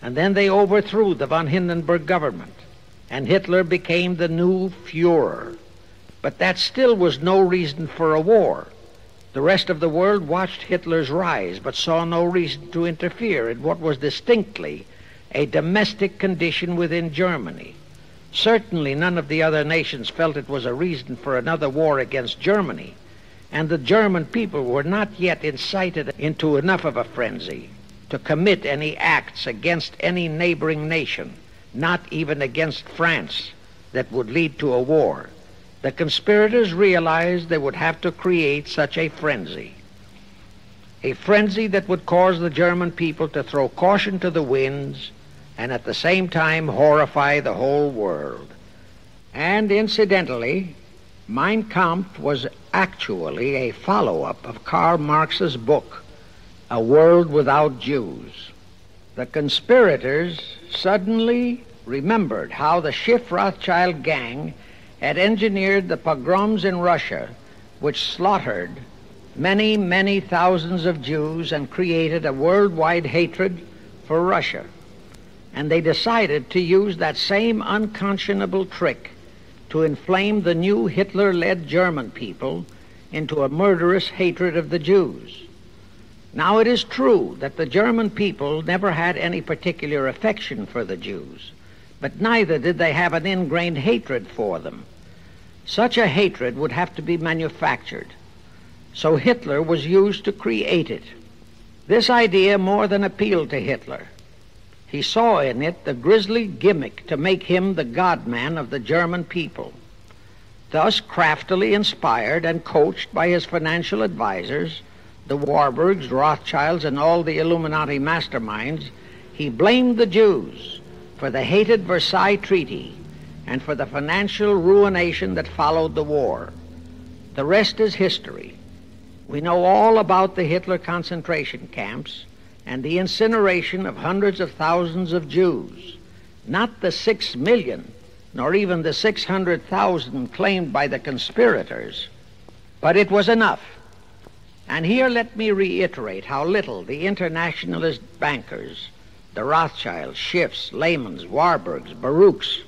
A: and then they overthrew the von Hindenburg government and Hitler became the new Fuhrer. But that still was no reason for a war. The rest of the world watched Hitler's rise, but saw no reason to interfere in what was distinctly a domestic condition within Germany. Certainly none of the other nations felt it was a reason for another war against Germany, and the German people were not yet incited into enough of a frenzy to commit any acts against any neighboring nation, not even against France, that would lead to a war. The conspirators realized they would have to create such a frenzy. A frenzy that would cause the German people to throw caution to the winds and at the same time horrify the whole world. And incidentally, Mein Kampf was actually a follow up of Karl Marx's book, A World Without Jews. The conspirators suddenly remembered how the Schiff Rothschild gang had engineered the pogroms in Russia, which slaughtered many, many thousands of Jews and created a worldwide hatred for Russia. And they decided to use that same unconscionable trick to inflame the new Hitler led German people into a murderous hatred of the Jews. Now, it is true that the German people never had any particular affection for the Jews but neither did they have an ingrained hatred for them. Such a hatred would have to be manufactured. So Hitler was used to create it. This idea more than appealed to Hitler. He saw in it the grisly gimmick to make him the godman of the German people. Thus, craftily inspired and coached by his financial advisers, the Warburgs, Rothschilds, and all the Illuminati masterminds, he blamed the Jews for the hated Versailles Treaty and for the financial ruination that followed the war. The rest is history. We know all about the Hitler concentration camps and the incineration of hundreds of thousands of Jews, not the six million, nor even the 600,000 claimed by the conspirators, but it was enough. And here let me reiterate how little the internationalist bankers the Rothschilds, Schiffs, Lehmans, Warburgs, Baruchs,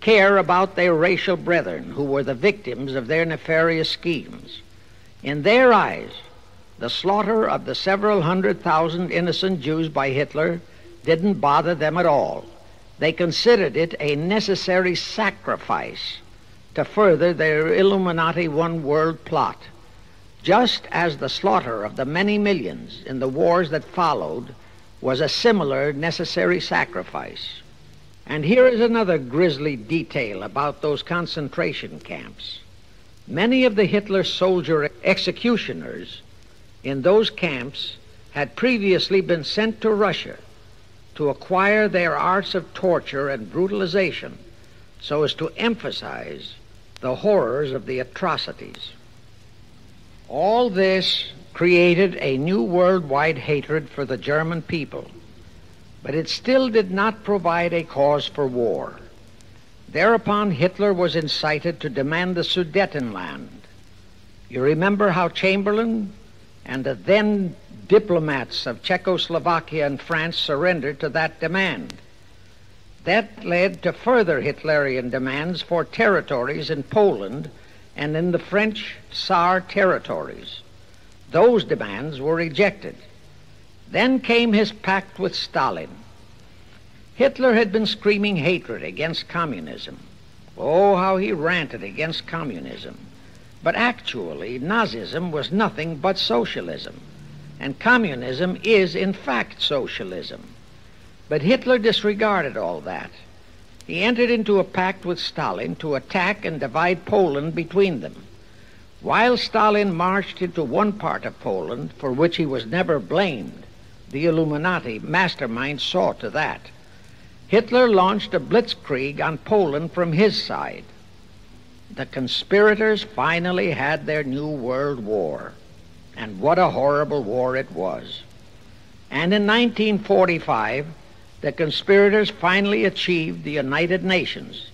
A: care about their racial brethren who were the victims of their nefarious schemes. In their eyes, the slaughter of the several hundred thousand innocent Jews by Hitler didn't bother them at all. They considered it a necessary sacrifice to further their Illuminati one world plot. Just as the slaughter of the many millions in the wars that followed was a similar necessary sacrifice. And here is another grisly detail about those concentration camps. Many of the Hitler soldier executioners in those camps had previously been sent to Russia to acquire their arts of torture and brutalization so as to emphasize the horrors of the atrocities. All this created a new worldwide hatred for the German people, but it still did not provide a cause for war. Thereupon, Hitler was incited to demand the Sudetenland. You remember how Chamberlain and the then diplomats of Czechoslovakia and France surrendered to that demand. That led to further Hitlerian demands for territories in Poland and in the French Saar territories. Those demands were rejected. Then came his pact with Stalin. Hitler had been screaming hatred against communism. Oh, how he ranted against communism. But actually, Nazism was nothing but socialism. And communism is, in fact, socialism. But Hitler disregarded all that. He entered into a pact with Stalin to attack and divide Poland between them. While Stalin marched into one part of Poland, for which he was never blamed, the Illuminati mastermind saw to that. Hitler launched a blitzkrieg on Poland from his side. The conspirators finally had their new world war. And what a horrible war it was. And in 1945, the conspirators finally achieved the United Nations,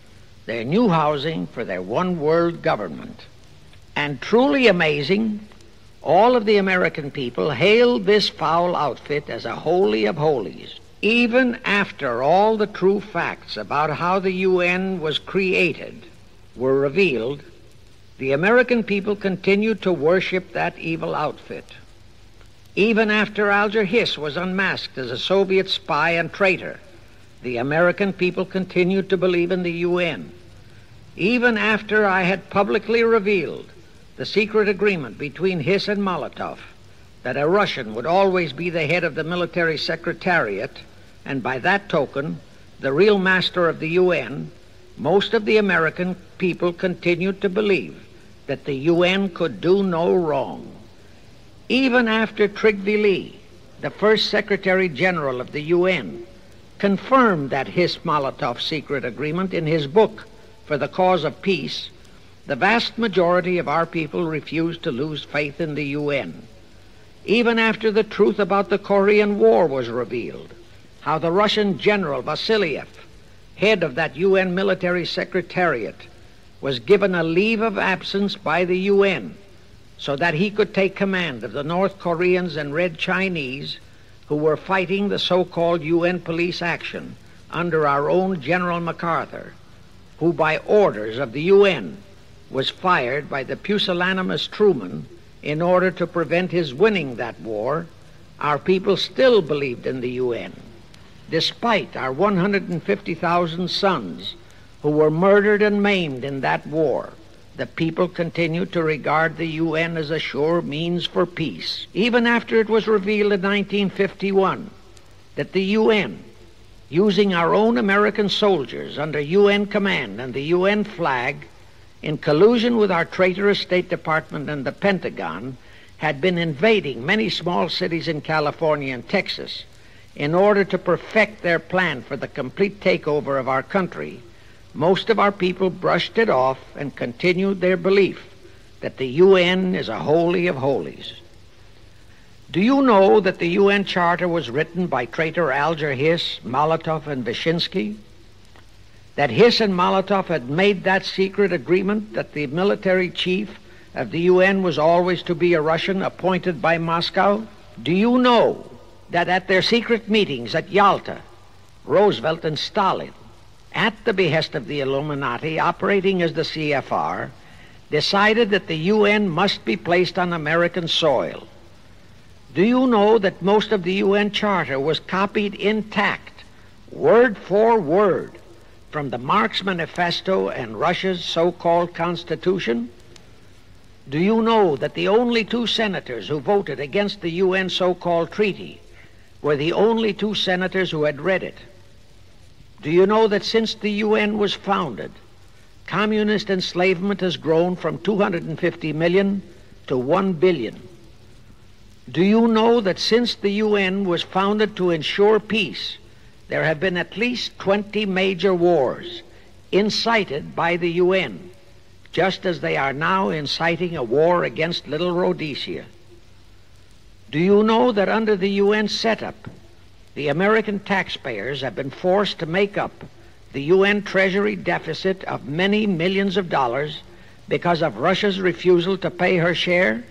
A: their new housing for their one world government. And truly amazing, all of the American people hailed this foul outfit as a holy of holies, even after all the true facts about how the UN was created were revealed. the American people continued to worship that evil outfit. Even after Alger Hiss was unmasked as a Soviet spy and traitor, the American people continued to believe in the UN. Even after I had publicly revealed the secret agreement between Hiss and Molotov that a Russian would always be the head of the military secretariat, and by that token, the real master of the UN, most of the American people continued to believe that the UN could do no wrong. Even after Trygve Lie, the first Secretary General of the UN, confirmed that Hiss-Molotov secret agreement in his book for the cause of peace, the vast majority of our people refused to lose faith in the UN. Even after the truth about the Korean War was revealed, how the Russian General Vasiliev, head of that UN military secretariat, was given a leave of absence by the UN so that he could take command of the North Koreans and Red Chinese who were fighting the so-called UN police action under our own General MacArthur, who by orders of the UN was fired by the pusillanimous Truman in order to prevent his winning that war, our people still believed in the UN, despite our 150,000 sons who were murdered and maimed in that war, the people continued to regard the UN as a sure means for peace, even after it was revealed in 1951 that the UN, using our own American soldiers under UN command and the UN flag, in collusion with our traitorous State Department and the Pentagon, had been invading many small cities in California and Texas in order to perfect their plan for the complete takeover of our country most of our people brushed it off and continued their belief that the UN is a holy of holies. Do you know that the UN Charter was written by traitor Alger Hiss, Molotov, and Vyshinsky? That Hiss and Molotov had made that secret agreement that the military chief of the UN was always to be a Russian appointed by Moscow? Do you know that at their secret meetings at Yalta, Roosevelt and Stalin at the behest of the Illuminati, operating as the CFR, decided that the UN must be placed on American soil. Do you know that most of the UN Charter was copied intact, word for word, from the Marx Manifesto and Russia's so-called Constitution? Do you know that the only two senators who voted against the UN so-called treaty were the only two senators who had read it? Do you know that since the UN was founded, communist enslavement has grown from 250 million to 1 billion? Do you know that since the UN was founded to ensure peace, there have been at least 20 major wars incited by the UN, just as they are now inciting a war against Little Rhodesia? Do you know that under the UN setup, the American taxpayers have been forced to make up the UN Treasury deficit of many millions of dollars because of Russia's refusal to pay her share?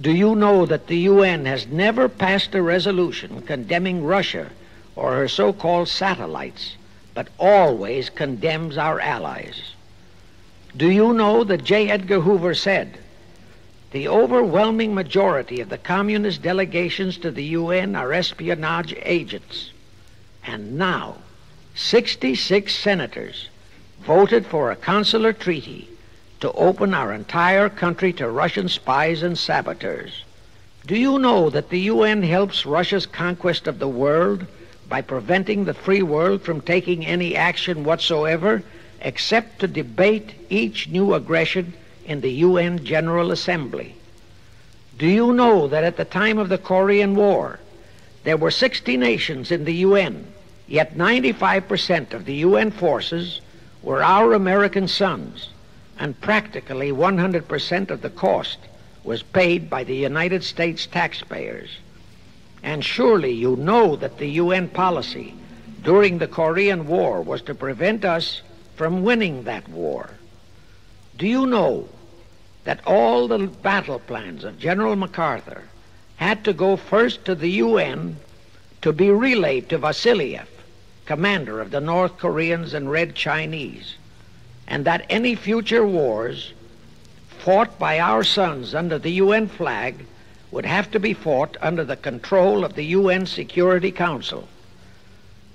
A: Do you know that the UN has never passed a resolution condemning Russia or her so called satellites, but always condemns our allies? Do you know that J. Edgar Hoover said, the overwhelming majority of the communist delegations to the UN are espionage agents. And now, 66 senators voted for a consular treaty to open our entire country to Russian spies and saboteurs. Do you know that the UN helps Russia's conquest of the world by preventing the free world from taking any action whatsoever except to debate each new aggression in the UN General Assembly. Do you know that at the time of the Korean War, there were 60 nations in the UN, yet 95% of the UN forces were our American sons, and practically 100% of the cost was paid by the United States taxpayers. And surely you know that the UN policy during the Korean War was to prevent us from winning that war. Do you know that all the battle plans of General MacArthur had to go first to the UN to be relayed to Vasiliev, commander of the North Koreans and Red Chinese, and that any future wars fought by our sons under the UN flag would have to be fought under the control of the UN Security Council.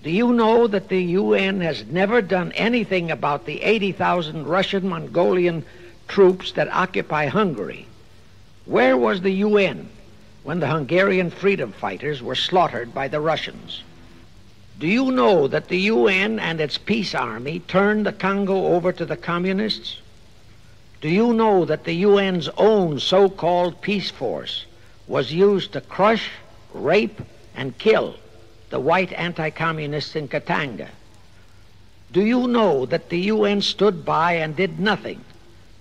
A: Do you know that the UN has never done anything about the 80,000 Russian Mongolian troops that occupy Hungary? Where was the UN when the Hungarian freedom fighters were slaughtered by the Russians? Do you know that the UN and its peace army turned the Congo over to the communists? Do you know that the UN's own so called peace force was used to crush, rape, and kill the white anti communists in Katanga? Do you know that the UN stood by and did nothing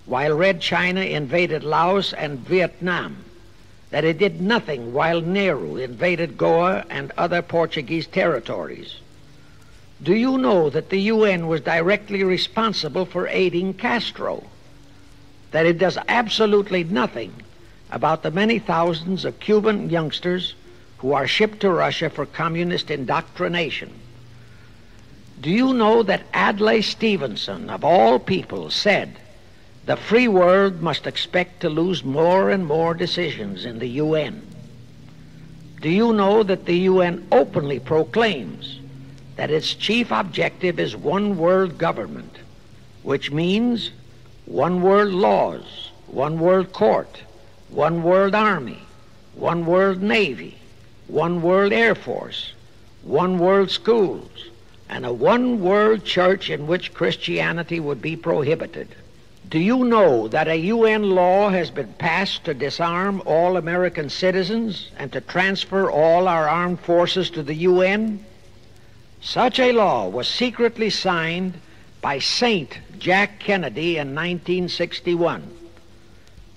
A: while Red China invaded Laos and Vietnam? that it did nothing while Nehru invaded Goa and other Portuguese territories. Do you know that the UN was directly responsible for aiding Castro? That it does absolutely nothing about the many thousands of Cuban youngsters who are shipped to Russia for communist indoctrination? Do you know that Adlai Stevenson, of all people, said the free world must expect to lose more and more decisions in the UN. Do you know that the UN openly proclaims that its chief objective is one world government, which means one world laws, one world court, one world army, one world navy, one world air force, one world schools, and a one world church in which Christianity would be prohibited? Do you know that a UN law has been passed to disarm all American citizens and to transfer all our armed forces to the UN? Such a law was secretly signed by Saint Jack Kennedy in 1961.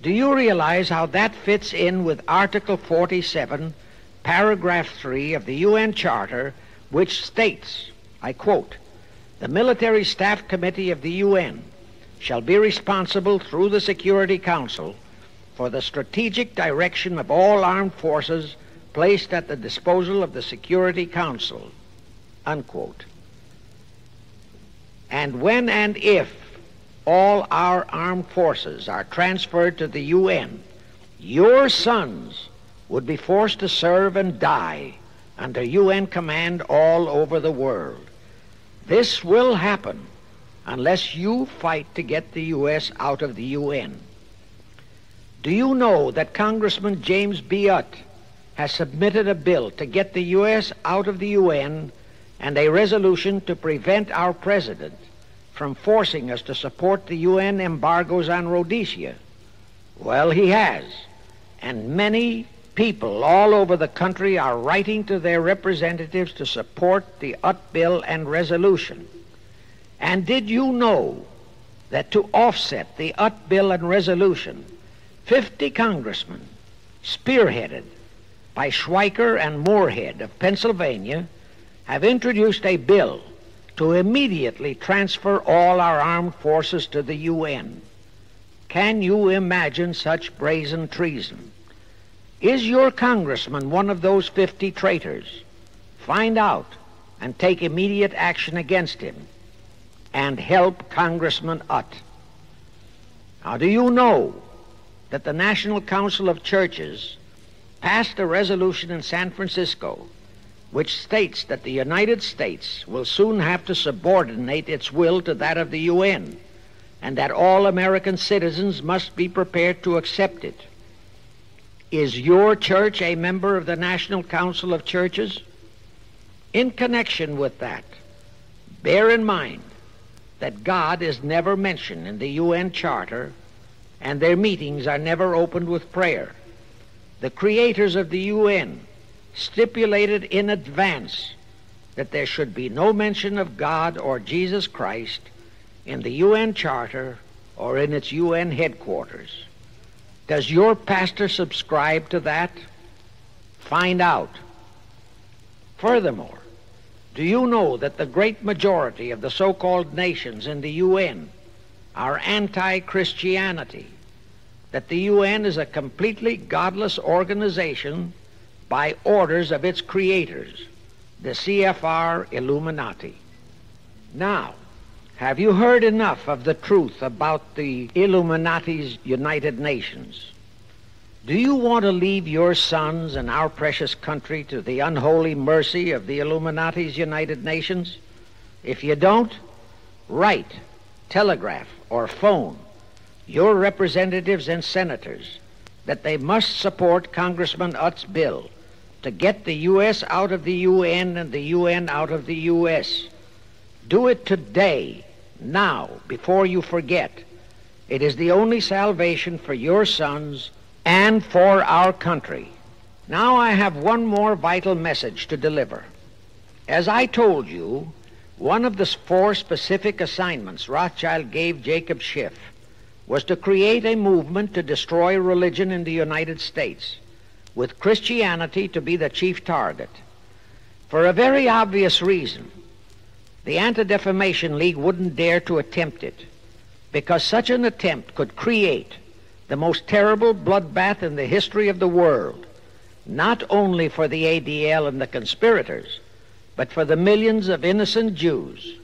A: Do you realize how that fits in with Article 47, paragraph 3 of the UN Charter, which states, I quote, the Military Staff Committee of the UN shall be responsible through the Security Council for the strategic direction of all armed forces placed at the disposal of the Security Council. Unquote. And when and if all our armed forces are transferred to the UN, your sons would be forced to serve and die under UN command all over the world. This will happen unless you fight to get the U.S. out of the UN. Do you know that Congressman James B. Utt has submitted a bill to get the U.S. out of the UN and a resolution to prevent our president from forcing us to support the UN embargoes on Rhodesia? Well, he has. And many people all over the country are writing to their representatives to support the Utt bill and resolution. And did you know that to offset the Utt bill and resolution, 50 congressmen, spearheaded by Schweiker and Moorhead of Pennsylvania, have introduced a bill to immediately transfer all our armed forces to the UN. Can you imagine such brazen treason? Is your congressman one of those 50 traitors? Find out and take immediate action against him and help Congressman Utt. Now, do you know that the National Council of Churches passed a resolution in San Francisco which states that the United States will soon have to subordinate its will to that of the UN and that all American citizens must be prepared to accept it? Is your church a member of the National Council of Churches? In connection with that, bear in mind that God is never mentioned in the UN Charter and their meetings are never opened with prayer. The creators of the UN stipulated in advance that there should be no mention of God or Jesus Christ in the UN Charter or in its UN headquarters. Does your pastor subscribe to that? Find out. Furthermore, do you know that the great majority of the so called nations in the UN are anti Christianity? That the UN is a completely godless organization by orders of its creators, the CFR Illuminati. Now, Have you heard enough of the truth about the Illuminati's United Nations? Do you want to leave your sons and our precious country to the unholy mercy of the Illuminati's United Nations? If you don't, write, telegraph, or phone your representatives and senators that they must support Congressman Utt's bill to get the U.S. out of the UN and the UN out of the U.S. Do it today now before you forget. It is the only salvation for your sons and for our country. Now I have one more vital message to deliver. As I told you, one of the four specific assignments Rothschild gave Jacob Schiff was to create a movement to destroy religion in the United States, with Christianity to be the chief target. For a very obvious reason. The Anti Defamation League wouldn't dare to attempt it because such an attempt could create the most terrible bloodbath in the history of the world, not only for the ADL and the conspirators, but for the millions of innocent Jews.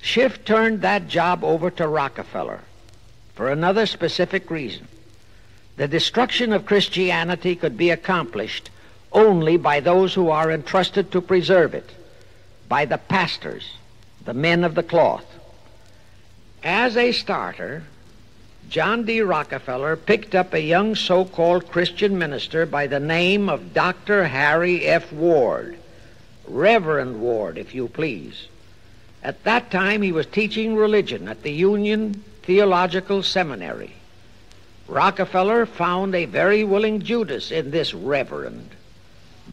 A: Schiff turned that job over to Rockefeller for another specific reason. The destruction of Christianity could be accomplished only by those who are entrusted to preserve it by the pastors, the men of the cloth. As a starter, John D. Rockefeller picked up a young so called Christian minister by the name of Dr. Harry F. Ward, Reverend Ward, if you please. At that time, he was teaching religion at the Union Theological Seminary. Rockefeller found a very willing Judas in this Reverend.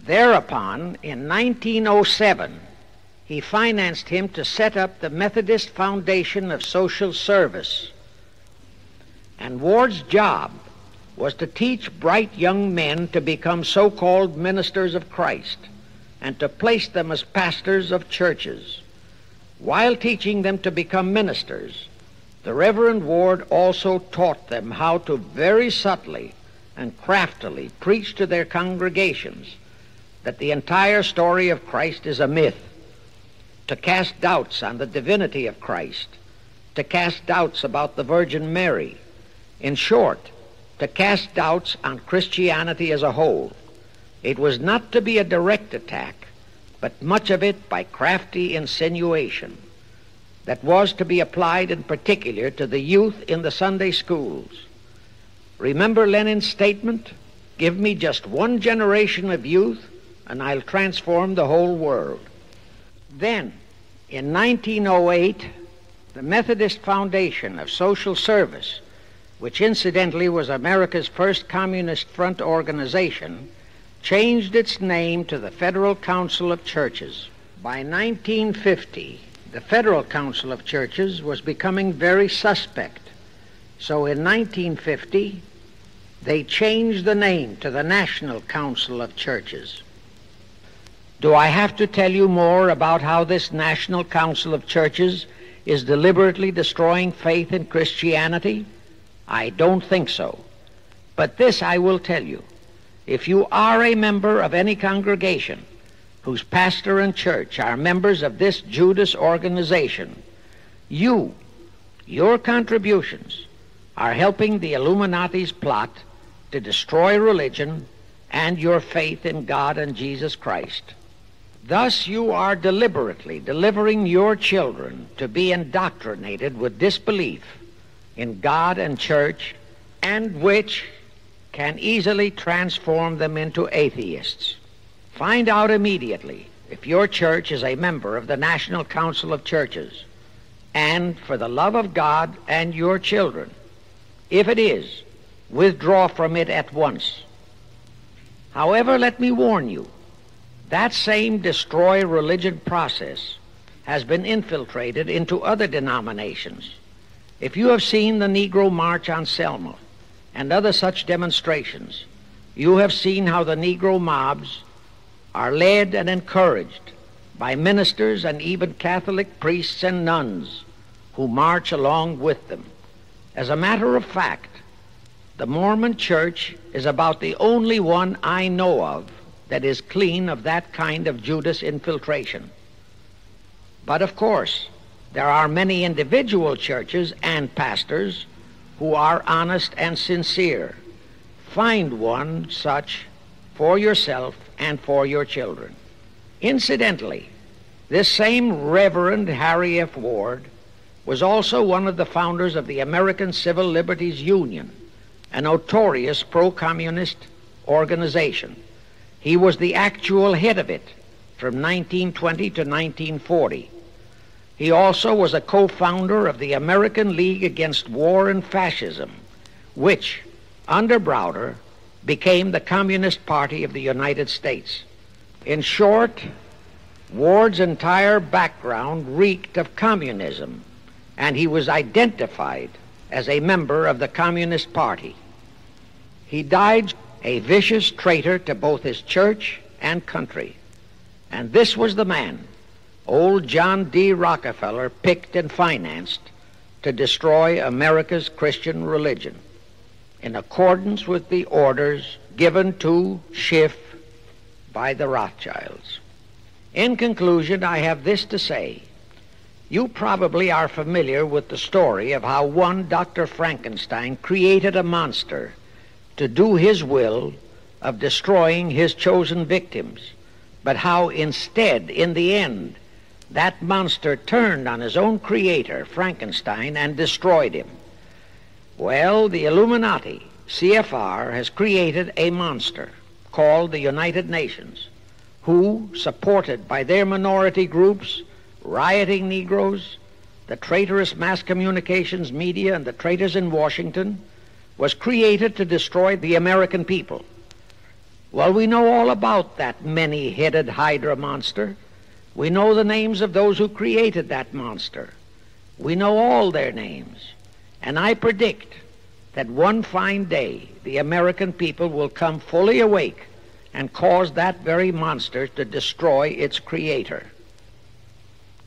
A: Thereupon, in 1907, he financed him to set up the Methodist Foundation of Social Service. And Ward's job was to teach bright young men to become so called ministers of Christ and to place them as pastors of churches. While teaching them to become ministers, the Reverend Ward also taught them how to very subtly and craftily preach to their congregations that the entire story of Christ is a myth to cast doubts on the divinity of Christ, to cast doubts about the Virgin Mary. In short, to cast doubts on Christianity as a whole. It was not to be a direct attack, but much of it by crafty insinuation that was to be applied in particular to the youth in the Sunday schools. Remember Lenin's statement? Give me just one generation of youth, and I'll transform the whole world. Then, in 1908, the Methodist Foundation of Social Service, which incidentally was America's first Communist Front organization, changed its name to the Federal Council of Churches. By 1950, the Federal Council of Churches was becoming very suspect. So in 1950, they changed the name to the National Council of Churches. Do I have to tell you more about how this National Council of Churches is deliberately destroying faith in Christianity? I don't think so. But this I will tell you. If you are a member of any congregation whose pastor and church are members of this Judas organization, you, your contributions, are helping the Illuminati's plot to destroy religion and your faith in God and Jesus Christ. Thus, you are deliberately delivering your children to be indoctrinated with disbelief in God and church, and which can easily transform them into atheists. Find out immediately if your church is a member of the National Council of Churches, and for the love of God and your children, if it is, withdraw from it at once. However, let me warn you that same destroy religion process has been infiltrated into other denominations. If you have seen the Negro March on Selma and other such demonstrations, you have seen how the Negro mobs are led and encouraged by ministers and even Catholic priests and nuns who march along with them. As a matter of fact, the Mormon Church is about the only one I know of that is clean of that kind of Judas infiltration. But of course, There are many individual churches and pastors who are honest and sincere. Find one such for yourself and for your children. Incidentally, this same Reverend Harry F. Ward was also one of the founders of the American Civil Liberties Union, a notorious pro communist organization. He was the actual head of it from 1920 to 1940. He also was a co founder of the American League Against War and Fascism, which, under Browder, became the Communist Party of the United States. In short, Ward's entire background reeked of communism, and he was identified as a member of the Communist Party. He died a vicious traitor to both his church and country. And this was the man old John D. Rockefeller picked and financed to destroy America's Christian religion in accordance with the orders given to Schiff by the Rothschilds. In conclusion, I have this to say. You probably are familiar with the story of how one Dr. Frankenstein created a monster to do his will of destroying his chosen victims, but how instead, in the end, that monster turned on his own creator, Frankenstein, and destroyed him. Well, the Illuminati, CFR, has created a monster called the United Nations who, supported by their minority groups, rioting Negroes, the traitorous mass communications media, and the traitors in Washington, was created to destroy the American people. Well, we know all about that many headed Hydra monster. We know the names of those who created that monster. We know all their names. And I predict that one fine day the American people will come fully awake and cause that very monster to destroy its creator.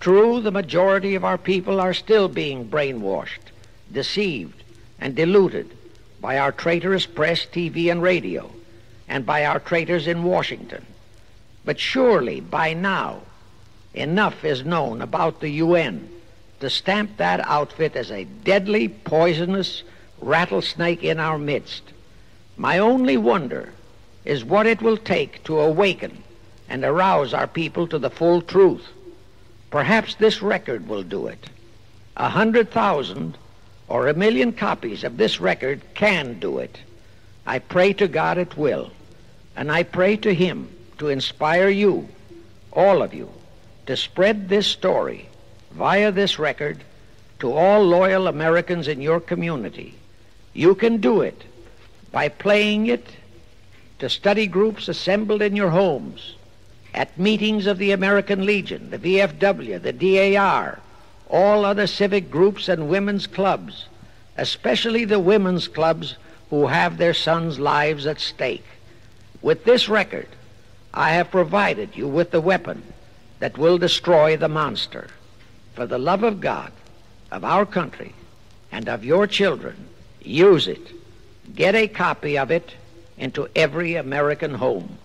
A: True, the majority of our people are still being brainwashed, deceived, and deluded by our traitorous press, TV, and radio, and by our traitors in Washington. But surely by now, enough is known about the UN to stamp that outfit as a deadly, poisonous rattlesnake in our midst. My only wonder is what it will take to awaken and arouse our people to the full truth. Perhaps this record will do it. A hundred thousand or a million copies of this record can do it. I pray to God it will. And I pray to Him to inspire you, all of you, to spread this story via this record to all loyal Americans in your community. You can do it by playing it to study groups assembled in your homes, at meetings of the American Legion, the VFW, the DAR, all other civic groups and women's clubs, especially the women's clubs who have their sons' lives at stake. With this record, I have provided you with the weapon that will destroy the monster. For the love of God, of our country, and of your children, use it. Get a copy of it into every American home.